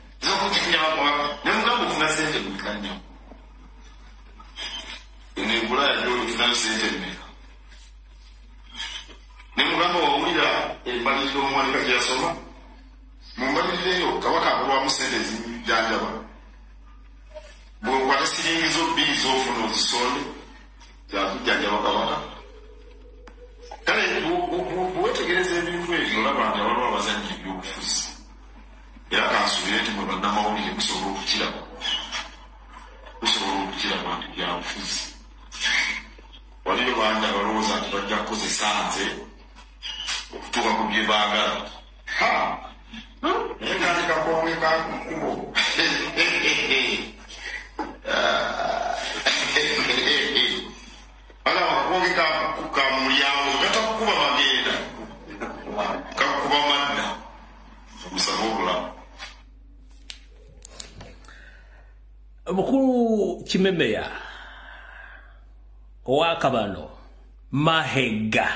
mahega.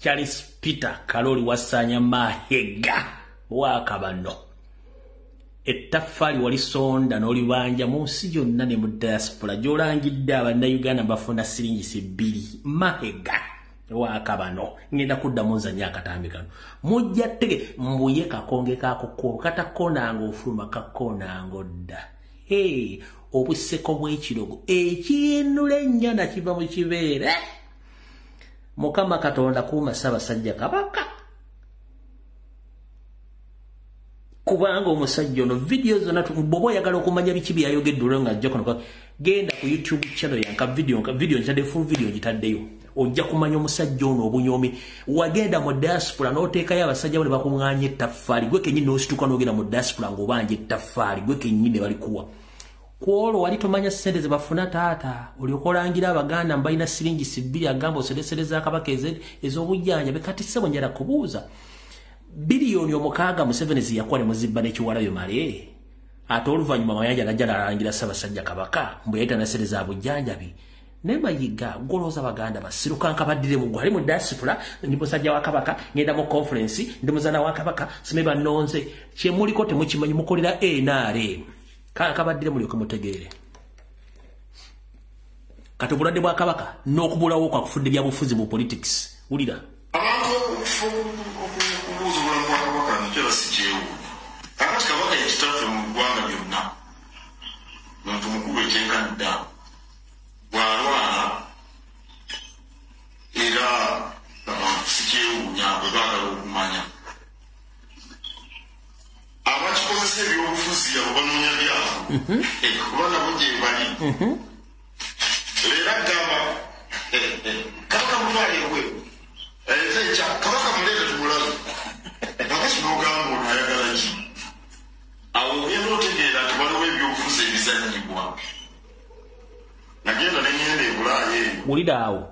Charles peter kaloli wasanya mahega. Owakabano ettaffaali walisonda n'olibanja mu nsi yonna ne mu diaspora gy'olangidde abannayuganda bafuna siringisi bbiri. Mahega. Wakabano ngenda kuddamu nzanya akatambi kano. Mujja tege mbuye kakonge kakoko katakonanga ofuluma kakonanga odda. Obuseko bw'ekirogo. Ekiyenula ennyana kiva mu kibeere mukama katonda kuuma ssaabasajja kabaka. Kubanga omusajja ono vidiyo zonna bwoba oyagala okumanya biki byayogedde olwo nga ajja kono genda ku youtube channel yanka video video ntadde full video ngitaddeyo ojja kumanya omusajja ono obunyomi. Wagenda mu diaspora n'oteekayo abasajja bone bakuŋŋaanya ettaffaali. Gwe kenyini n'osituka n'ogenda mu diaspora ng'obanja ettaffaali. Gwe kenyini balikuwa kwolwo wali tomanya sente ze bafuna taata olyoka olangira abaganda mbalina siringisi bbiri agamba oseresereza kabaka ez'obujjanjabe kati ssebo njala kubuuza. Biliyoni omukaaga museveni ziyakuwa ne muzibba n'ekiwalayo male ate oluvannyuma mayanja najja nalangira ssaabasajja kabaka mbwe yayita nasereza bujjanjabi. Naye mayiga golooza baganda basirukanka baddire mu gwali mu diaspora ndi musajja wa kabaka ngenda mu conference ndi muzana wa kabaka sime bannonze. Kyemuliko temukimanyi mukolera nrm kanka baddire mulyoke mutegeere. Kati obulwadde bwa kabaka n'okubulawo kwakufudde byabufuzi mu politics wulira? Abantu okubuuza obulamu bwa kabaka nakyala si kyewuunya kakati kabaka yekitaffe mu ggwanga byonna muntu mukulu ekyenkanidda bw'alwala era si kyewuunya bwe baagala okumanya abakikozesa ebyobufuzi abo banoonya byabo kuba nabo gye bali. Leero agamba kabaka mutwale ebweru ekya kabaka muleete tumulabe kakati n'ogamba ono ayagala ki? Awo ogenda otegeera nti waliwo ebyobufuzi ebizanyibwa. Nagenda neŋŋenda ebulaaya eyo. Wulira awo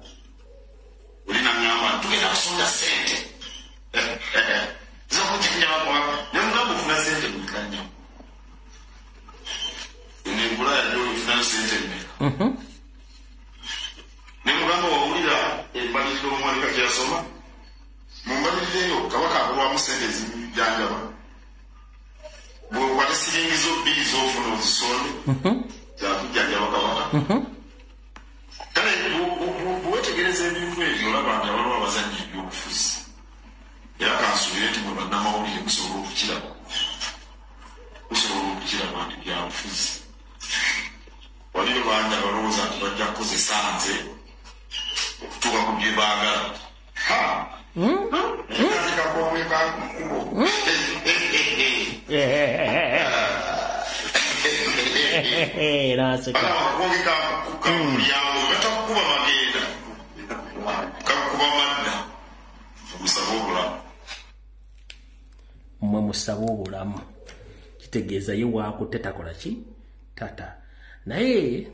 oli naŋŋamba tugenda kusonda sente zokujinyawa nemugamba ofuna sente mukanya nebulaaya gyolifuna sente mmeka nemugamba wawulira embaliriro omwanika gyeyasoma mumbalirireyo kabaka akulwamu sente zijanjaba bwokwata siringi zo bbiri zofuna ozisonde zakujjanjaba kabaka kale bwewetegereza ebintu ebyo olaba nti abaliwo abazanya ebyobufuzi era kansubire nti mwe bannamawulire musobola okukiraba musobola okukiraba nti byabufuzi waliyo bangi abalowooza nti bajja kukozesa nze okutuuka ku bye baagala kakonge kakukubo naseka musaba obulamu. Kitegeeza ye waakutte takola ki? Tata naye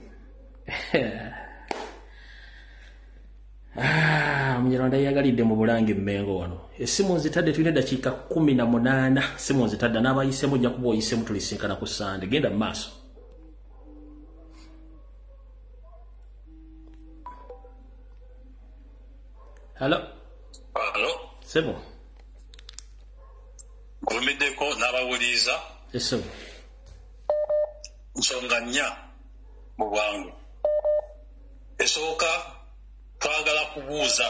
ah, munyarwanda yayagalidde mu bulange emmengo wano. Essimu nzitadde tulina eddakiika kumi na munaana. Simu nzitadde anaabayisemu ojja kuba oyisemu tulisinkana ku sande. Genda mu maaso. Halo halo simu gulumiddeko n'abawuliriza nsonga nnya mu bwangu. Esooka twagala kubuuza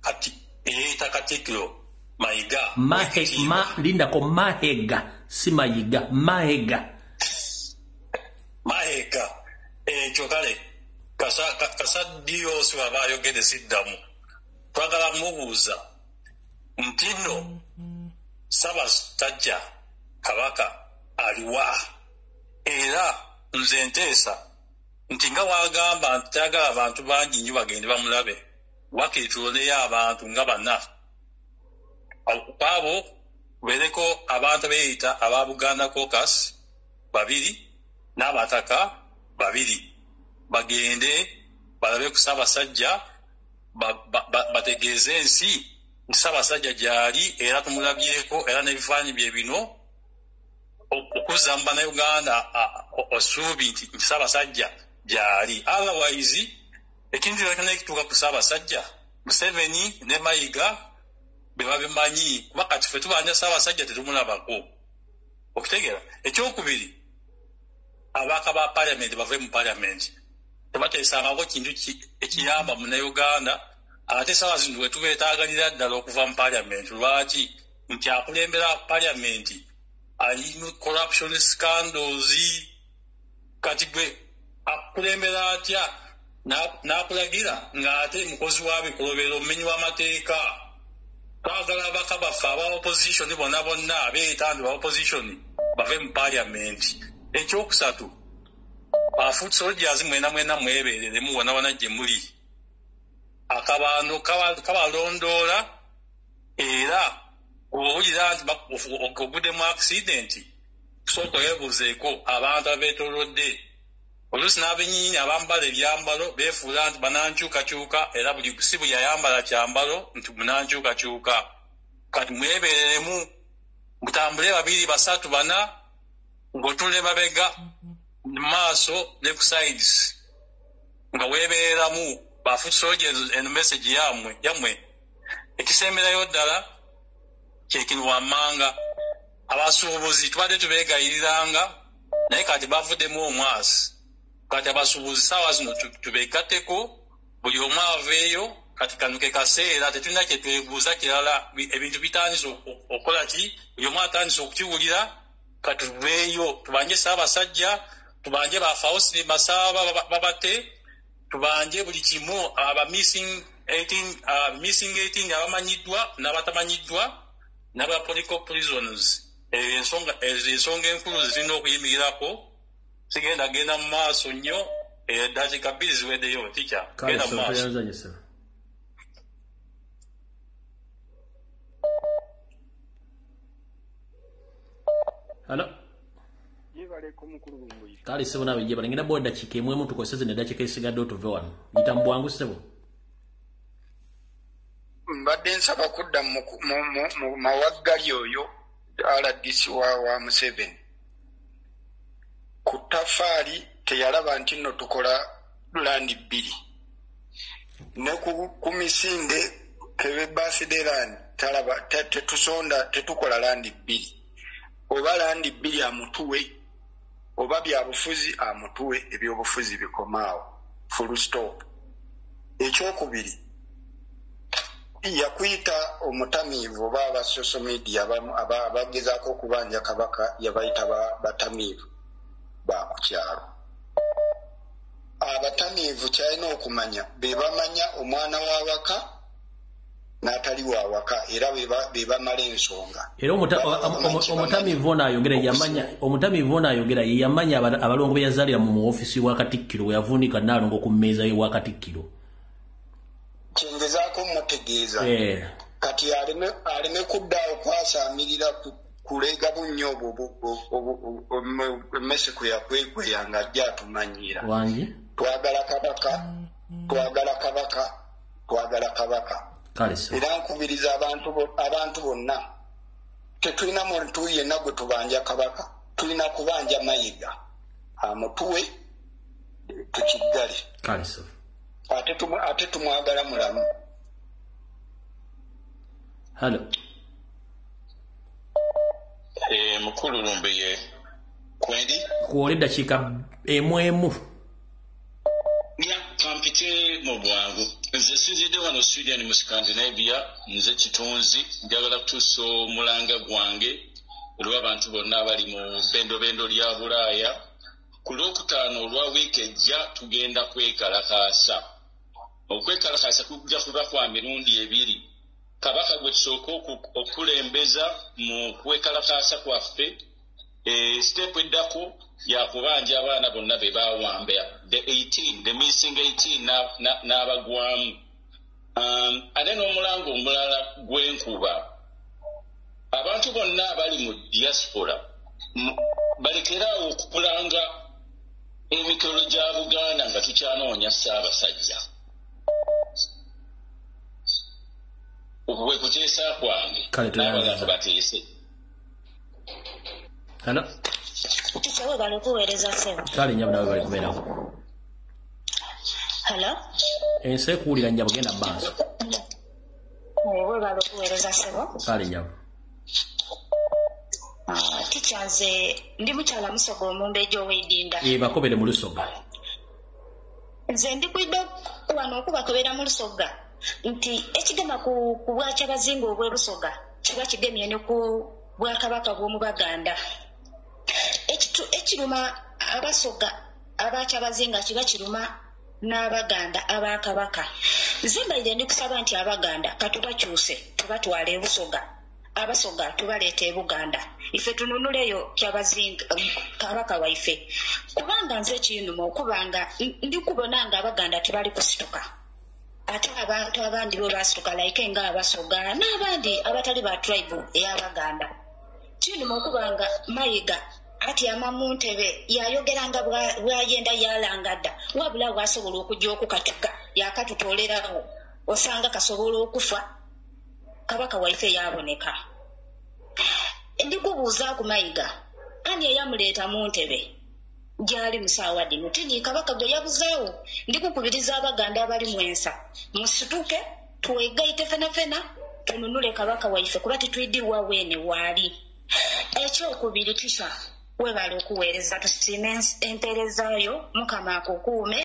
kati eyeeta katikkiro mayiga lindako mahega si mayiga mahega. Mayiga ekyo kale kasa- ka- kasadiyoosi waba ayogere siddamu. Twagala kumubuuza nti nno sabasajja kabaka aliwa era nze nteesa nti nga wagamba nti tayagala abantu bangi nnyo bagende bamulabe wakiri tuloneyo abantu nga bana. Kwabo kubeereko abantu beeyita aba buganda caucus babiri n'abataka babiri. Bagende balabe ku ssaabasajja ba- ba- ba- bategeeze ensi ssaabasajja gyali era tumulabyeko era n'ebifaananyi bye bino okuzza mu bannayuganda osuubi nti ssaabasajja gyali. Otherwise ekintu kyona ekituuka ku ssaabasajja museveni ne mayiga be babimanyi kuba kati ffe tubanja ssaabasajja tetumulabako. Okitegeera ekyokubiri abaaka ba paliamenti bave mu paliamenti tebateesangako kintu ki- ekiyamba munauganda ate sawa zino wetubeetaganira ddala okuva mu paliamenti lwaki nti akulembera paliamenti ali mu corruption scandals? Kati gwe akulembera atya? Na- n'akulagira ng'ate mukozi wa bikolobero omumenyi w'amateeka twagala abaka baffe aba opposition bonna bonna abeetambi ba opposition bave mu paliamenti ekyokusatu bafuuti soldiers mwena mwena mwebereremu wona wona gye muli akabando kaba- kabalondoola era owulira nti bak- ofu- oguddemu accident sooka weebuuzeeko abantu abeetolodde oluusi n'abenyiini abambala ebyambalo beefuula nti banankyukakyuka era buli si buli ayambala kyambalo nti munankyukakyuka kati mwebereremu mutambule babiri basatu bana ng'otunula emabega mu maaso ne ku sides nga weebeeramu bafuti soldiers eno message yamwe yammwe ekisemberayo ddala kyekino wammanga. Abasuubuzi tubadde tubeegayiriranga naye kati bavuddemu omwasi kati abasuubuzi saawa zino tu- tubeegatteko buli omu aveeyo kati kano ke kaseera tetulina kyetwebuuza kirala. Bi- ebintu bitandise oku- okukola ki? Buli omu atandise okukiwulira kati tuveeyo tubanje saabasajja tubanje bafawusiri masaaba baba- babate tubanje buli kimu aba missing 18 uh, missing 18 abamanyiddwa n'abatamanyiddwa n'aba political prisoners. Ezo ensonga ezo ensonga enkulu zirina okuyimirirako zigenda genda mu maaso nnyo. Eddakiika bbiri ziweddeyo kale genda mu maaso. halo yebaleka omukulu bumbuyi kale sebo nawe jeba ngenda bo dakiika emu emu tukozese ne dakiika esigadde otuve wano. Yita mu bwangu sebo. Mbadde nsaba kudda mu mawaggali oyo rdc wa museveni. Ku tafaali teyalaba nti nno tukola landi bbiri. Ne ku, misinde kebe basideland talaba te- tetusonda tetukola landi bbiri. Oba landi bbiri amutuwe oba byabufuzi amutuwe ebyobufuzi bikomaawo. Full stop. Ekyokubiri yakuyita omutamiivu oba aba social media abagezaako okubanja kabaka yabayita ba- batamiivu bakukyalo abatamiivu kyalina okumanya be bamanya omwana w'awaka n'atali wawaka era be ba- be bamala ensonga. Era omuta- omu- omu- omutamiivu ono ayogera yamanya omutamiivu ono ayogera ye yamanya aba- abalongo be yazaalira mu muofisi wa katikkiro we yavunika naalongo ku mmeeza ye wa katikkiro kyengezaako mutegeeza Eh, kati aleme kuddaawo kwasaamirira ku- kulega bunnyo obwo emmese kwe yakwekweya ng'ajja atumanyiira wangi twagala kabaka twagala kabaka twagala kabaka era nkubiriza abantu bo- abantu bonna. Tetulina muntu yenna gwe tubanja kabaka. Tulina kubanja mayiga. Amutuwe tukiggale. Ate tumwagala mulamu. Hallo Eh, mukulu lumbe ye kwendi kuwola eddakiika emu emu. Ya kampite mu bwangu nze sinzidde wano sweden mu scandinavia nze kitunzi njagala kutuusa omulanga gwange olw'abantu bonna abali mu bendobendo lya bulaaya. Ku lwokutaano olwa wiiki ejja tugenda kwekalakaasa. Okwekalakaasa kujja kuba kwa mirundi ebiri. Kabaka gwe tusooka oku- okulembeza mu kwekalakaasa kwaffe eh, step eddako yakubanja abaana bonna be bawamba. The 18 the missing 18 na- na- n'abagwamu. Um, ate n'omulanga omulala gw'enkuba. Abantu bonna abali mu diaspora balekeraawo okukulanga emikolo gya buganda nga tukyanoonya ssaabasajja. Okwo kwe kuteesa kwange n'abagantu bateese hallo Ticha webale okuweereza ssebo. kale nnyabo nawe bali kubeerako Hello? ensi ekuwulira nnyabo genda bansi Eh, webale okuweereza ssebo. kale nnyabo Ah, Ticha nze ndi mukyala musoga omumbeeja ow'edinda. Eh, bakobere mu lusoga Nze ndikwidde wano okubakobera mu lusoga nti ekigema ku, ku bwakyabazinga obw'e Busoga kiba kigemye ne ku bwakabaka bw'omu Baganda. Ekiruma abasoga abakyabazinga kiba kiruma n'abaganda abakabaka. Nze mbaire ndikusaba nti abaganda katubakyuse tubatwala e busoga abasoga tubaleeta e buganda. Ife tununuleyo kyabazinga kabaka waife kubanga nze kinuma okubanga ndikubona nga abaganda tebali kusituka. Ate abantu abandi bo basituka like nga abasoga n'abandi abatali ba tribe ey'abaganda kinuma okubanga mayiga atyama mu ntebe yayogeranga bwa- bwayenda yalanga dda. Wabula bwasobola okujja okukatuka yakatutolerawo osanga kasobola okufa kabaka waife yaboneka. Ndikubuuza ku mayiga ani eyamuleeta mu ntebe gyali musaawa dino. Tini kabaka gwe yabuzaawo ndikukubiriza abaganda abali mwensa musituke twegaite fenafena tununule kabaka waife kuba tetwidirwa weene waali. Ekyokubiri kisha webale okuweereza tusiime empeerezaayo mukama akukuume